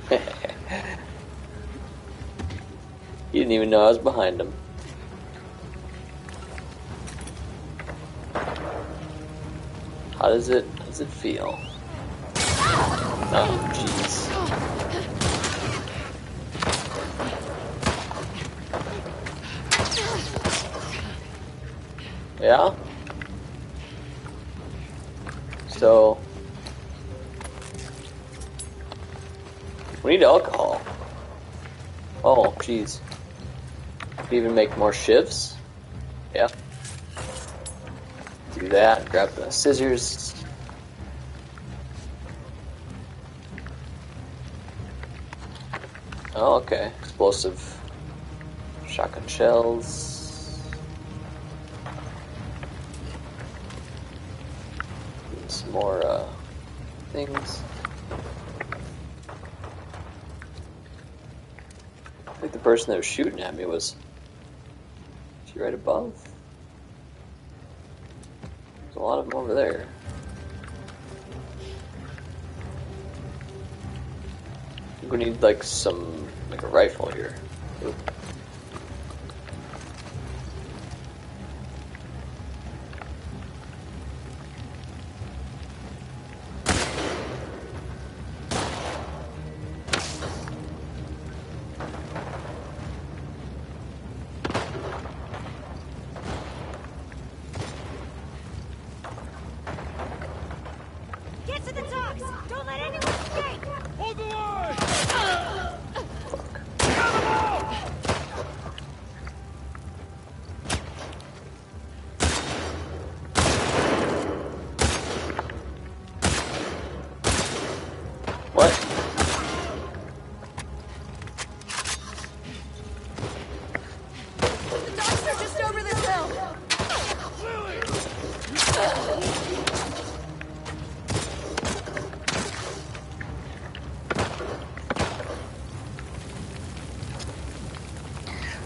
[SPEAKER 1] He didn't even know I was behind him. Does it how does it feel? Oh jeez. Yeah? So we need alcohol. Oh, jeez. Could even make more shivs. Yeah. Do that. Grab the scissors. Oh, okay. Explosive shotgun shells. Need some more uh, things. I think the person that was shooting at me was. She right above? There's a lot of them over there. We need like some rifle here.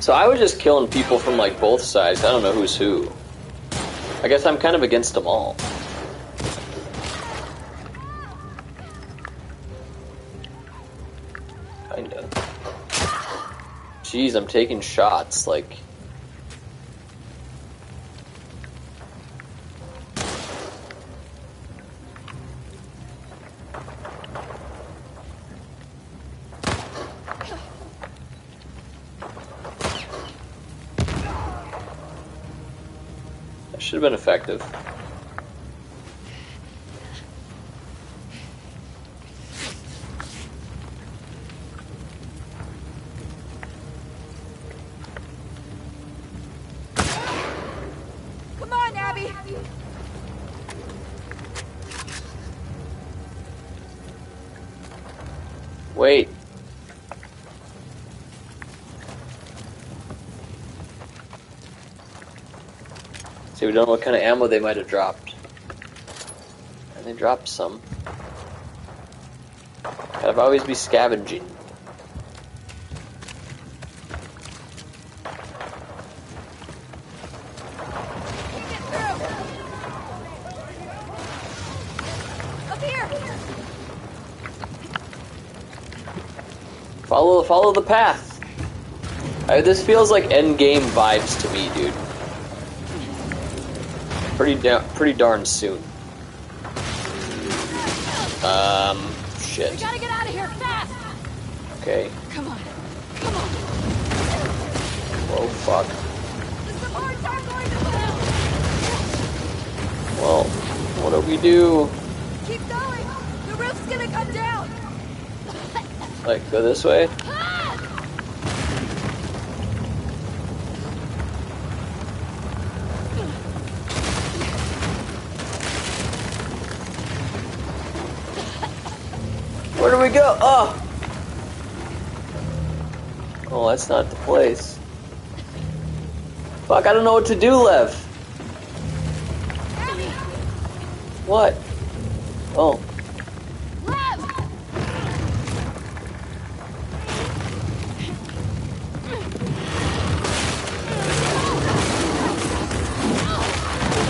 [SPEAKER 1] So I was just killing people from like both sides. I don't know who's who. I guess I'm kind of against them all. Kinda. Jeez, I'm taking shots. Like, should have been effective.
[SPEAKER 3] Come on, Abby!
[SPEAKER 1] Wait. Don't know what kind of ammo they might have dropped. And they dropped some. Gotta always be scavenging. Follow, follow the path. Uh, this feels like end game vibes to me, dude. Pretty, da- pretty darn soon. Um, shit.
[SPEAKER 3] We gotta get out of here fast!
[SPEAKER 1] Okay.
[SPEAKER 3] Come on. Come on.
[SPEAKER 1] Whoa, fuck.
[SPEAKER 3] The supports aren't going to move!
[SPEAKER 1] Well, what do we do?
[SPEAKER 3] Keep going! The roof's gonna come down!
[SPEAKER 1] Like, go this way? That's not the place. Fuck, I don't know what to do, Lev. What? Oh.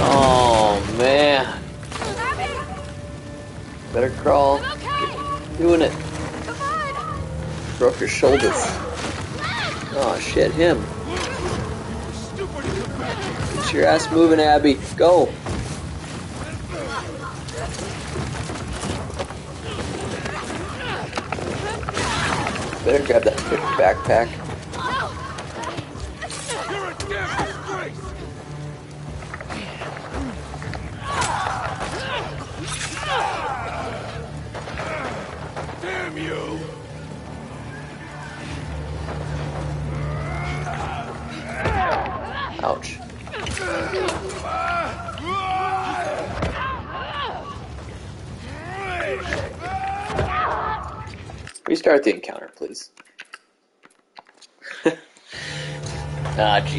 [SPEAKER 1] Oh man. Better crawl. Doing it. Broke your shoulders. Shit, him. Get your ass moving, Abby. Go. Better grab that backpack.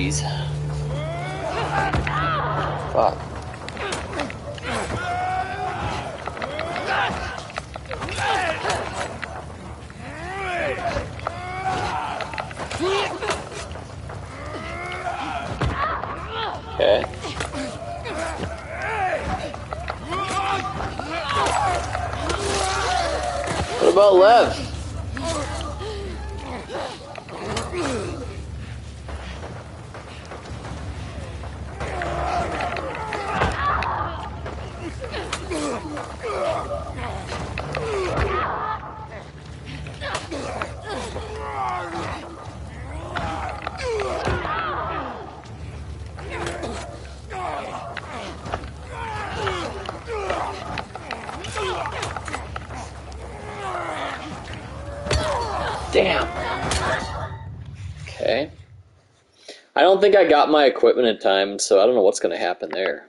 [SPEAKER 1] Ah, jeez. Fuck. Okay. What about Lev? Damn. Okay. I don't think I got my equipment in time, so I don't know what's going to happen there.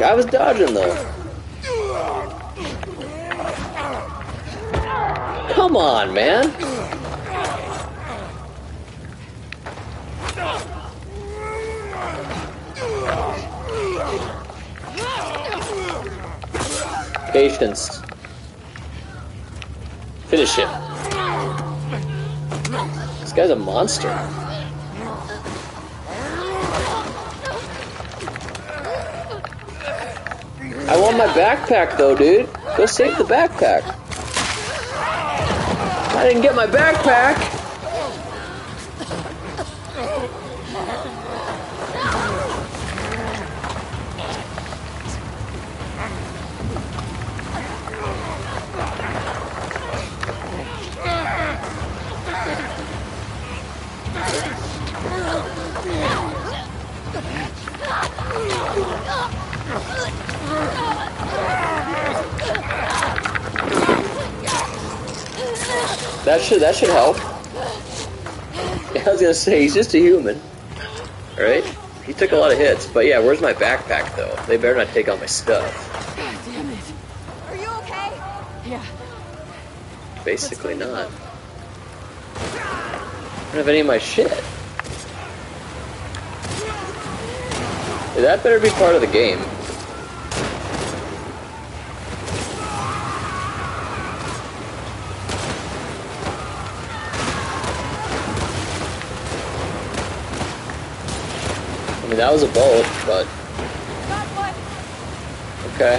[SPEAKER 1] I was dodging though. Come on, man. Patience. Finish him. This guy's a monster. I want my backpack though, dude. Go save the backpack. I didn't get my backpack. That should that should help. Yeah, I was gonna say he's just a human, right? He took a lot of hits, but yeah, where's my backpack though? They better not take all my stuff.
[SPEAKER 5] God damn it. Are you okay? Yeah.
[SPEAKER 1] Basically not. I don't have any of my shit. That better be part of the game. That was a bolt, but okay.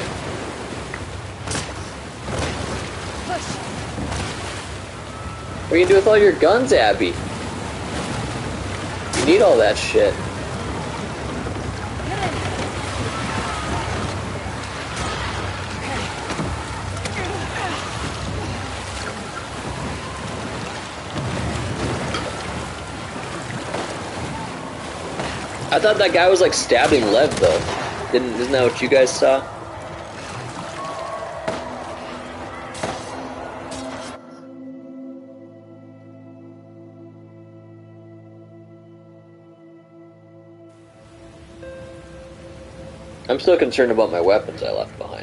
[SPEAKER 1] What are you gonna do with all your guns, Abby? You need all that shit. I thought that guy was like stabbing Lev though. Didn't isn't that what you guys saw? I'm still concerned about my weapons I left behind.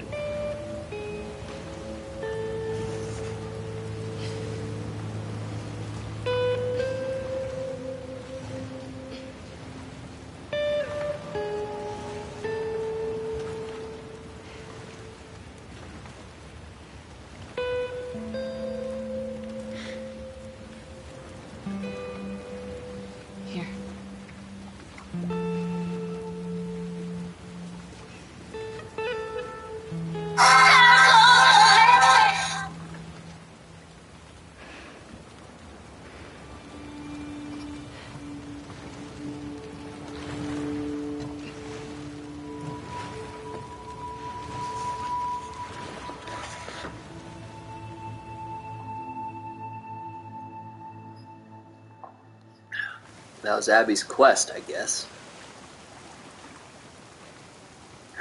[SPEAKER 1] That was Abby's quest, I guess.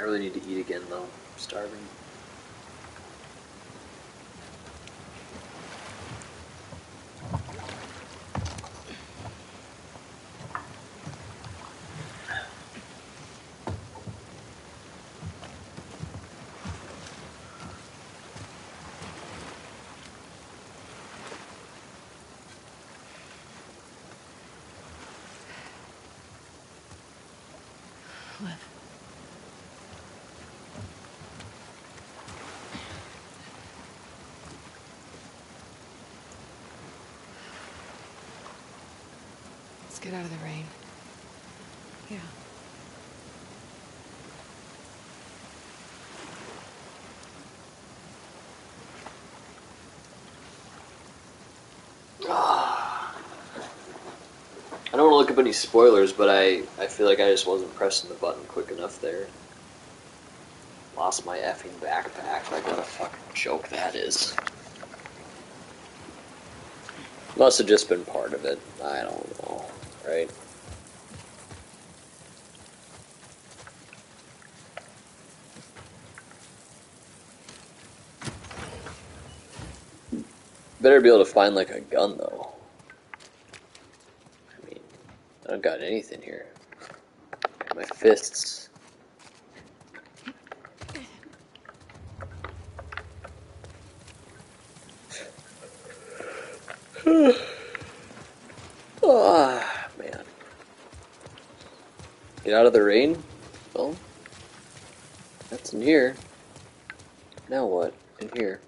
[SPEAKER 1] I really need to eat again though. I'm starving.
[SPEAKER 5] Liv. Let's get out of the rain. Yeah.
[SPEAKER 1] Any spoilers, but I, I feel like I just wasn't pressing the button quick enough there. Lost my effing backpack. Like, what a fucking joke that is. Must have just been part of it. I don't know, right? Better be able to find like a gun though. I mean, I don't got anything here. My fists. Ah, man. Get out of the rain? Well, that's in here. Now what? In here.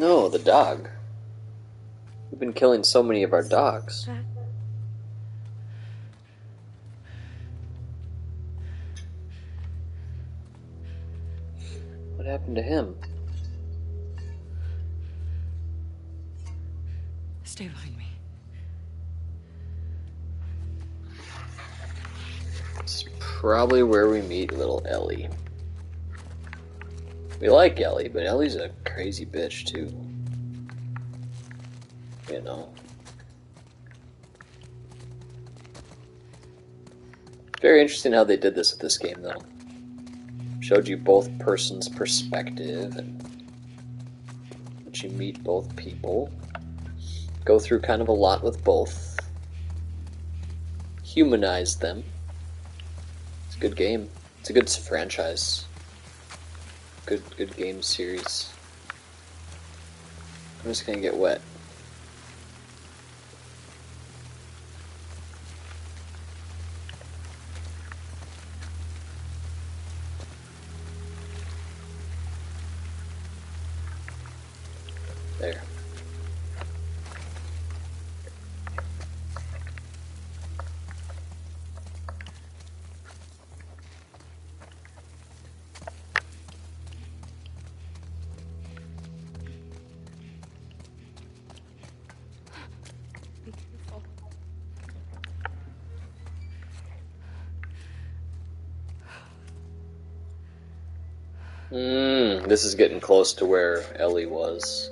[SPEAKER 1] No, the dog. We've been killing so many of our dogs. What happened to him?
[SPEAKER 5] Stay behind me.
[SPEAKER 1] It's probably where we meet little Ellie. We like Ellie, but Ellie's a crazy bitch too. Know. Very interesting how they did this with this game though. Showed you both persons' perspective and let you meet both people. Go through kind of a lot with both. Humanize them. It's a good game. It's a good franchise. Good good game series. I'm just gonna get wet. This is getting close to where Ellie was.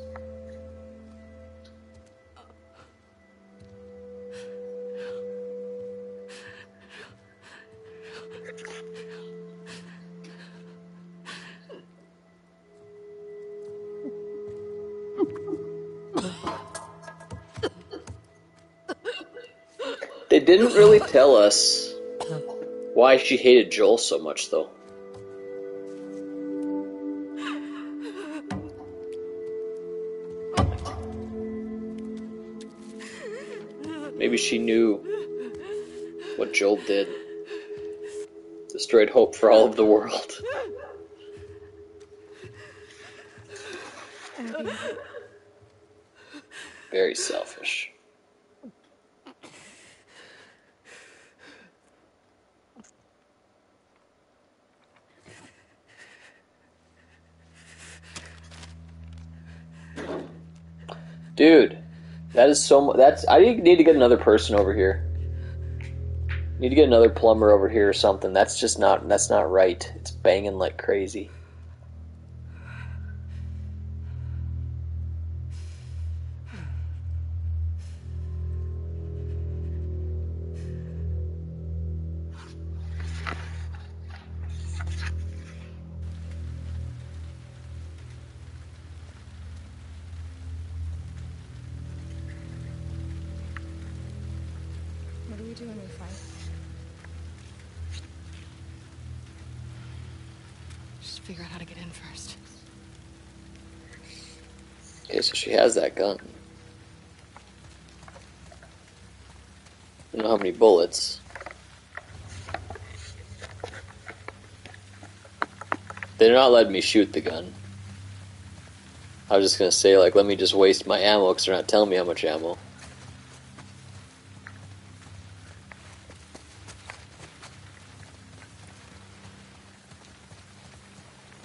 [SPEAKER 1] They didn't really tell us why she hated Joel so much, though. Maybe she knew what Joel did. Destroyed hope for all of the world. Very selfish. Dude, that is so. That's I need to get another person over here. Need to get another plumber over here or something. That's just not. That's not right. It's banging like crazy. Has that gun. I don't know how many bullets. They're not letting me shoot the gun. I was just gonna say, like, let me just waste my ammo because they're not telling me how much ammo.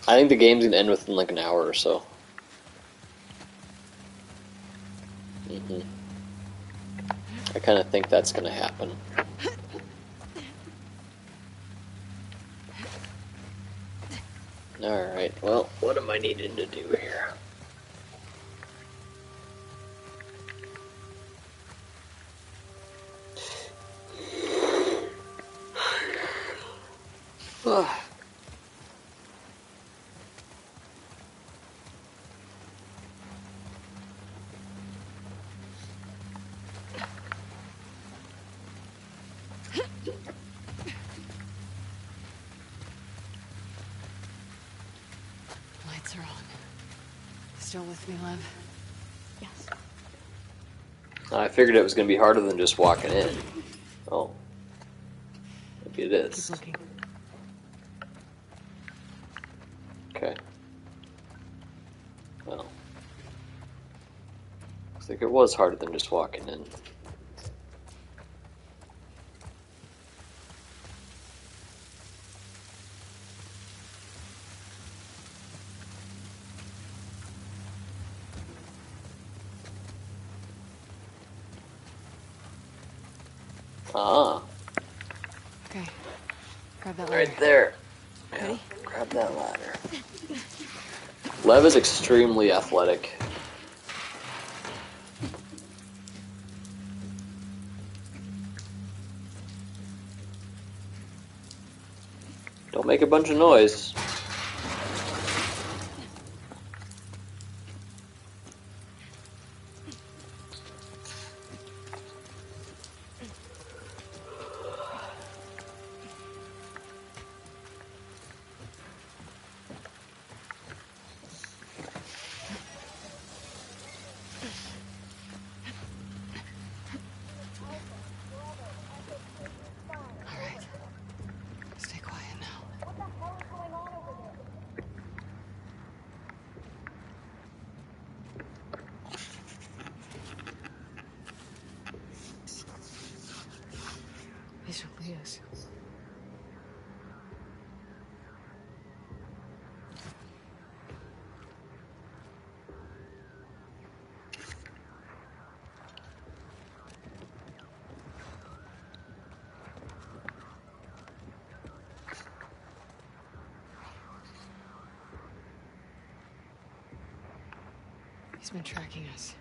[SPEAKER 1] I think the game's gonna end within like an hour or so. hmm I kind of think that's gonna happen. Alright, well, what am I needing to do here? Figured it was gonna be harder than just walking in. Oh. Maybe it is. Okay. Well. Looks like it was harder than just walking in. Ah,
[SPEAKER 5] Okay. Grab that ladder.
[SPEAKER 1] right there.
[SPEAKER 5] Ready?
[SPEAKER 1] Grab that ladder. Is extremely athletic. Don't make a bunch of noise.
[SPEAKER 5] Been tracking us.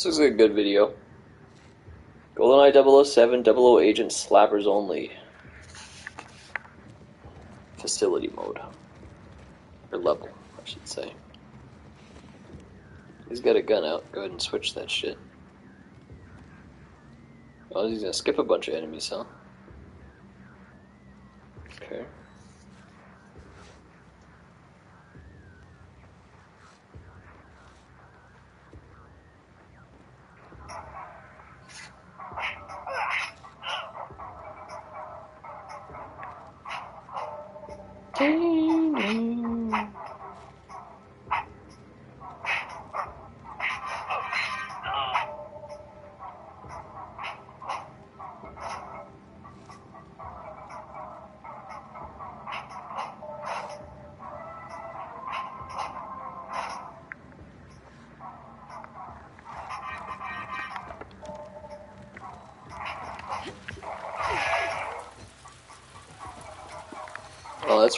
[SPEAKER 1] This is a good video. GoldenEye 007 00 Agent Slappers Only. Facility mode. Or level, I should say. He's got a gun out. Go ahead and switch that shit. Oh, he's gonna skip a bunch of enemies, huh?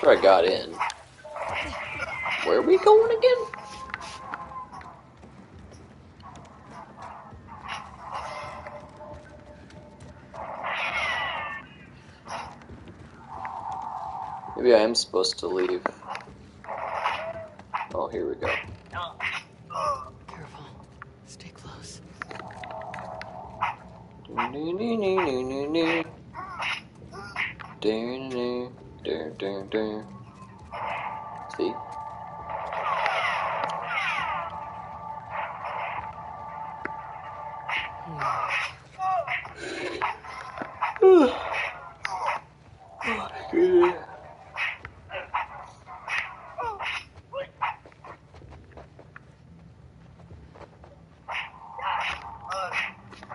[SPEAKER 1] Where I got in. Where are we going again? Maybe I am supposed to leave. Oh, here we go.
[SPEAKER 5] Careful. Stay close.
[SPEAKER 1] Do, do, do, do, do, do. Do, do, do, do, do. See?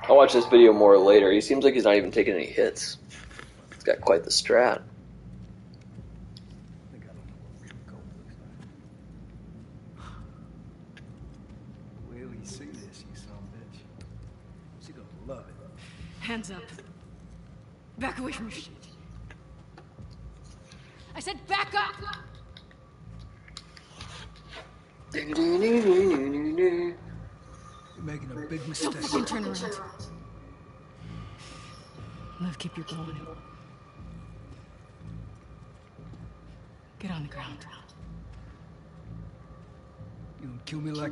[SPEAKER 1] I'll watch this video more later. He seems like he's not even taking any hits. He's got quite the strat.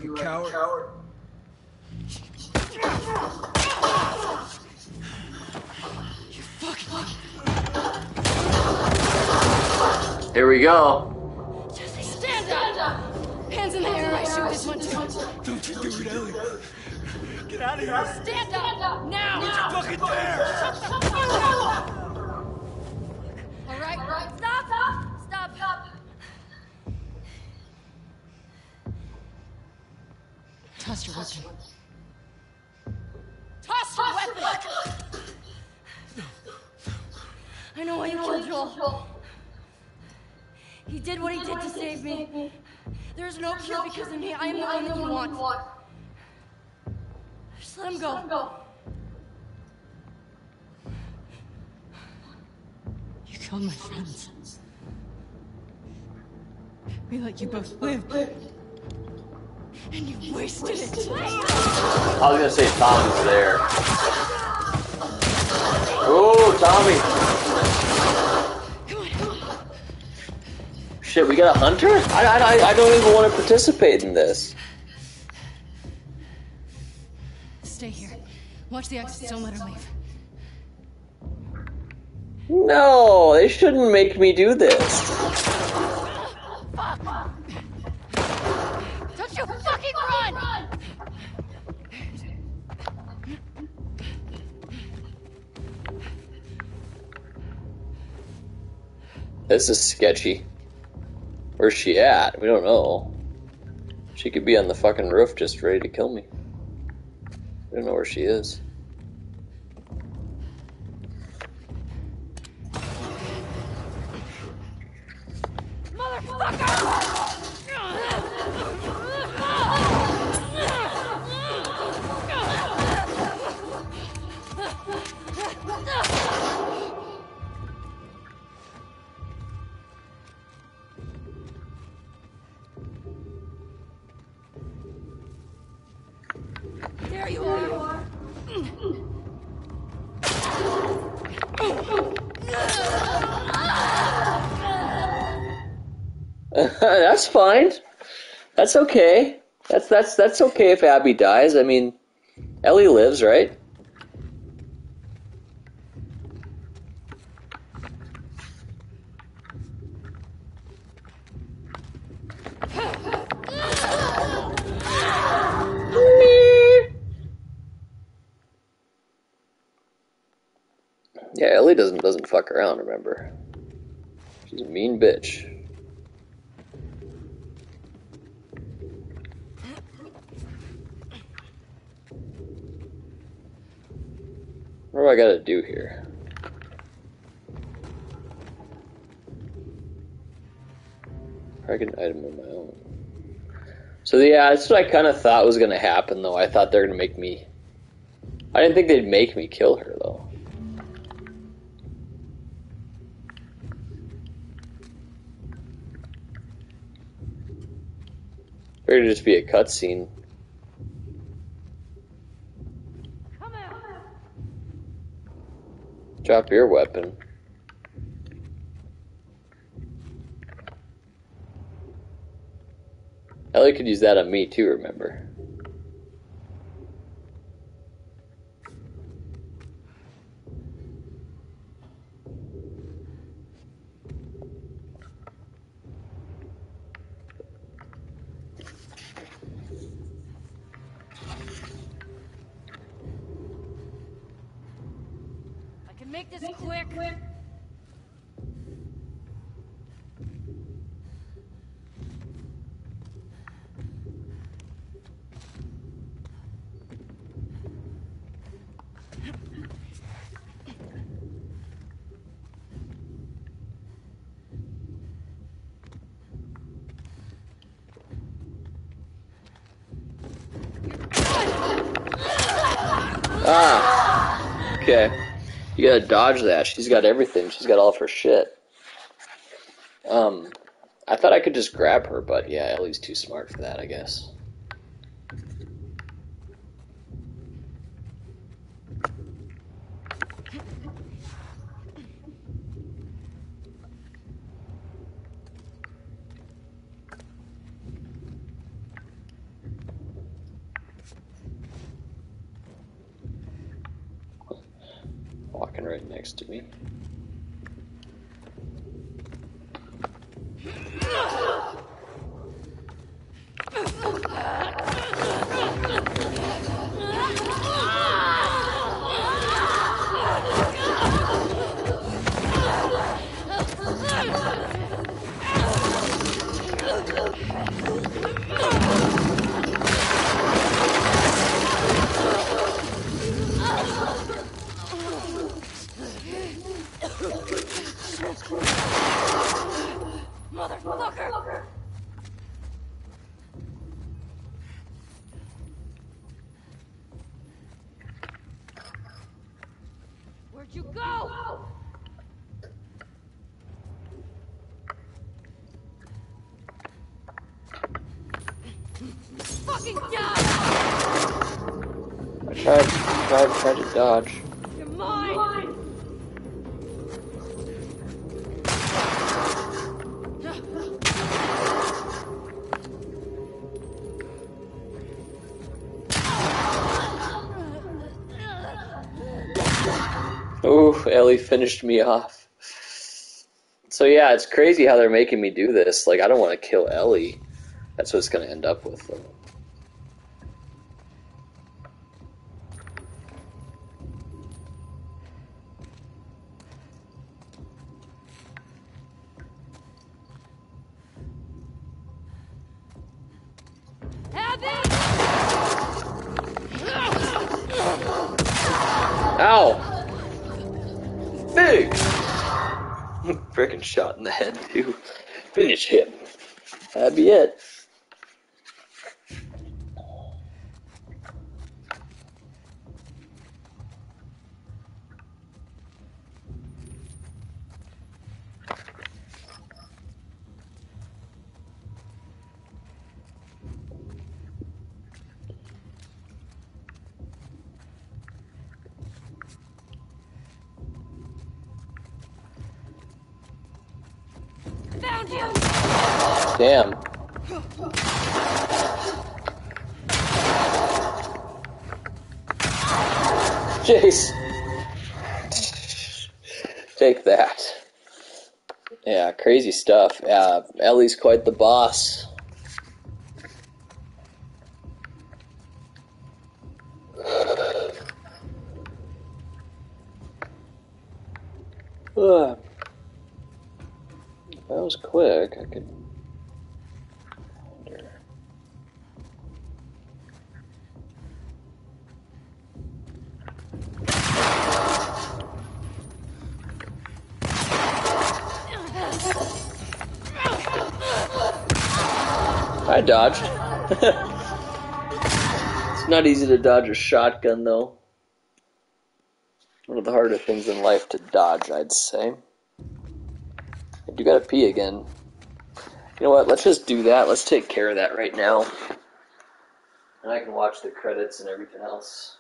[SPEAKER 4] Gonna kill like a coward?
[SPEAKER 5] You fucking.
[SPEAKER 1] Here we go.
[SPEAKER 5] I am the one that you want. Just let him go. You killed my friends. We let you both live. And you wasted it.
[SPEAKER 1] I was gonna say Tommy's there. Oh, Tommy! Shit, we got a hunter? I, I, I don't even want to participate in this.
[SPEAKER 5] Stay here. Watch the exits. Don't let her leave.
[SPEAKER 1] No, they shouldn't make me do this.
[SPEAKER 14] Don't you fucking run!
[SPEAKER 1] This is sketchy. Where's she at? We don't know. She could be on the fucking roof just ready to kill me. We don't know where she is. That's fine. That's okay. That's that's that's okay if Abby dies. I mean, Ellie lives, right? Yeah, Ellie doesn't doesn't fuck around. Remember, she's a mean bitch. What do I gotta do here? I can item on my own. So yeah, that's what I kind of thought was gonna happen, though. I thought they're gonna make me. I didn't think they'd make me kill her, though. It'd just be a cutscene. Drop your weapon. Ellie could use that on me too, remember?
[SPEAKER 14] I can make this quick.
[SPEAKER 1] Ah! Okay. Gotta dodge that. She's got everything. She's got all of her shit. Um, I thought I could just grab her, but yeah, Ellie's too smart for that, I guess. Finished me off. So yeah, it's crazy how they're making me do this. Like, I don't want to kill Ellie. That's what it's gonna end up with. Though.
[SPEAKER 15] You!
[SPEAKER 1] Damn. Jace. Take that. Yeah, crazy stuff. Ellie's quite the boss. it's not easy to dodge a shotgun, though. One of the harder things in life to dodge, I'd say. I do gotta pee again. You know what? Let's just do that. Let's take care of that right now. And I can watch the credits and everything else.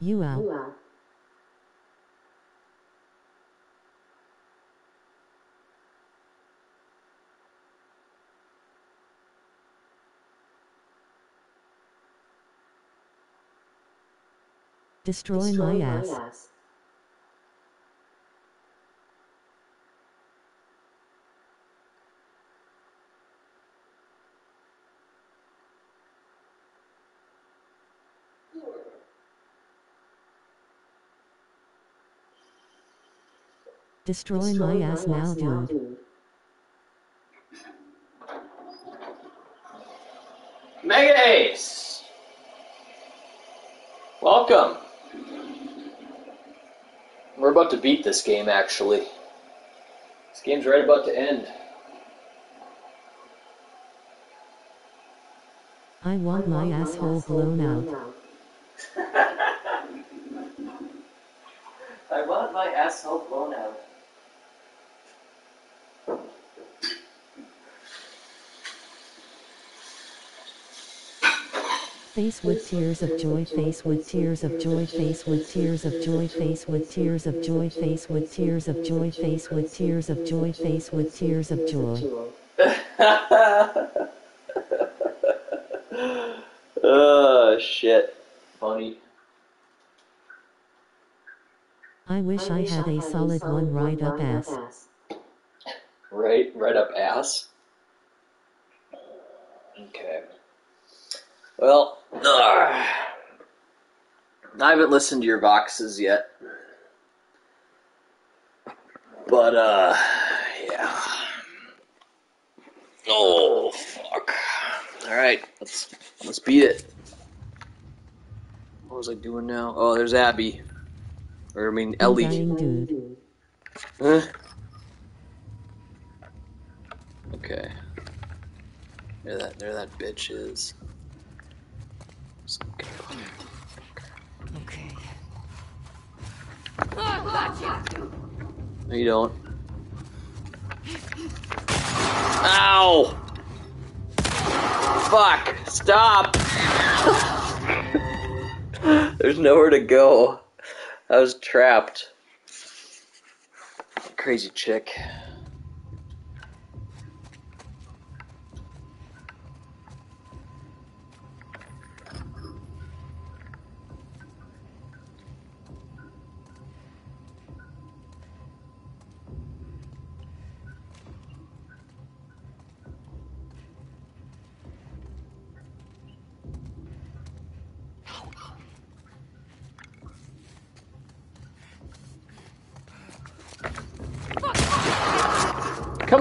[SPEAKER 2] You out. Destroy my ass. Destroy my ass now, dude.
[SPEAKER 1] Mega Ace! Welcome! We're about to beat this game, actually. This game's right about to end.
[SPEAKER 2] I want my asshole blown out.
[SPEAKER 1] I want my asshole blown out.
[SPEAKER 2] Face with tears of joy, face with tears of joy, face with tears of joy, face with tears of joy, face with tears of joy, face with tears of joy, face with tears of joy.
[SPEAKER 1] oh, shit. Funny.
[SPEAKER 2] I wish I had a solid one right up ass.
[SPEAKER 1] Right, right up ass. Okay. Well. I haven't listened to your boxes yet. But, uh, yeah. Oh, fuck. Alright, let's, let's beat it. What was I doing now? Oh, there's Abby. Or, I mean, Ellie. Huh? Okay. There that there that bitch is.
[SPEAKER 11] Okay.
[SPEAKER 1] No, you don't. Ow! Fuck! Stop! There's nowhere to go. I was trapped. Crazy chick.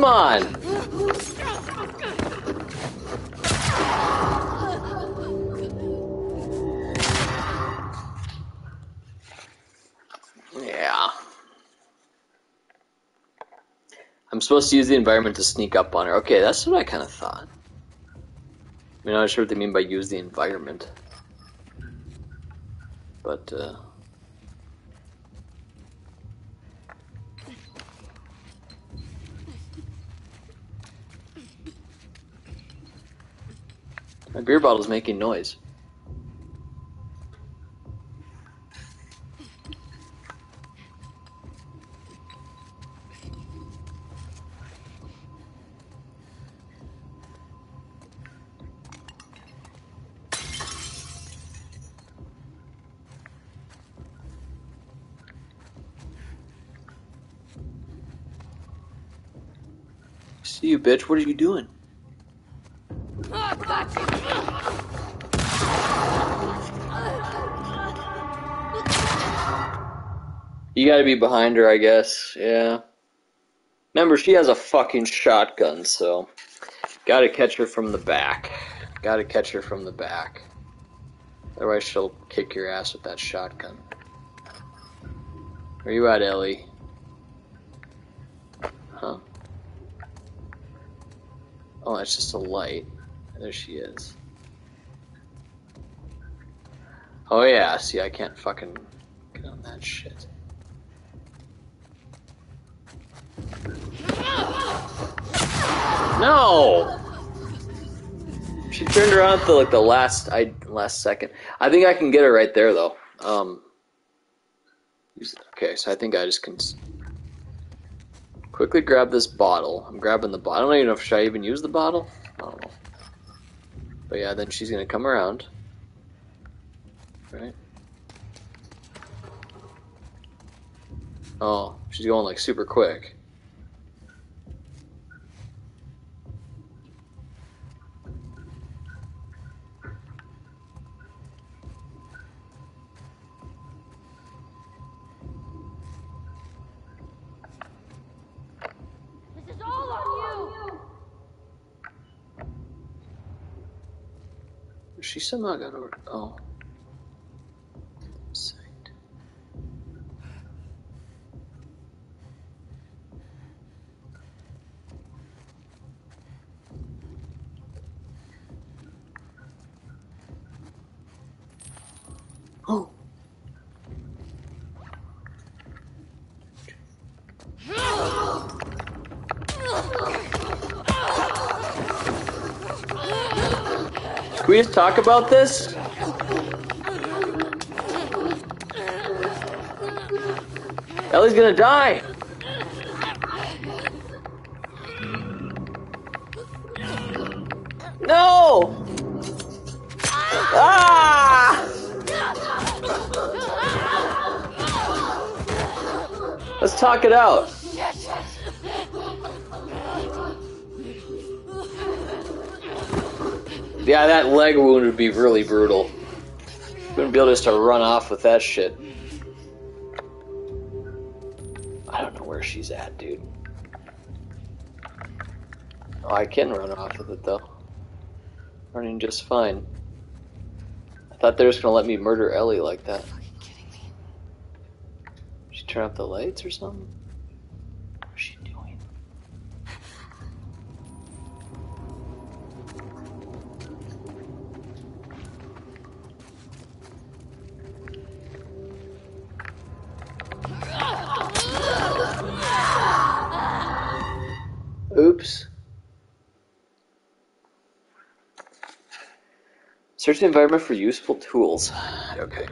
[SPEAKER 1] Come on! Yeah. I'm supposed to use the environment to sneak up on her. Okay, that's what I kind of thought. I'm not sure what they mean by use the environment. But, uh. Beer bottle's making noise. See you, bitch. What are you doing? You gotta be behind her, I guess. Yeah. Remember, she has a fucking shotgun, so. Gotta catch her from the back. Gotta catch her from the back. Otherwise, she'll kick your ass with that shotgun. Where you at, Ellie? Huh? Oh, that's just a light. There she is. Oh yeah, see, I can't fucking get on that shit. No! She turned around the like the last I last second. I think I can get her right there though. Um. Okay, so I think I just can quickly grab this bottle. I'm grabbing the bottle. I don't even know if should I even use the bottle. I don't know. But yeah, then she's gonna come around. Right. Oh, she's going like super quick. She somehow got over. Oh.
[SPEAKER 16] We just talk about this? Ellie's gonna die. No! Ah! Let's talk it out.
[SPEAKER 1] Yeah, that leg wound would be really brutal. Wouldn't be able just to run off with that shit. I don't know where she's at, dude. Oh, I can run off with it though. Running just fine. I thought they were just gonna let me murder Ellie like that. She turn off the lights or something? Search the environment for useful tools. Okay.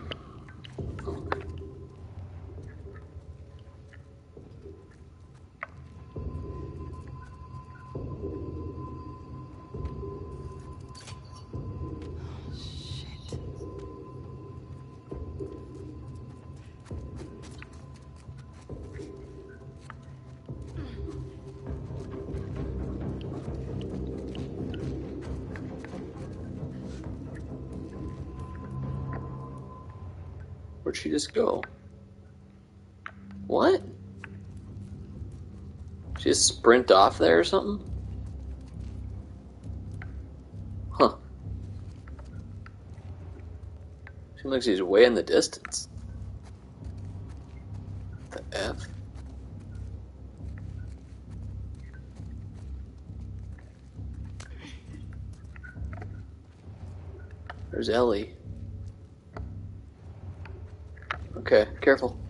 [SPEAKER 1] Just sprint off there or something? Huh. Seems like she's way in the distance. The F? There's Ellie. Okay, careful.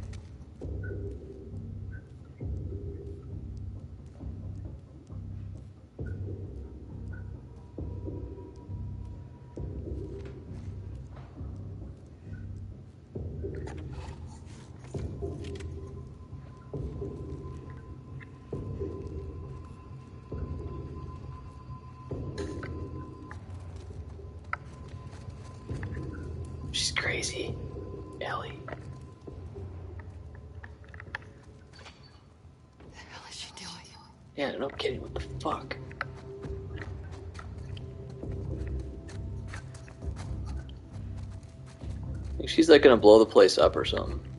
[SPEAKER 1] Gonna blow the place up or something.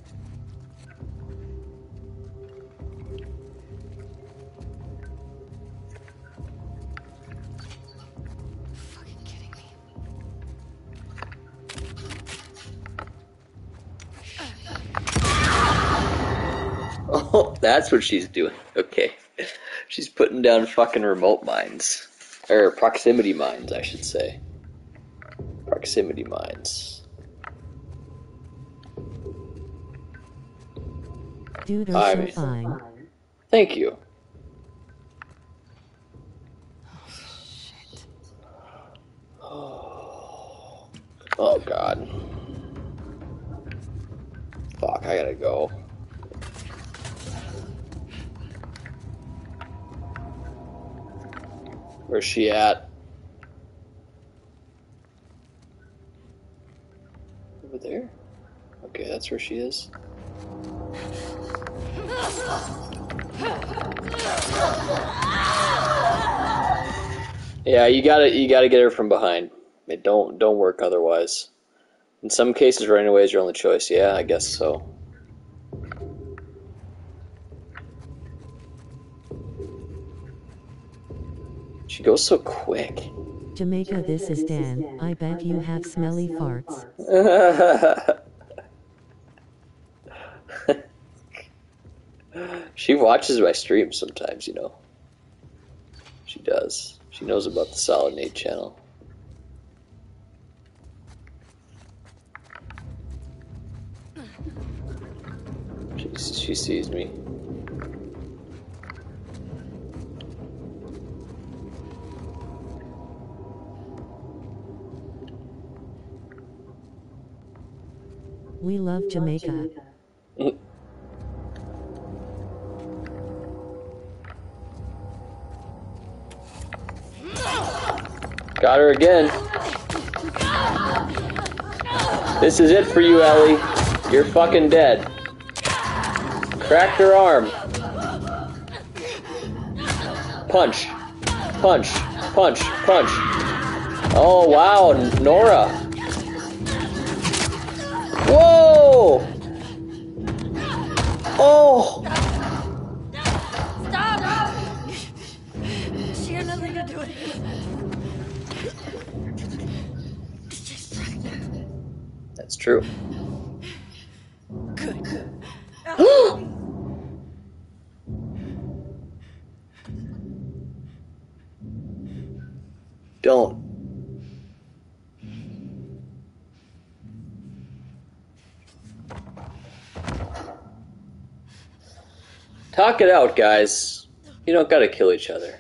[SPEAKER 1] Oh, that's what she's doing. Okay. She's putting down fucking remote mines. Or proximity mines, I should say. Proximity mines.
[SPEAKER 2] Dude are
[SPEAKER 1] I
[SPEAKER 2] so
[SPEAKER 1] mean-
[SPEAKER 2] fine.
[SPEAKER 1] Thank you. Oh god. Fuck, I gotta go. Where's she at? Over there? Okay, that's where she is. Yeah, you gotta you gotta get her from behind. It don't don't work otherwise. In some cases, running away is your only choice. Yeah, I guess so. She goes so quick.
[SPEAKER 2] Jamaica, this is Dan. I bet you have smelly farts.
[SPEAKER 1] she watches my streams sometimes, you know. She does. She knows about the Solid Nate channel. She, she sees me.
[SPEAKER 2] We love Jamaica.
[SPEAKER 1] Got her again. This is it for you, Ellie. You're fucking dead. Cracked her arm. Punch. Punch. Punch. Punch. Oh, wow, Nora. Talk it out, guys. You don't gotta kill each other.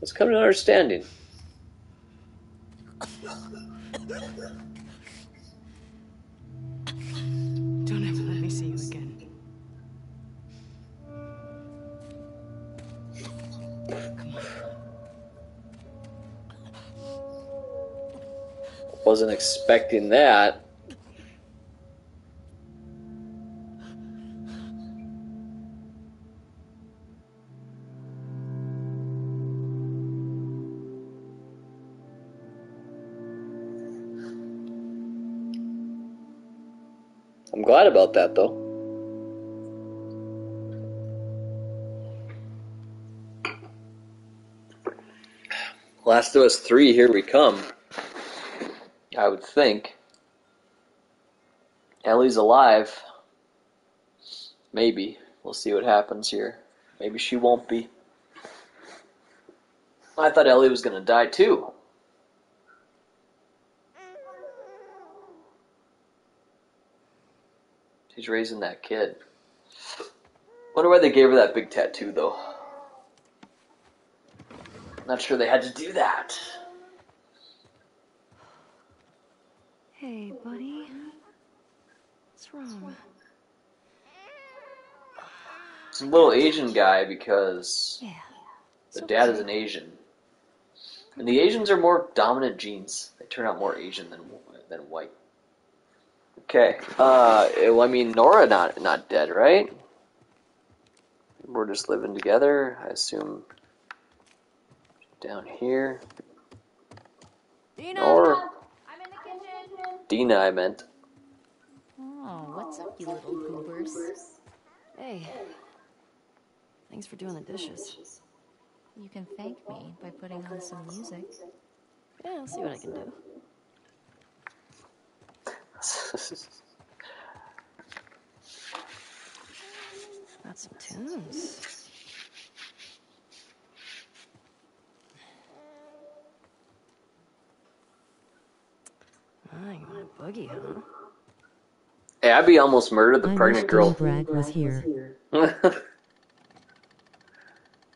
[SPEAKER 1] Let's come to an understanding.
[SPEAKER 5] Don't ever let me see you again.
[SPEAKER 1] Wasn't expecting that. About that though. Last of Us 3, here we come. I would think. Ellie's alive. Maybe. We'll see what happens here. Maybe she won't be. I thought Ellie was gonna die too. She's raising that kid. Wonder why they gave her that big tattoo though. Not sure they had to do that.
[SPEAKER 17] Hey, buddy. What's wrong?
[SPEAKER 1] It's a little Asian guy because
[SPEAKER 17] Yeah.
[SPEAKER 1] the dad is an Asian. And the Asians are more dominant genes. They turn out more Asian than than white. Okay. Uh, well, I mean, Nora not not dead, right? We're just living together. I assume. Down here.
[SPEAKER 17] Dina!
[SPEAKER 1] Or
[SPEAKER 17] I'm in the kitchen!
[SPEAKER 1] Dina, I meant.
[SPEAKER 17] Oh, what's up, you little goobers? Hey. Thanks for doing the dishes. You can thank me by putting on some music. Yeah, I'll see what I can do. Got some tunes. Ah, you want a boogie, huh?
[SPEAKER 1] Hey, Abby almost murdered the
[SPEAKER 2] I
[SPEAKER 1] pregnant
[SPEAKER 2] wish
[SPEAKER 1] girl.
[SPEAKER 2] Dean Bragg was here.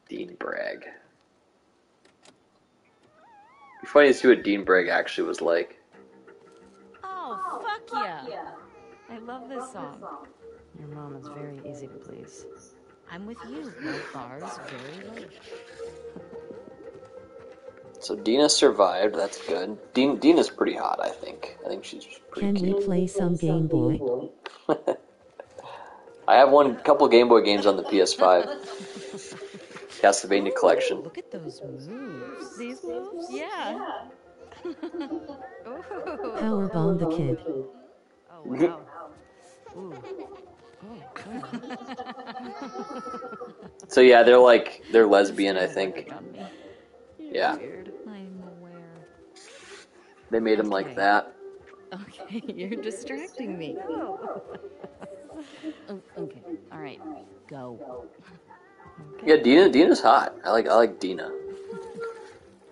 [SPEAKER 1] Dean Bragg. Be funny to see what Dean Bragg actually was like.
[SPEAKER 17] Love this song. Your mom is very easy to please. I'm with you. No bars, very late.
[SPEAKER 1] So Dina survived. That's good. Dean, Dina's pretty hot, I think. I think she's pretty
[SPEAKER 2] Can
[SPEAKER 1] cute.
[SPEAKER 2] we play some Game Boy?
[SPEAKER 1] I have one couple Game Boy games on the PS5. Castlevania Collection.
[SPEAKER 17] Look at those moves. These moves? Yeah. Ooh.
[SPEAKER 2] Powerbomb the kid.
[SPEAKER 17] Oh, wow. Ooh.
[SPEAKER 1] So yeah, they're like they're lesbian, I think. Yeah.
[SPEAKER 11] Weird. I'm aware.
[SPEAKER 1] They made him like
[SPEAKER 11] Okay.
[SPEAKER 1] that.
[SPEAKER 11] Okay, you're distracting me. Oh, okay. All right. Go.
[SPEAKER 1] Yeah, Dina. Dina's hot. I like. I like Dina.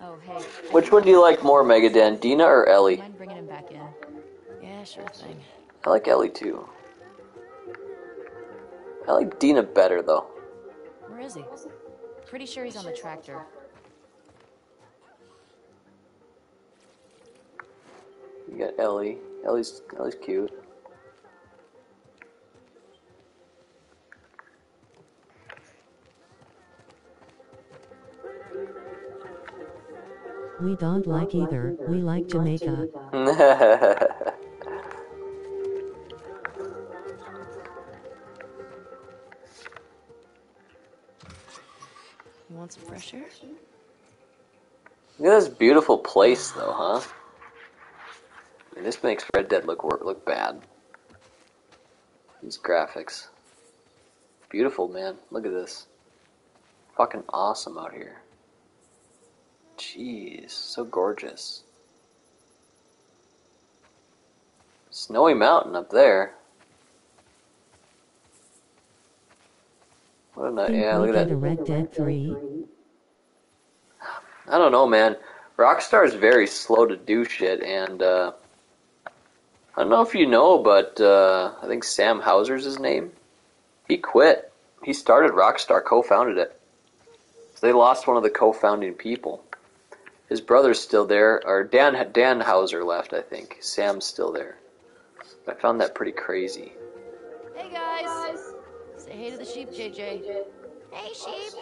[SPEAKER 11] Oh, hey.
[SPEAKER 1] Which one do you like more, Megadan? Dina or Ellie?
[SPEAKER 11] Mind bringing him back in? Yeah, sure thing.
[SPEAKER 1] I like Ellie too. I like Dina better though.
[SPEAKER 11] Where is he? Pretty sure he's on the tractor.
[SPEAKER 1] You got Ellie. Ellie's Ellie's cute.
[SPEAKER 2] We don't like either, we like Jamaica.
[SPEAKER 11] fresh air?
[SPEAKER 1] Look at this beautiful place, though, huh? This makes Red Dead look look bad. These graphics, beautiful, man. Look at this. Fucking awesome out here. Jeez, so gorgeous. Snowy Mountain up there. What a night! Yeah, look at that.
[SPEAKER 2] Red Dead 3?
[SPEAKER 1] I don't know, man. Rockstar is very slow to do shit, and uh, I don't know if you know, but uh, I think Sam Houser's his name. He quit. He started Rockstar, co-founded it. So they lost one of the co-founding people. His brother's still there, or Dan Dan Houser left, I think. Sam's still there. I found that pretty crazy.
[SPEAKER 11] Hey guys! Say hey to the sheep, JJ. Hey sheep!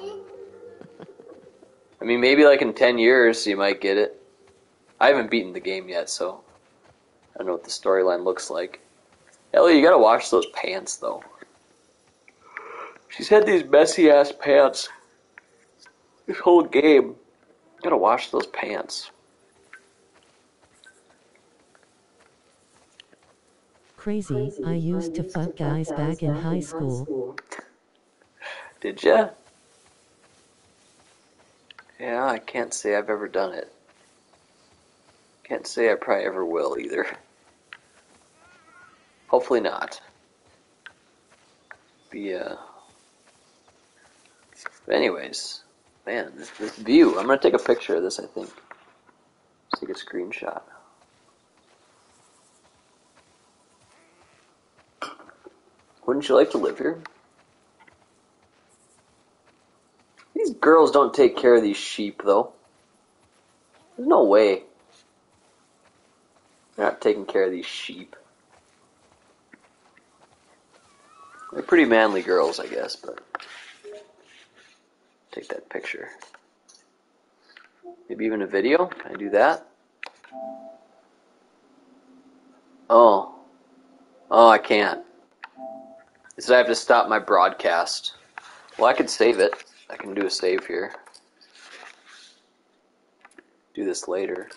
[SPEAKER 1] I mean, maybe like in 10 years you might get it. I haven't beaten the game yet, so I don't know what the storyline looks like. Ellie, you gotta wash those pants, though. She's had these messy ass pants this whole game. You gotta wash those pants.
[SPEAKER 2] Crazy, I used to fuck guys back in high school.
[SPEAKER 1] Did ya? Yeah, I can't say I've ever done it. Can't say I probably ever will either. Hopefully not. Be uh. But anyways, man, this, this view. I'm gonna take a picture of this. I think. Let's take a screenshot. Wouldn't you like to live here? These girls don't take care of these sheep, though. There's no way. They're not taking care of these sheep. They're pretty manly girls, I guess, but. Take that picture. Maybe even a video? Can I do that? Oh. Oh, I can't. It said I have to stop my broadcast. Well, I could save it. I can do a save here. Do this later.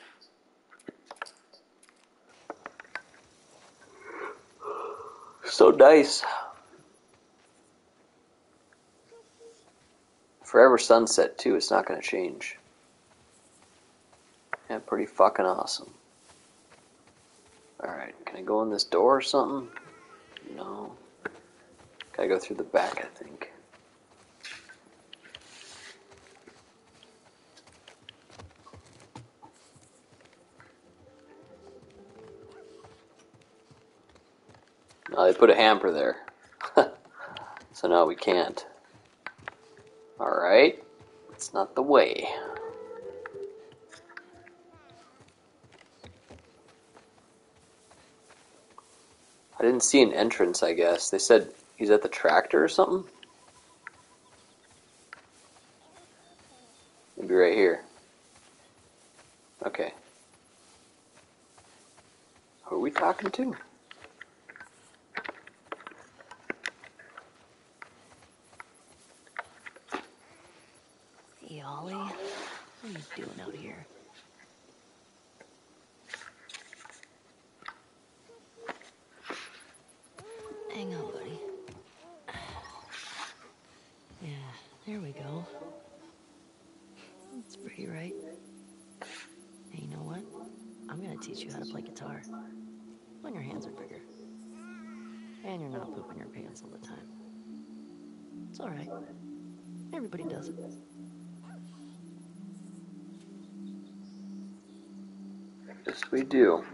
[SPEAKER 1] So nice. Forever Sunset, too. It's not going to change. Yeah, pretty fucking awesome. Alright, can I go in this door or something? No. Gotta go through the back, I think. No, they put a hamper there. so now we can't. Alright. It's not the way. I didn't see an entrance, I guess. They said he's at the tractor or something? Maybe right here. Okay. Who are we talking to?
[SPEAKER 11] Hey, Ollie. What are you doing out here? Hang on, buddy. Yeah, there we go. That's pretty, right? teach you how to play guitar. When your hands are bigger. And you're not pooping your pants all the time. It's alright. Everybody does it.
[SPEAKER 1] Yes, we do.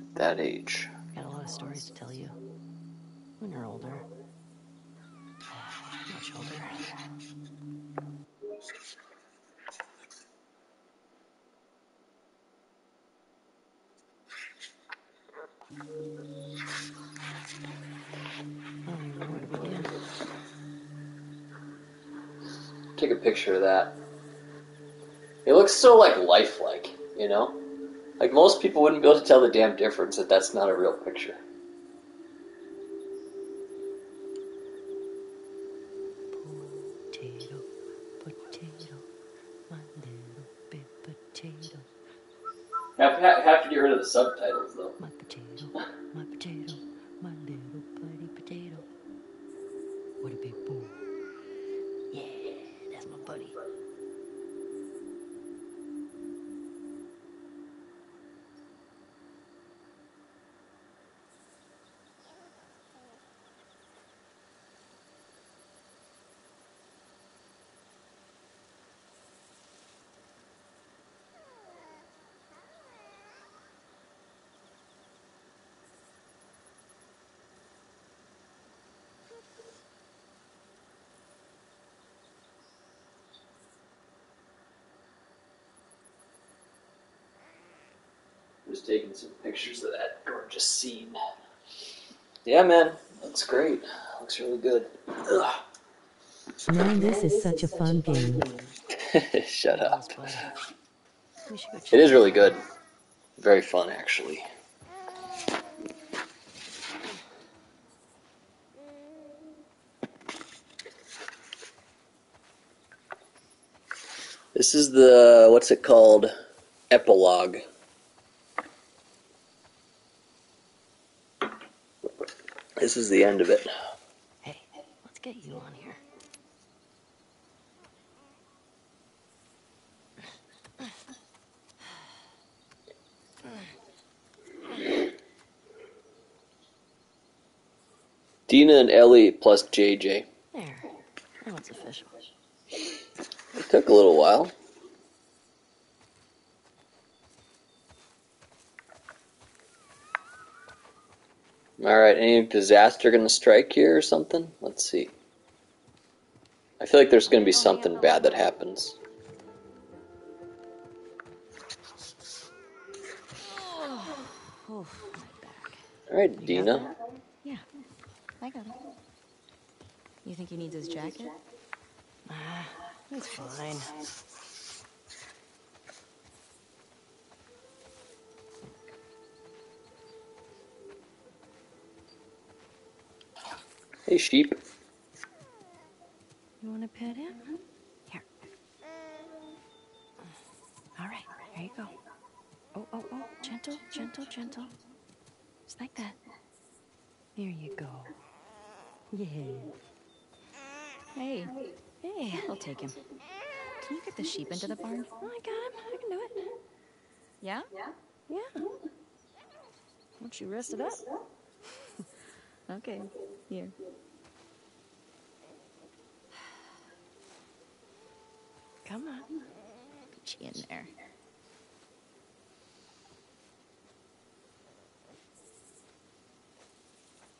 [SPEAKER 1] At that age.
[SPEAKER 11] Got a lot of stories to tell you. When you're older.
[SPEAKER 1] Looks so like lifelike, you know? Like most people wouldn't be able to tell the damn difference that that's not a real picture.
[SPEAKER 11] Potato, potato, my little big potato.
[SPEAKER 1] Have, have, have to get rid of the subtitles taking some pictures of that gorgeous scene. Yeah, man, looks great. Looks really good. Ugh.
[SPEAKER 2] Man, this is such a fun game.
[SPEAKER 1] Shut up.
[SPEAKER 11] We should go check
[SPEAKER 1] It is really good. Very fun, actually. This is the what's it called? Epilogue. This is the end of it.
[SPEAKER 11] Hey, let's get you on here.
[SPEAKER 1] Dina and Ellie plus JJ.
[SPEAKER 11] There. Now it's official.
[SPEAKER 1] It took a little while. All right, any disaster going to strike here or something? Let's see. I feel like there's going to be something bad that happens.
[SPEAKER 11] Oh,
[SPEAKER 1] All right, Dina.
[SPEAKER 11] Yeah, I got it. You think he needs his jacket? Ah, he's fine.
[SPEAKER 1] Hey, sheep.
[SPEAKER 11] You want to pet him? Here. All right, there you go. Oh, oh, oh, gentle, gentle, gentle. Just like that. There you go. Yeah. Hey, hey, I'll take him. Can you get the sheep into the barn? Oh, I got him. I can do it. Yeah? Yeah. Yeah. Won't you rest it up? Okay, here. Come on. Put you in there.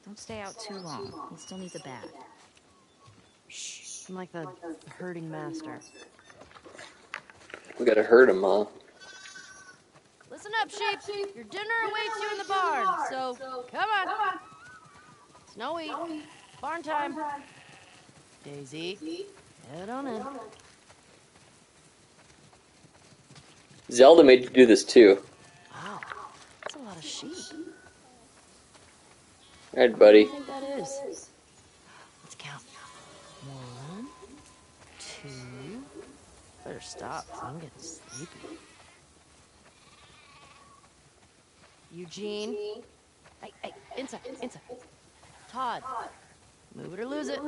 [SPEAKER 11] Don't stay out too long. He still need the bath. Shh. I'm like the herding master.
[SPEAKER 1] We got to hurt him, huh?
[SPEAKER 18] Listen up, sheep. Your dinner awaits you in the barn, so come on. Snowy, barn time.
[SPEAKER 11] Daisy, head on in.
[SPEAKER 1] Zelda made you do this too.
[SPEAKER 11] Wow, that's a lot of sheep.
[SPEAKER 1] All right, buddy.
[SPEAKER 11] You think that is? Let's count. One, two. Better stop, I'm getting sleepy. Eugene. Hey, hey, inside, inside. Todd. Move it or lose it.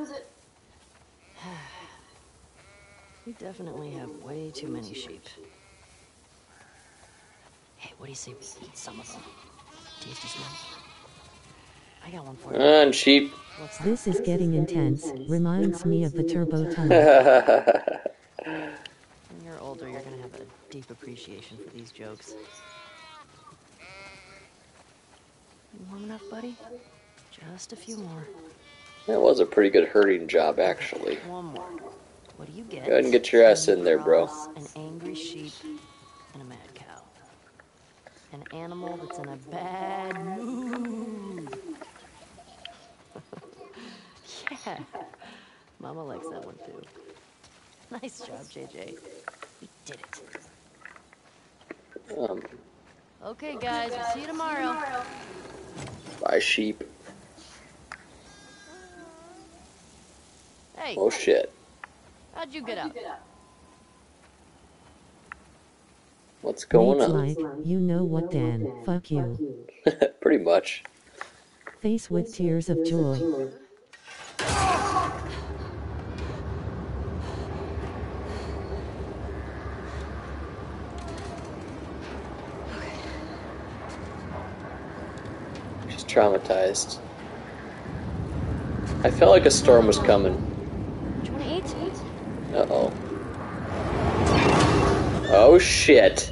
[SPEAKER 11] we definitely have way too many sheep. Hey, what do you say we eat some of them? Tasty smell? I got one for you.
[SPEAKER 1] And sheep.
[SPEAKER 11] What's
[SPEAKER 2] This is getting intense. Reminds me of the turbo tunnel.
[SPEAKER 11] When you're older, you're gonna have a deep appreciation for these jokes. You warm enough, buddy? Just a few more.
[SPEAKER 1] That was a pretty good herding job, actually.
[SPEAKER 11] One more. What do you get?
[SPEAKER 1] Go ahead and get your ass in there, bro.
[SPEAKER 11] An angry sheep and a mad cow. An animal that's in a bad mood. yeah. Mama likes that one too. Nice job, JJ. We did it.
[SPEAKER 1] Um,
[SPEAKER 11] Okay, guys, we'll see you tomorrow.
[SPEAKER 1] Bye, sheep.
[SPEAKER 11] Hey,
[SPEAKER 1] Oh shit.
[SPEAKER 11] how'd you get up?
[SPEAKER 1] What's going
[SPEAKER 2] Nate's
[SPEAKER 1] on?
[SPEAKER 2] like, you know what, Dan? Fuck you.
[SPEAKER 1] Pretty much.
[SPEAKER 2] Face with tears of joy.
[SPEAKER 1] She's traumatized. I felt like a storm was coming.
[SPEAKER 11] Do you want to eat?
[SPEAKER 1] Uh oh. Oh shit.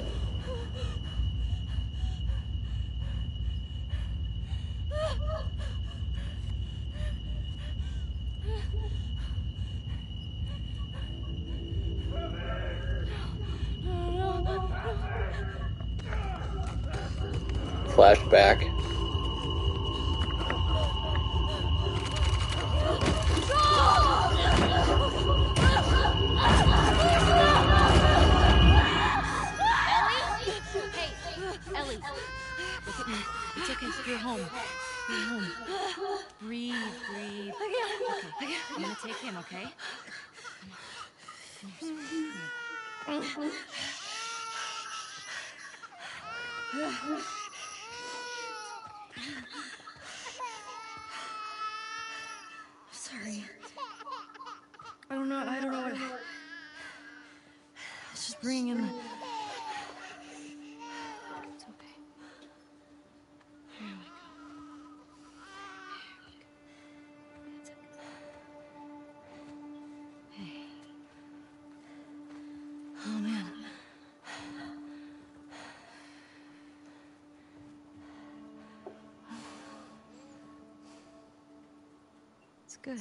[SPEAKER 17] Good.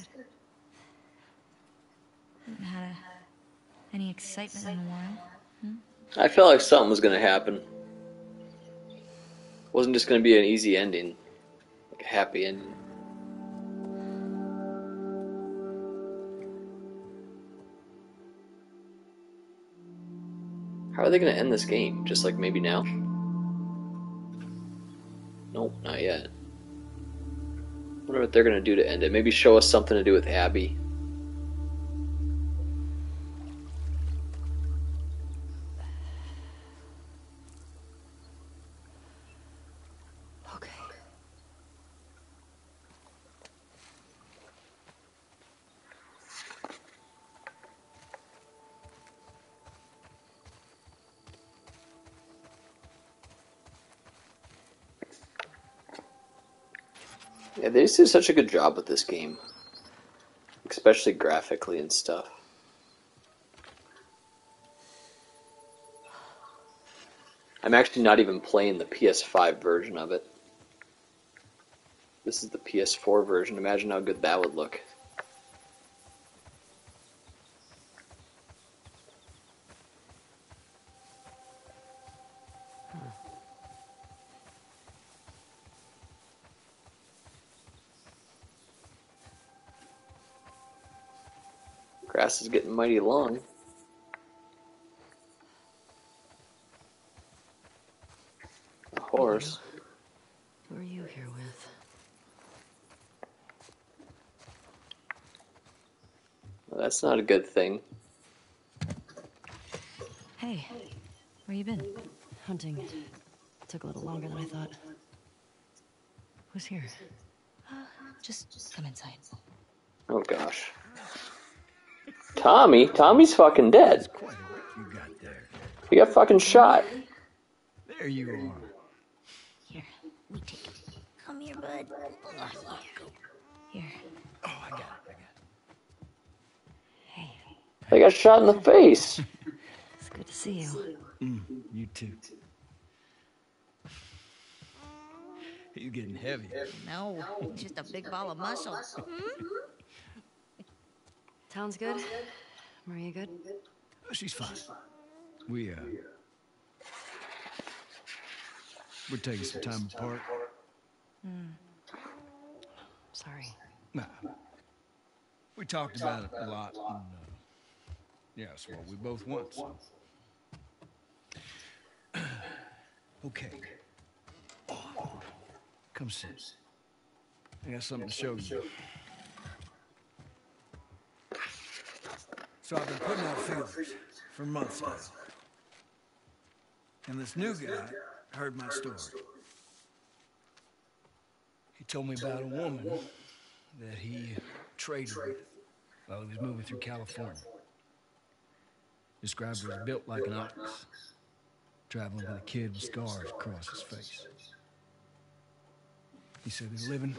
[SPEAKER 17] Haven't had a, any excitement in a while. Hmm?
[SPEAKER 1] I felt like something was gonna happen. Wasn't just gonna be an easy ending. Like a happy ending. How are they gonna end this game? Just like maybe now? Nope, not yet. Wonder what they're gonna do to end it. Maybe show us something to do with Abby. Just did such a good job with this game. Especially graphically and stuff. I'm actually not even playing the PS5 version of it. This is the PS4 version. Imagine how good that would look. Grass is getting mighty long. A horse.
[SPEAKER 11] Who are you here with?
[SPEAKER 1] Well, that's not a good thing.
[SPEAKER 11] Hey, where you been? Hunting. Took a little longer than I thought. Who's here?
[SPEAKER 17] Uh, just, just come inside.
[SPEAKER 1] Oh gosh. Tommy? Tommy's fucking dead.
[SPEAKER 4] You got there.
[SPEAKER 1] He got fucking shot.
[SPEAKER 4] There There you are.
[SPEAKER 17] Here, we take it. Come here, bud. Oh, yeah. Here.
[SPEAKER 4] Oh, I got it. I got it. Hey.
[SPEAKER 1] I got shot in the face.
[SPEAKER 17] It's good to see you.
[SPEAKER 4] Mm, you too. You getting heavy.
[SPEAKER 17] No, just a big ball of muscle. Town's good? Maria good?
[SPEAKER 4] She's fine. We, uh. We're taking some time apart.
[SPEAKER 17] Hmm. Sorry.
[SPEAKER 4] Nah. We talked about it a lot. And, uh, yeah, it's what we both want. So. okay. Come sit. I got something to show you. So I've been putting out feelers for months now. And this new guy heard my story. He told me about a woman that he traded with while he was moving through California. Described her as built like an ox, traveling with a kid with scars across his face. He said they're living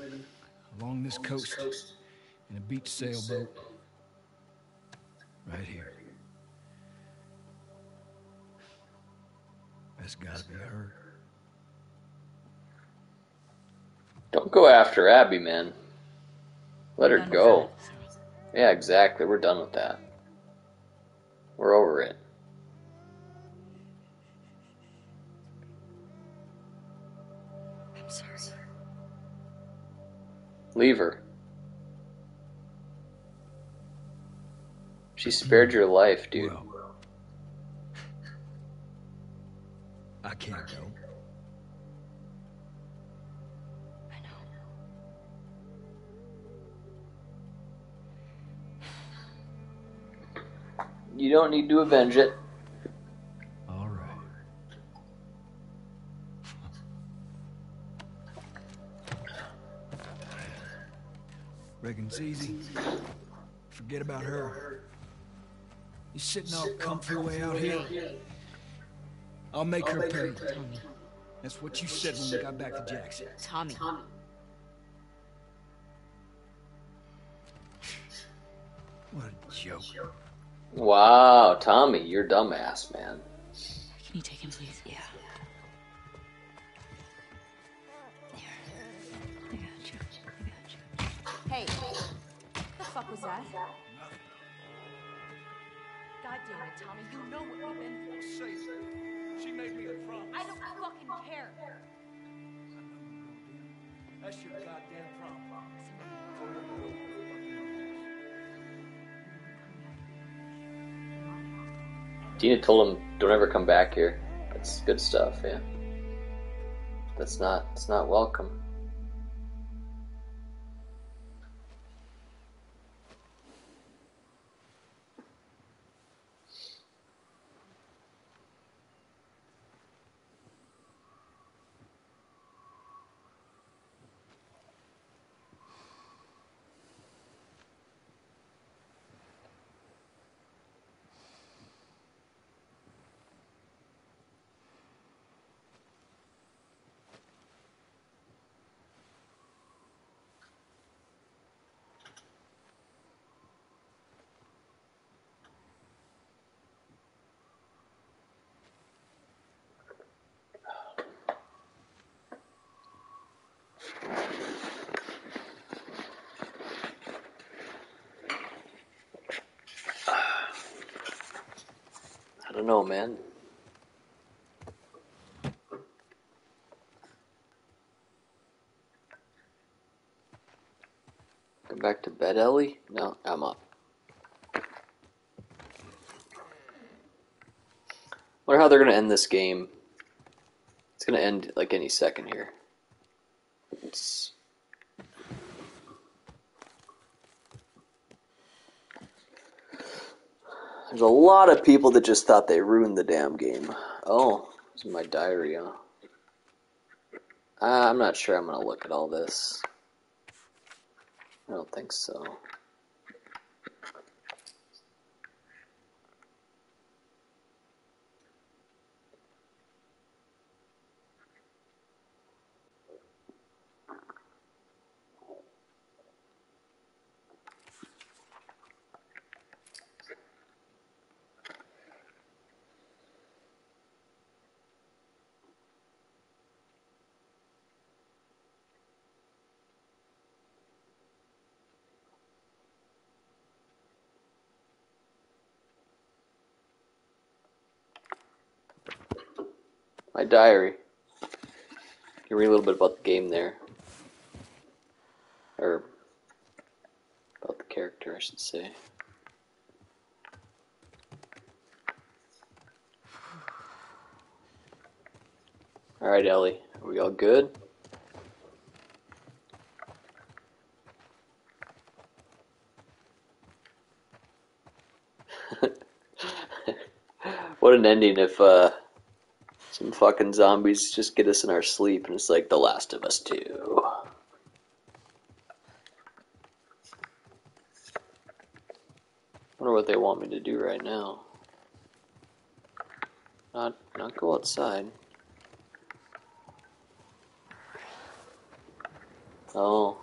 [SPEAKER 4] along this coast in a beach sailboat right here. That's gotta be her.
[SPEAKER 1] Don't go after Abby, man. Let her go. Yeah, exactly. We're done with that. We're over it.
[SPEAKER 17] I'm sorry.
[SPEAKER 1] Leave her. She spared your life, dude.
[SPEAKER 4] I can't go.
[SPEAKER 17] I know.
[SPEAKER 1] You don't need to avenge it.
[SPEAKER 4] All right. Reckon it's easy. Forget about her. You sitting all comfy way out here. I'll make her pay.
[SPEAKER 17] Tommy.
[SPEAKER 4] That's what you said when we got back to Jackson.
[SPEAKER 17] Tommy.
[SPEAKER 4] What a joke.
[SPEAKER 1] Wow, Tommy, you're dumbass, man.
[SPEAKER 17] Can you take him, please? Yeah. Here. I got you. I got you.
[SPEAKER 5] Hey, the fuck was that? God damn it, Tommy, you know what we've been through.
[SPEAKER 4] She made me a promise.
[SPEAKER 5] I don't fucking care.
[SPEAKER 4] That's your goddamn problem.
[SPEAKER 1] Dina told him, "Don't ever come back here." That's good stuff, yeah. That's not. It's not welcome. Don't know, man. Go back to bed, Ellie? No, I'm up. Wonder how they're gonna end this game. It's gonna end like any second here. It's There's a lot of people that just thought they ruined the damn game. Oh, this is my diary, huh? Uh, I'm not sure I'm gonna look at all this. I don't think so. My diary. You can read a little bit about the game there. Or about the character, I should say. Alright, Ellie. Are we all good? what an ending if uh, some fucking zombies just get us in our sleep and it's like The Last of Us 2. wonder what they want me to do right now. Not not go outside. Oh.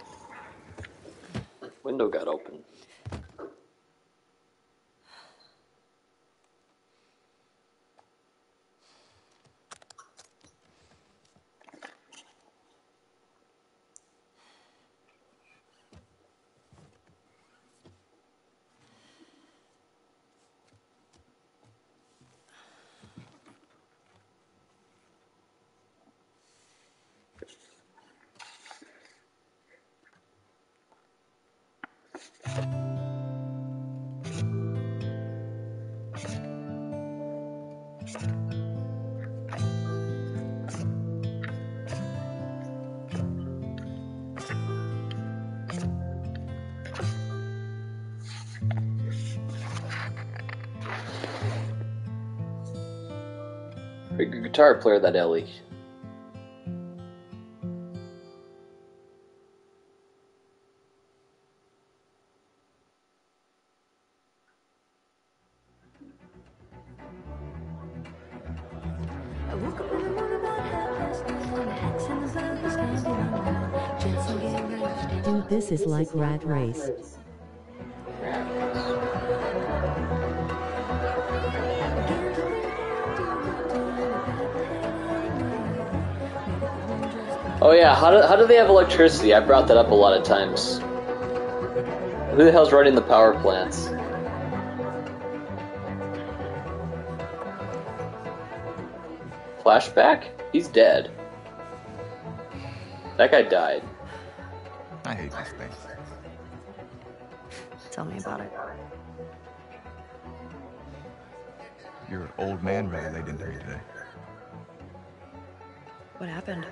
[SPEAKER 1] Window got open.
[SPEAKER 17] Getting ready for stage. Dude, this is like Rat Race.
[SPEAKER 1] Oh yeah, how do, how do they have electricity? I brought that up a lot of times. Who the hell's running the power plants? Flashback? He's dead. That guy died.
[SPEAKER 19] I hate these things.
[SPEAKER 11] Tell me about it.
[SPEAKER 19] Your old man really laid into me today.
[SPEAKER 11] What happened?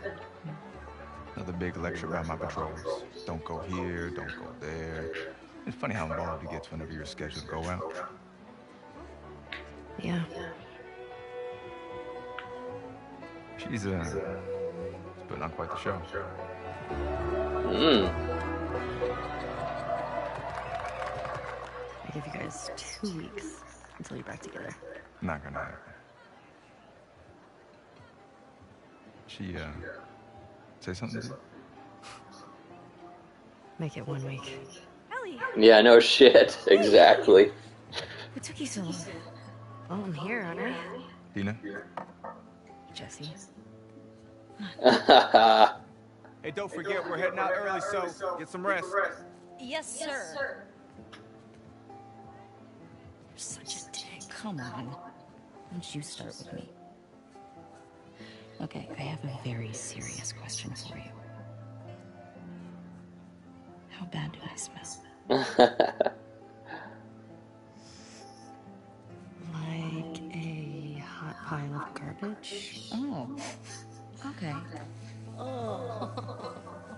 [SPEAKER 19] Another big lecture about my patrols. Don't go here, don't go there. It's funny how involved he gets whenever you're scheduled to go out.
[SPEAKER 11] Yeah.
[SPEAKER 19] She's, uh, she's putting on quite the show.
[SPEAKER 1] Mm.
[SPEAKER 11] I give you guys two weeks until you're back together.
[SPEAKER 19] Not gonna happen. She, uh, say something?
[SPEAKER 11] Make it one week.
[SPEAKER 3] Ellie!
[SPEAKER 1] Yeah, no shit. Exactly.
[SPEAKER 11] What took you so long? Oh, I'm here, aren't I?
[SPEAKER 19] Dina?
[SPEAKER 11] Jesse.
[SPEAKER 20] Hey, don't forget, we're heading out early, so get some rest.
[SPEAKER 3] Yes, sir.
[SPEAKER 11] You're such a dick. Come on. Why don't you start with me? Okay, I have a very serious question for you. How bad do I smell? Like a hot pile of garbage? Oh, okay. Oh,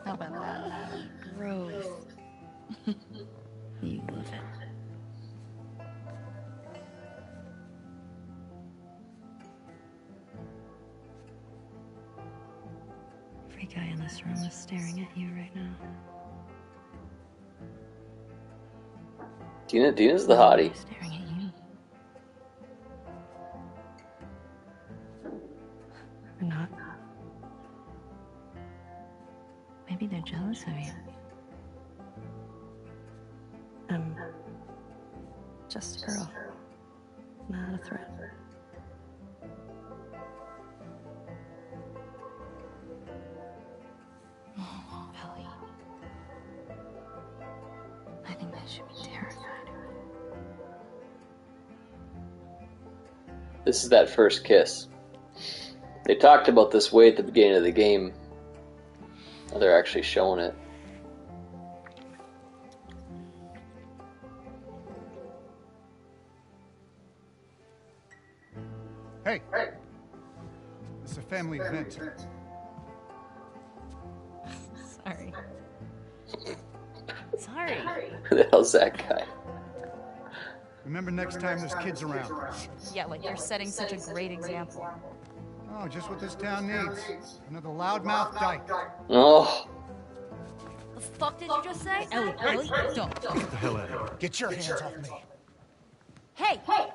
[SPEAKER 11] how about that? Gross. you love it. Guy in this room is staring at you right now.
[SPEAKER 1] Dina, Dina's the hottie.
[SPEAKER 11] Staring at you. Or not. Maybe they're jealous of you. I'm just a girl, not a threat.
[SPEAKER 1] This is that first kiss. They talked about this way at the beginning of the game. Now they're actually showing it.
[SPEAKER 21] Hey. Hey. It's a family event.
[SPEAKER 11] Sorry. Sorry.
[SPEAKER 1] Who the hell's that guy?
[SPEAKER 21] Remember next time there's kids around.
[SPEAKER 11] Yeah, like you're setting such a great example.
[SPEAKER 21] Oh, just what this town needs. Another loudmouth dyke.
[SPEAKER 1] Oh,
[SPEAKER 11] The fuck did you just say? Ellie, Ellie, don't.
[SPEAKER 21] Get the hell out of here. Get your hands off me.
[SPEAKER 11] Hey! Hey!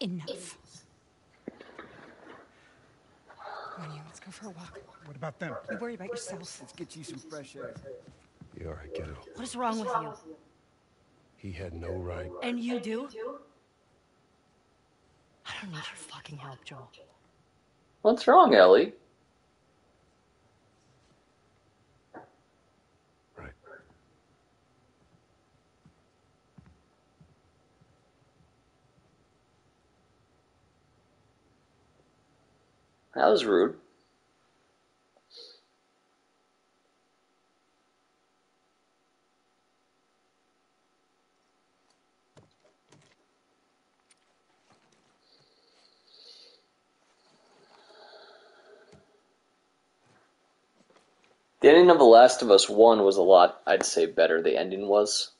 [SPEAKER 11] Enough.
[SPEAKER 3] Come on, you. Let's go for a walk.
[SPEAKER 21] What about them?
[SPEAKER 3] You worry about yourself.
[SPEAKER 21] Let's get you some fresh air.
[SPEAKER 22] You alright, kiddo?
[SPEAKER 11] What is wrong with you?
[SPEAKER 22] He had no right.
[SPEAKER 11] And you do? I don't need your fucking help, Joel.
[SPEAKER 1] what's wrong, Ellie?
[SPEAKER 22] Right.
[SPEAKER 1] That was rude. The ending of The Last of Us 1 was a lot, I'd say, better. The ending was.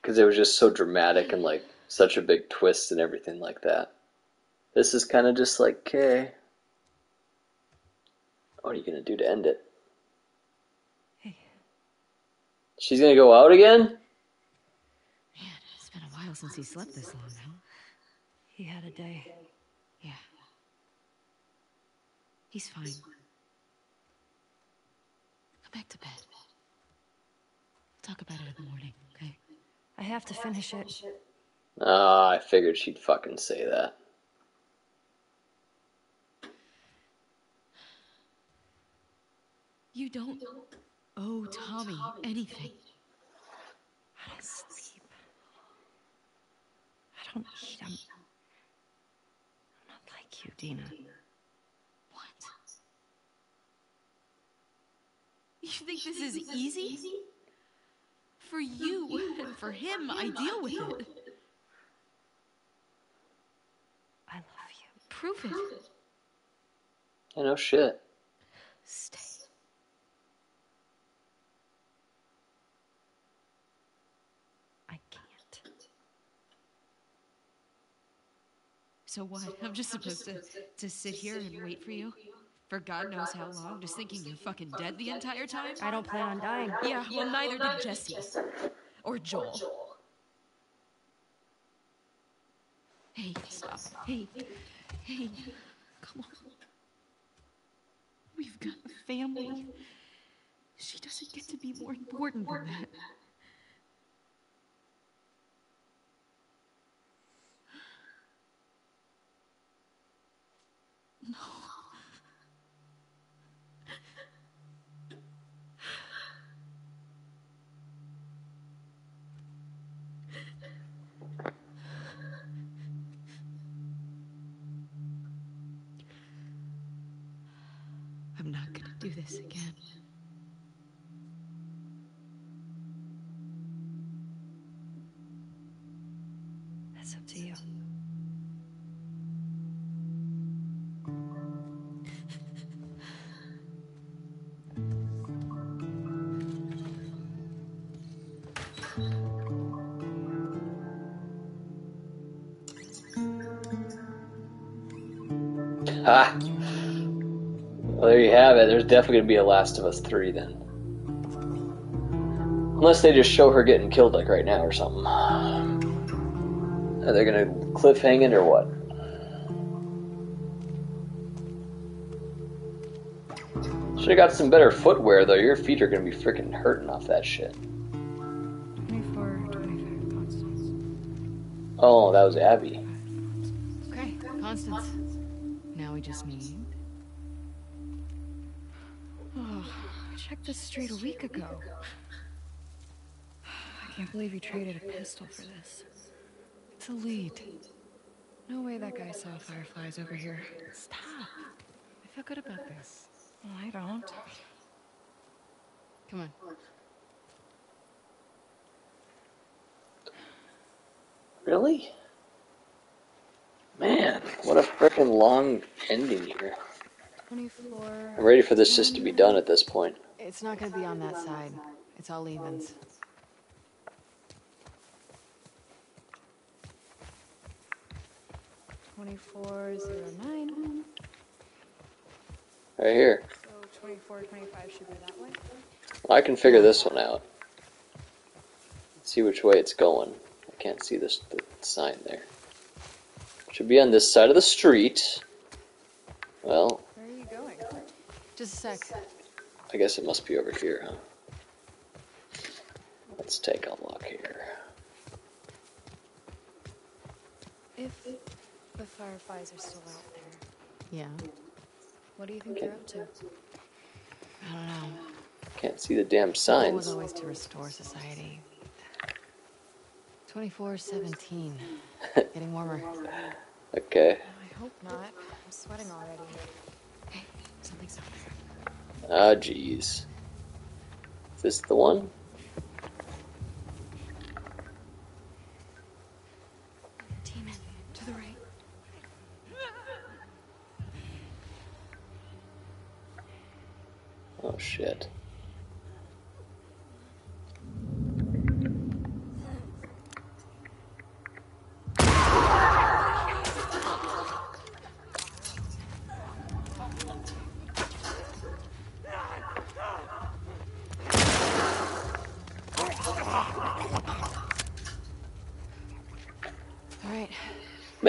[SPEAKER 1] Because it was just so dramatic and, like, such a big twist and everything like that. This is kind of just like, okay. What are you going to do to end it?
[SPEAKER 3] Hey.
[SPEAKER 1] She's going to go out again?
[SPEAKER 3] Man, it's been a while since he slept this long now.
[SPEAKER 11] He had a day.
[SPEAKER 3] Yeah. He's fine. Go back to bed. We'll talk about it in the morning, okay?
[SPEAKER 11] I have to finish it.
[SPEAKER 1] Ah, I figured she'd fucking say that.
[SPEAKER 3] You don't owe Tommy anything.
[SPEAKER 11] I don't sleep. I don't eat. I'm, I'm not like you, Dina.
[SPEAKER 3] What? You think this is easy? For you and for him, I deal with it.
[SPEAKER 11] I love you.
[SPEAKER 3] Prove it.
[SPEAKER 1] I know shit.
[SPEAKER 3] Stay.
[SPEAKER 11] I can't.
[SPEAKER 3] So what? I'm just supposed to, to sit here and wait for you? For God knows how long, just thinking you're fucking dead the entire time?
[SPEAKER 11] I don't plan on dying.
[SPEAKER 3] Yeah, well, neither did Jesse. Or Joel. Hey, stop. Hey, hey, come on. We've got a family. She doesn't get to be more important than that. No.
[SPEAKER 1] There's definitely going to be a Last of Us 3 then. Unless they just show her getting killed, like right now or something. Are they going to cliffhang it or what? Should have got some better footwear, though. Your feet are going to be freaking hurting off that shit.
[SPEAKER 3] 24, 25, Constance.
[SPEAKER 1] Oh, that was Abby.
[SPEAKER 3] Okay, Constance. Now we just need. Checked this street a week ago. I can't believe you traded a pistol for this. It's a lead.
[SPEAKER 5] No way that guy saw fireflies over here. Stop. I feel good about this. Well, I don't. Come on.
[SPEAKER 1] Really? Man, what a freaking long ending here.
[SPEAKER 5] 24.
[SPEAKER 1] I'm ready for this just to be done at this point.
[SPEAKER 5] It's not gonna be on that side. It's all evens. Twenty-four zero nine.
[SPEAKER 1] Right here.
[SPEAKER 5] So twenty-four twenty-five should be that way.
[SPEAKER 1] I can figure this one out. See which way it's going. I can't see this the sign there. Should be on this side of the street. Well,
[SPEAKER 5] Where are you going? Just a sec.
[SPEAKER 1] I guess it must be over here, huh? Let's take a look here.
[SPEAKER 5] If the fireflies are still out there. Yeah. What do you think you're up to? I don't know.
[SPEAKER 1] Can't see the damn
[SPEAKER 5] The goal was
[SPEAKER 1] signs.
[SPEAKER 5] always to restore society. 2417. Getting warmer.
[SPEAKER 1] Okay.
[SPEAKER 5] I hope not. I'm sweating already. Hey, something's up there.
[SPEAKER 1] Ah, jeez. Is this the one?
[SPEAKER 5] Demon, to the right.
[SPEAKER 1] Oh, shit.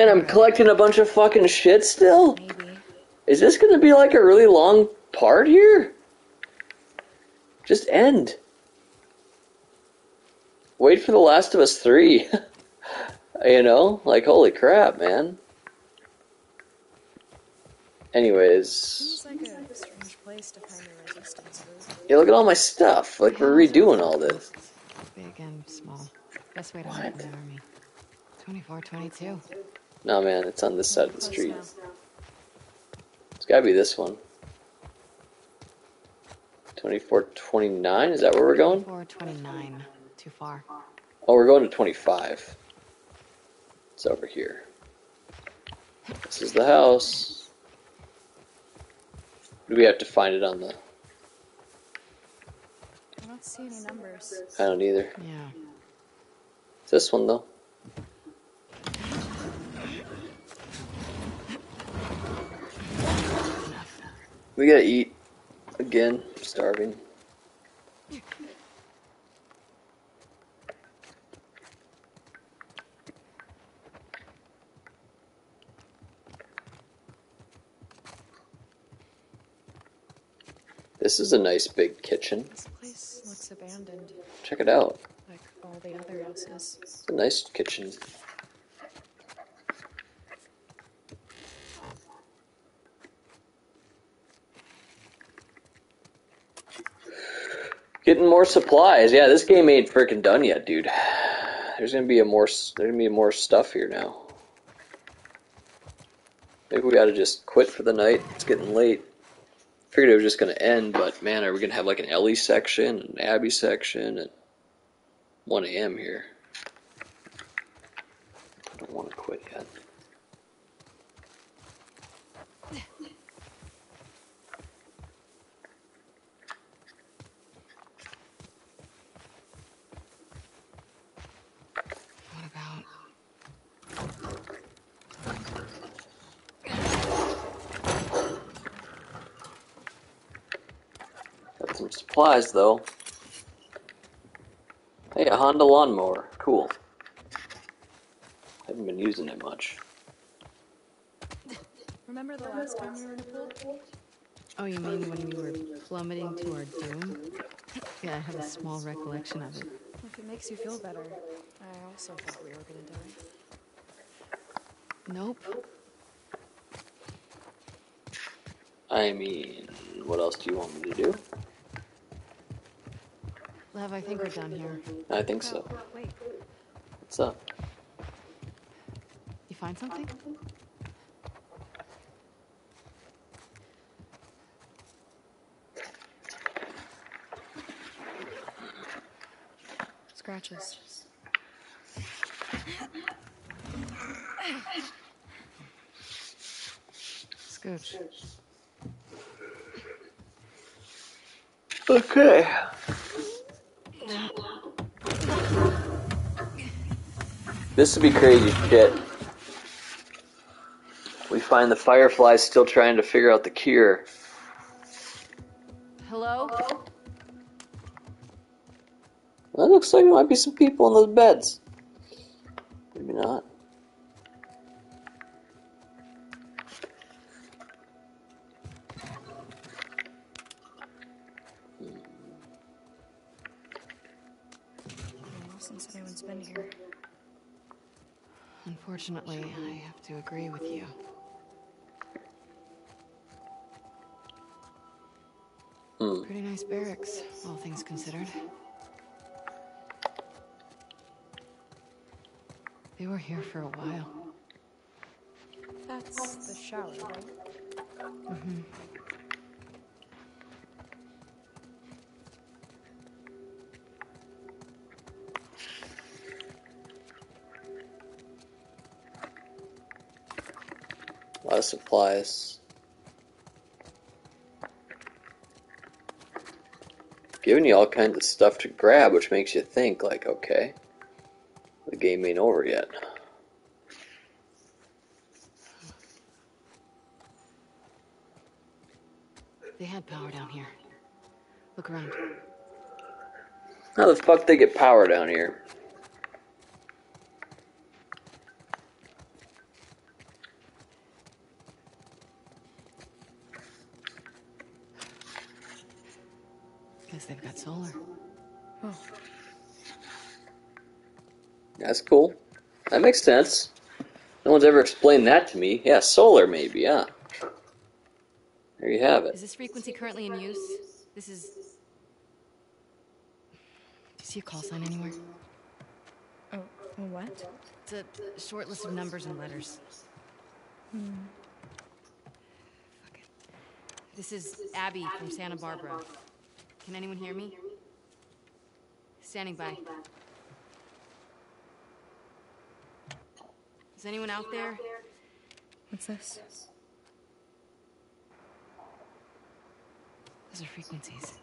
[SPEAKER 1] I'm collecting a bunch of fucking shit still? Maybe. Is this gonna be like a really long part here? Just end. Wait for The Last of Us 3. you know? Like, holy crap, man. Anyways. Yeah, look at all my stuff. Like, we're redoing all this.
[SPEAKER 5] Big and small. Best way to what? 24, 22.
[SPEAKER 1] No, man, it's on this side of the street. It's gotta be this one. 2429? Is that where we're going?
[SPEAKER 5] 2429. Too far.
[SPEAKER 1] Oh, we're going to 25. It's over here. This is the house. Do we have to find it on the.
[SPEAKER 5] I don't see any numbers.
[SPEAKER 1] I don't either.
[SPEAKER 5] Yeah.
[SPEAKER 1] It's this one, though. We gotta eat. Again. Starving. This is a nice big kitchen.
[SPEAKER 5] This place looks abandoned,
[SPEAKER 1] Check it out.
[SPEAKER 5] like all the other houses.
[SPEAKER 1] It's a nice kitchen. Getting more supplies. Yeah, this game ain't freaking done yet, dude. There's gonna be a more. There's gonna be more stuff here now. Maybe we gotta just quit for the night. It's getting late. Figured it was just gonna end, but man, are we gonna have like an Ellie section, an Abby section, and 1 a.m. here? I don't want to quit yet. Supplies though. Hey, a Honda lawnmower. Cool. Haven't been using it much.
[SPEAKER 5] Remember the last time we were in a pool? Oh, you mean when we were plummeting to our doom? Yeah, I have a small recollection of it. If it makes you feel better. I also thought we were gonna die. Nope.
[SPEAKER 1] I mean, what else do you want me to do?
[SPEAKER 5] Lev, I think we're done here.
[SPEAKER 1] I think so. What's up?
[SPEAKER 5] you find something? Scratches. Scooch.
[SPEAKER 1] Okay. This would be crazy shit. We find the Fireflies still trying to figure out the cure.
[SPEAKER 5] Hello?
[SPEAKER 1] That looks like there might be some people in those beds. Maybe not.
[SPEAKER 3] Since anyone's been here.
[SPEAKER 5] Unfortunately, I have to agree with you.
[SPEAKER 1] Hmm.
[SPEAKER 5] Pretty nice barracks, all things considered. They were here for a while.
[SPEAKER 3] That's the shower, right?
[SPEAKER 5] Mm-hmm.
[SPEAKER 1] Lot of supplies. Giving you all kinds of stuff to grab, which makes you think, like, okay, the game ain't over yet.
[SPEAKER 5] They had power down here. Look around.
[SPEAKER 1] How the fuck they get power down here? Cool. That makes sense. No one's ever explained that to me. Yeah, solar maybe, yeah. There you have it.
[SPEAKER 5] Is this frequency currently in use? This is. Do you see a call sign anywhere?
[SPEAKER 3] Oh, what?
[SPEAKER 5] It's a short list of numbers and letters.
[SPEAKER 3] Hmm.
[SPEAKER 5] This is Abby from Santa Barbara. Can anyone hear me? Standing by. Is anyone out there?
[SPEAKER 3] What's this?
[SPEAKER 5] Those are frequencies.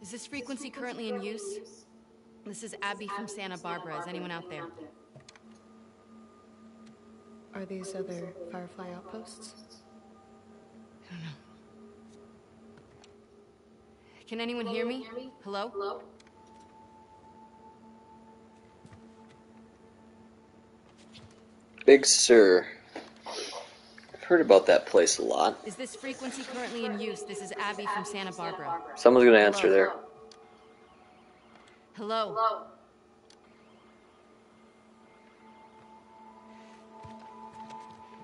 [SPEAKER 5] Is this frequency currently in use? This is Abby from Santa Barbara. Is anyone out there?
[SPEAKER 3] Are these other Firefly outposts?
[SPEAKER 5] I don't know. Can anyone hear me? Hello?
[SPEAKER 1] Big Sur. I've heard about that place a lot.
[SPEAKER 5] Is this frequency currently in use? This is Abby from Santa Barbara.
[SPEAKER 1] Someone's gonna answer there.
[SPEAKER 5] Hello? Hello.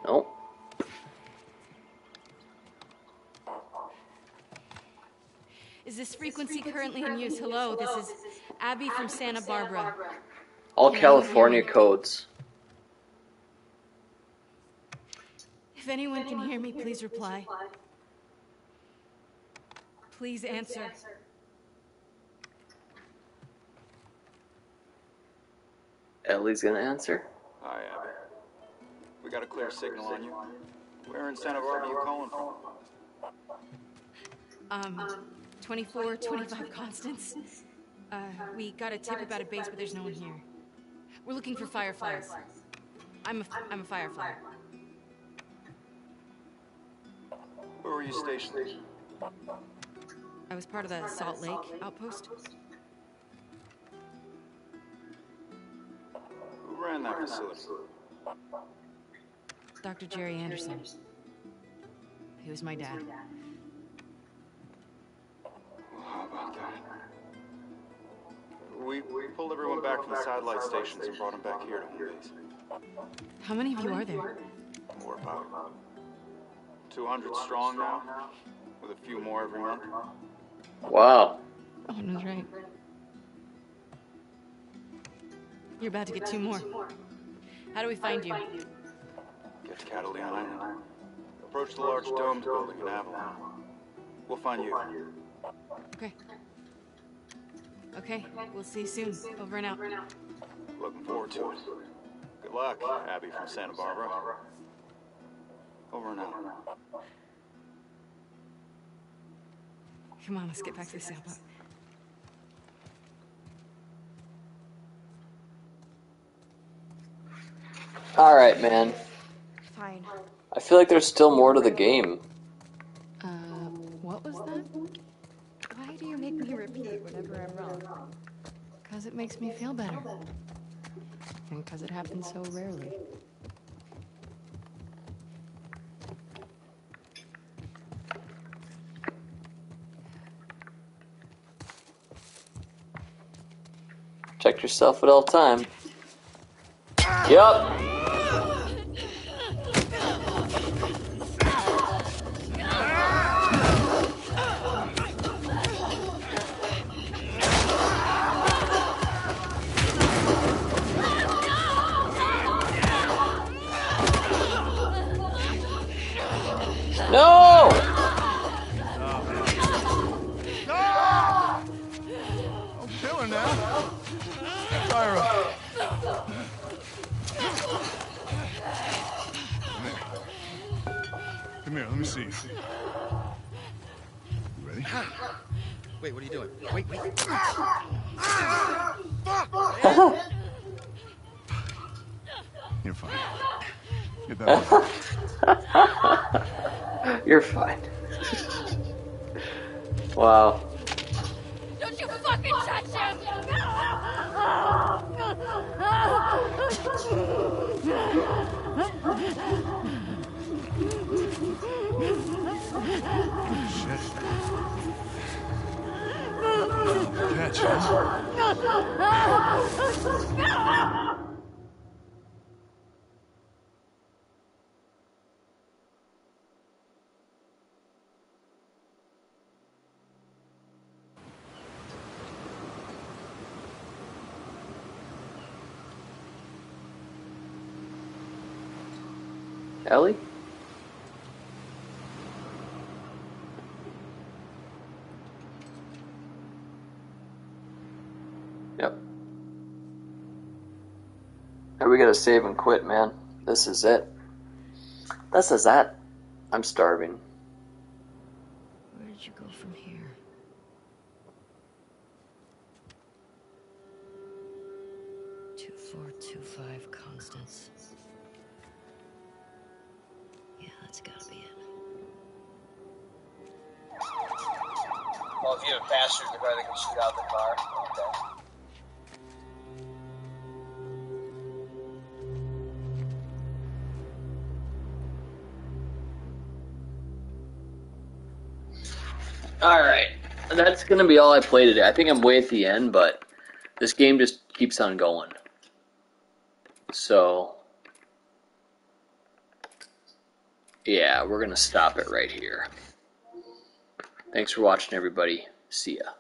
[SPEAKER 1] No.
[SPEAKER 5] Is this frequency currently in use? Hello, this is Abby from Santa Barbara.
[SPEAKER 1] All
[SPEAKER 5] Can anyone hear
[SPEAKER 1] California codes.
[SPEAKER 5] If anyone can hear me, please reply. Please answer.
[SPEAKER 1] Ellie's gonna answer.
[SPEAKER 23] Hi, Abby. We got a clear signal on you. Where in Santa Barbara you calling from?
[SPEAKER 5] Um, 24, 25 Constance. Uh, we got a tip about a base, but there's no one here. We're looking for fireflies. I'm a, I'm a firefly.
[SPEAKER 23] Where were you stationed?
[SPEAKER 5] I was part of the Salt Lake outpost.
[SPEAKER 23] Who ran that facility?
[SPEAKER 5] Dr. Jerry Anderson. He was my dad.
[SPEAKER 23] How about that? We, we pulled everyone back from the satellite stations and brought them back here to home base.
[SPEAKER 5] How many of you are there?
[SPEAKER 23] We're about 200 strong now, with a few more every month.
[SPEAKER 1] Wow.
[SPEAKER 5] Oh, no, right. You're about to get two more. How do we find you?
[SPEAKER 23] Get to Catalina Island. Approach the large domed building in Avalon. We'll find you.
[SPEAKER 5] Okay. Okay, we'll see you soon. Over and out.
[SPEAKER 23] Looking forward to it. Good luck, Abby from Santa Barbara. Over and out.
[SPEAKER 5] Come on, let's get back to the sailboat.
[SPEAKER 1] All right, man.
[SPEAKER 11] Fine.
[SPEAKER 1] I feel like there's still more to the game.
[SPEAKER 5] Uh, what was that? Why do you make me repeat whenever I'm wrong? Because it makes me feel better. And because it happens so rarely.
[SPEAKER 1] Check yourself at all time. Yup. We gotta save and quit, man. This is it. This is it. I'm starving.
[SPEAKER 5] Where did you go from here?
[SPEAKER 1] Gonna be all I play today. I think I'm way at the end, but this game just keeps on going. So, yeah, we're gonna stop it right here. Thanks for watching, everybody. See ya.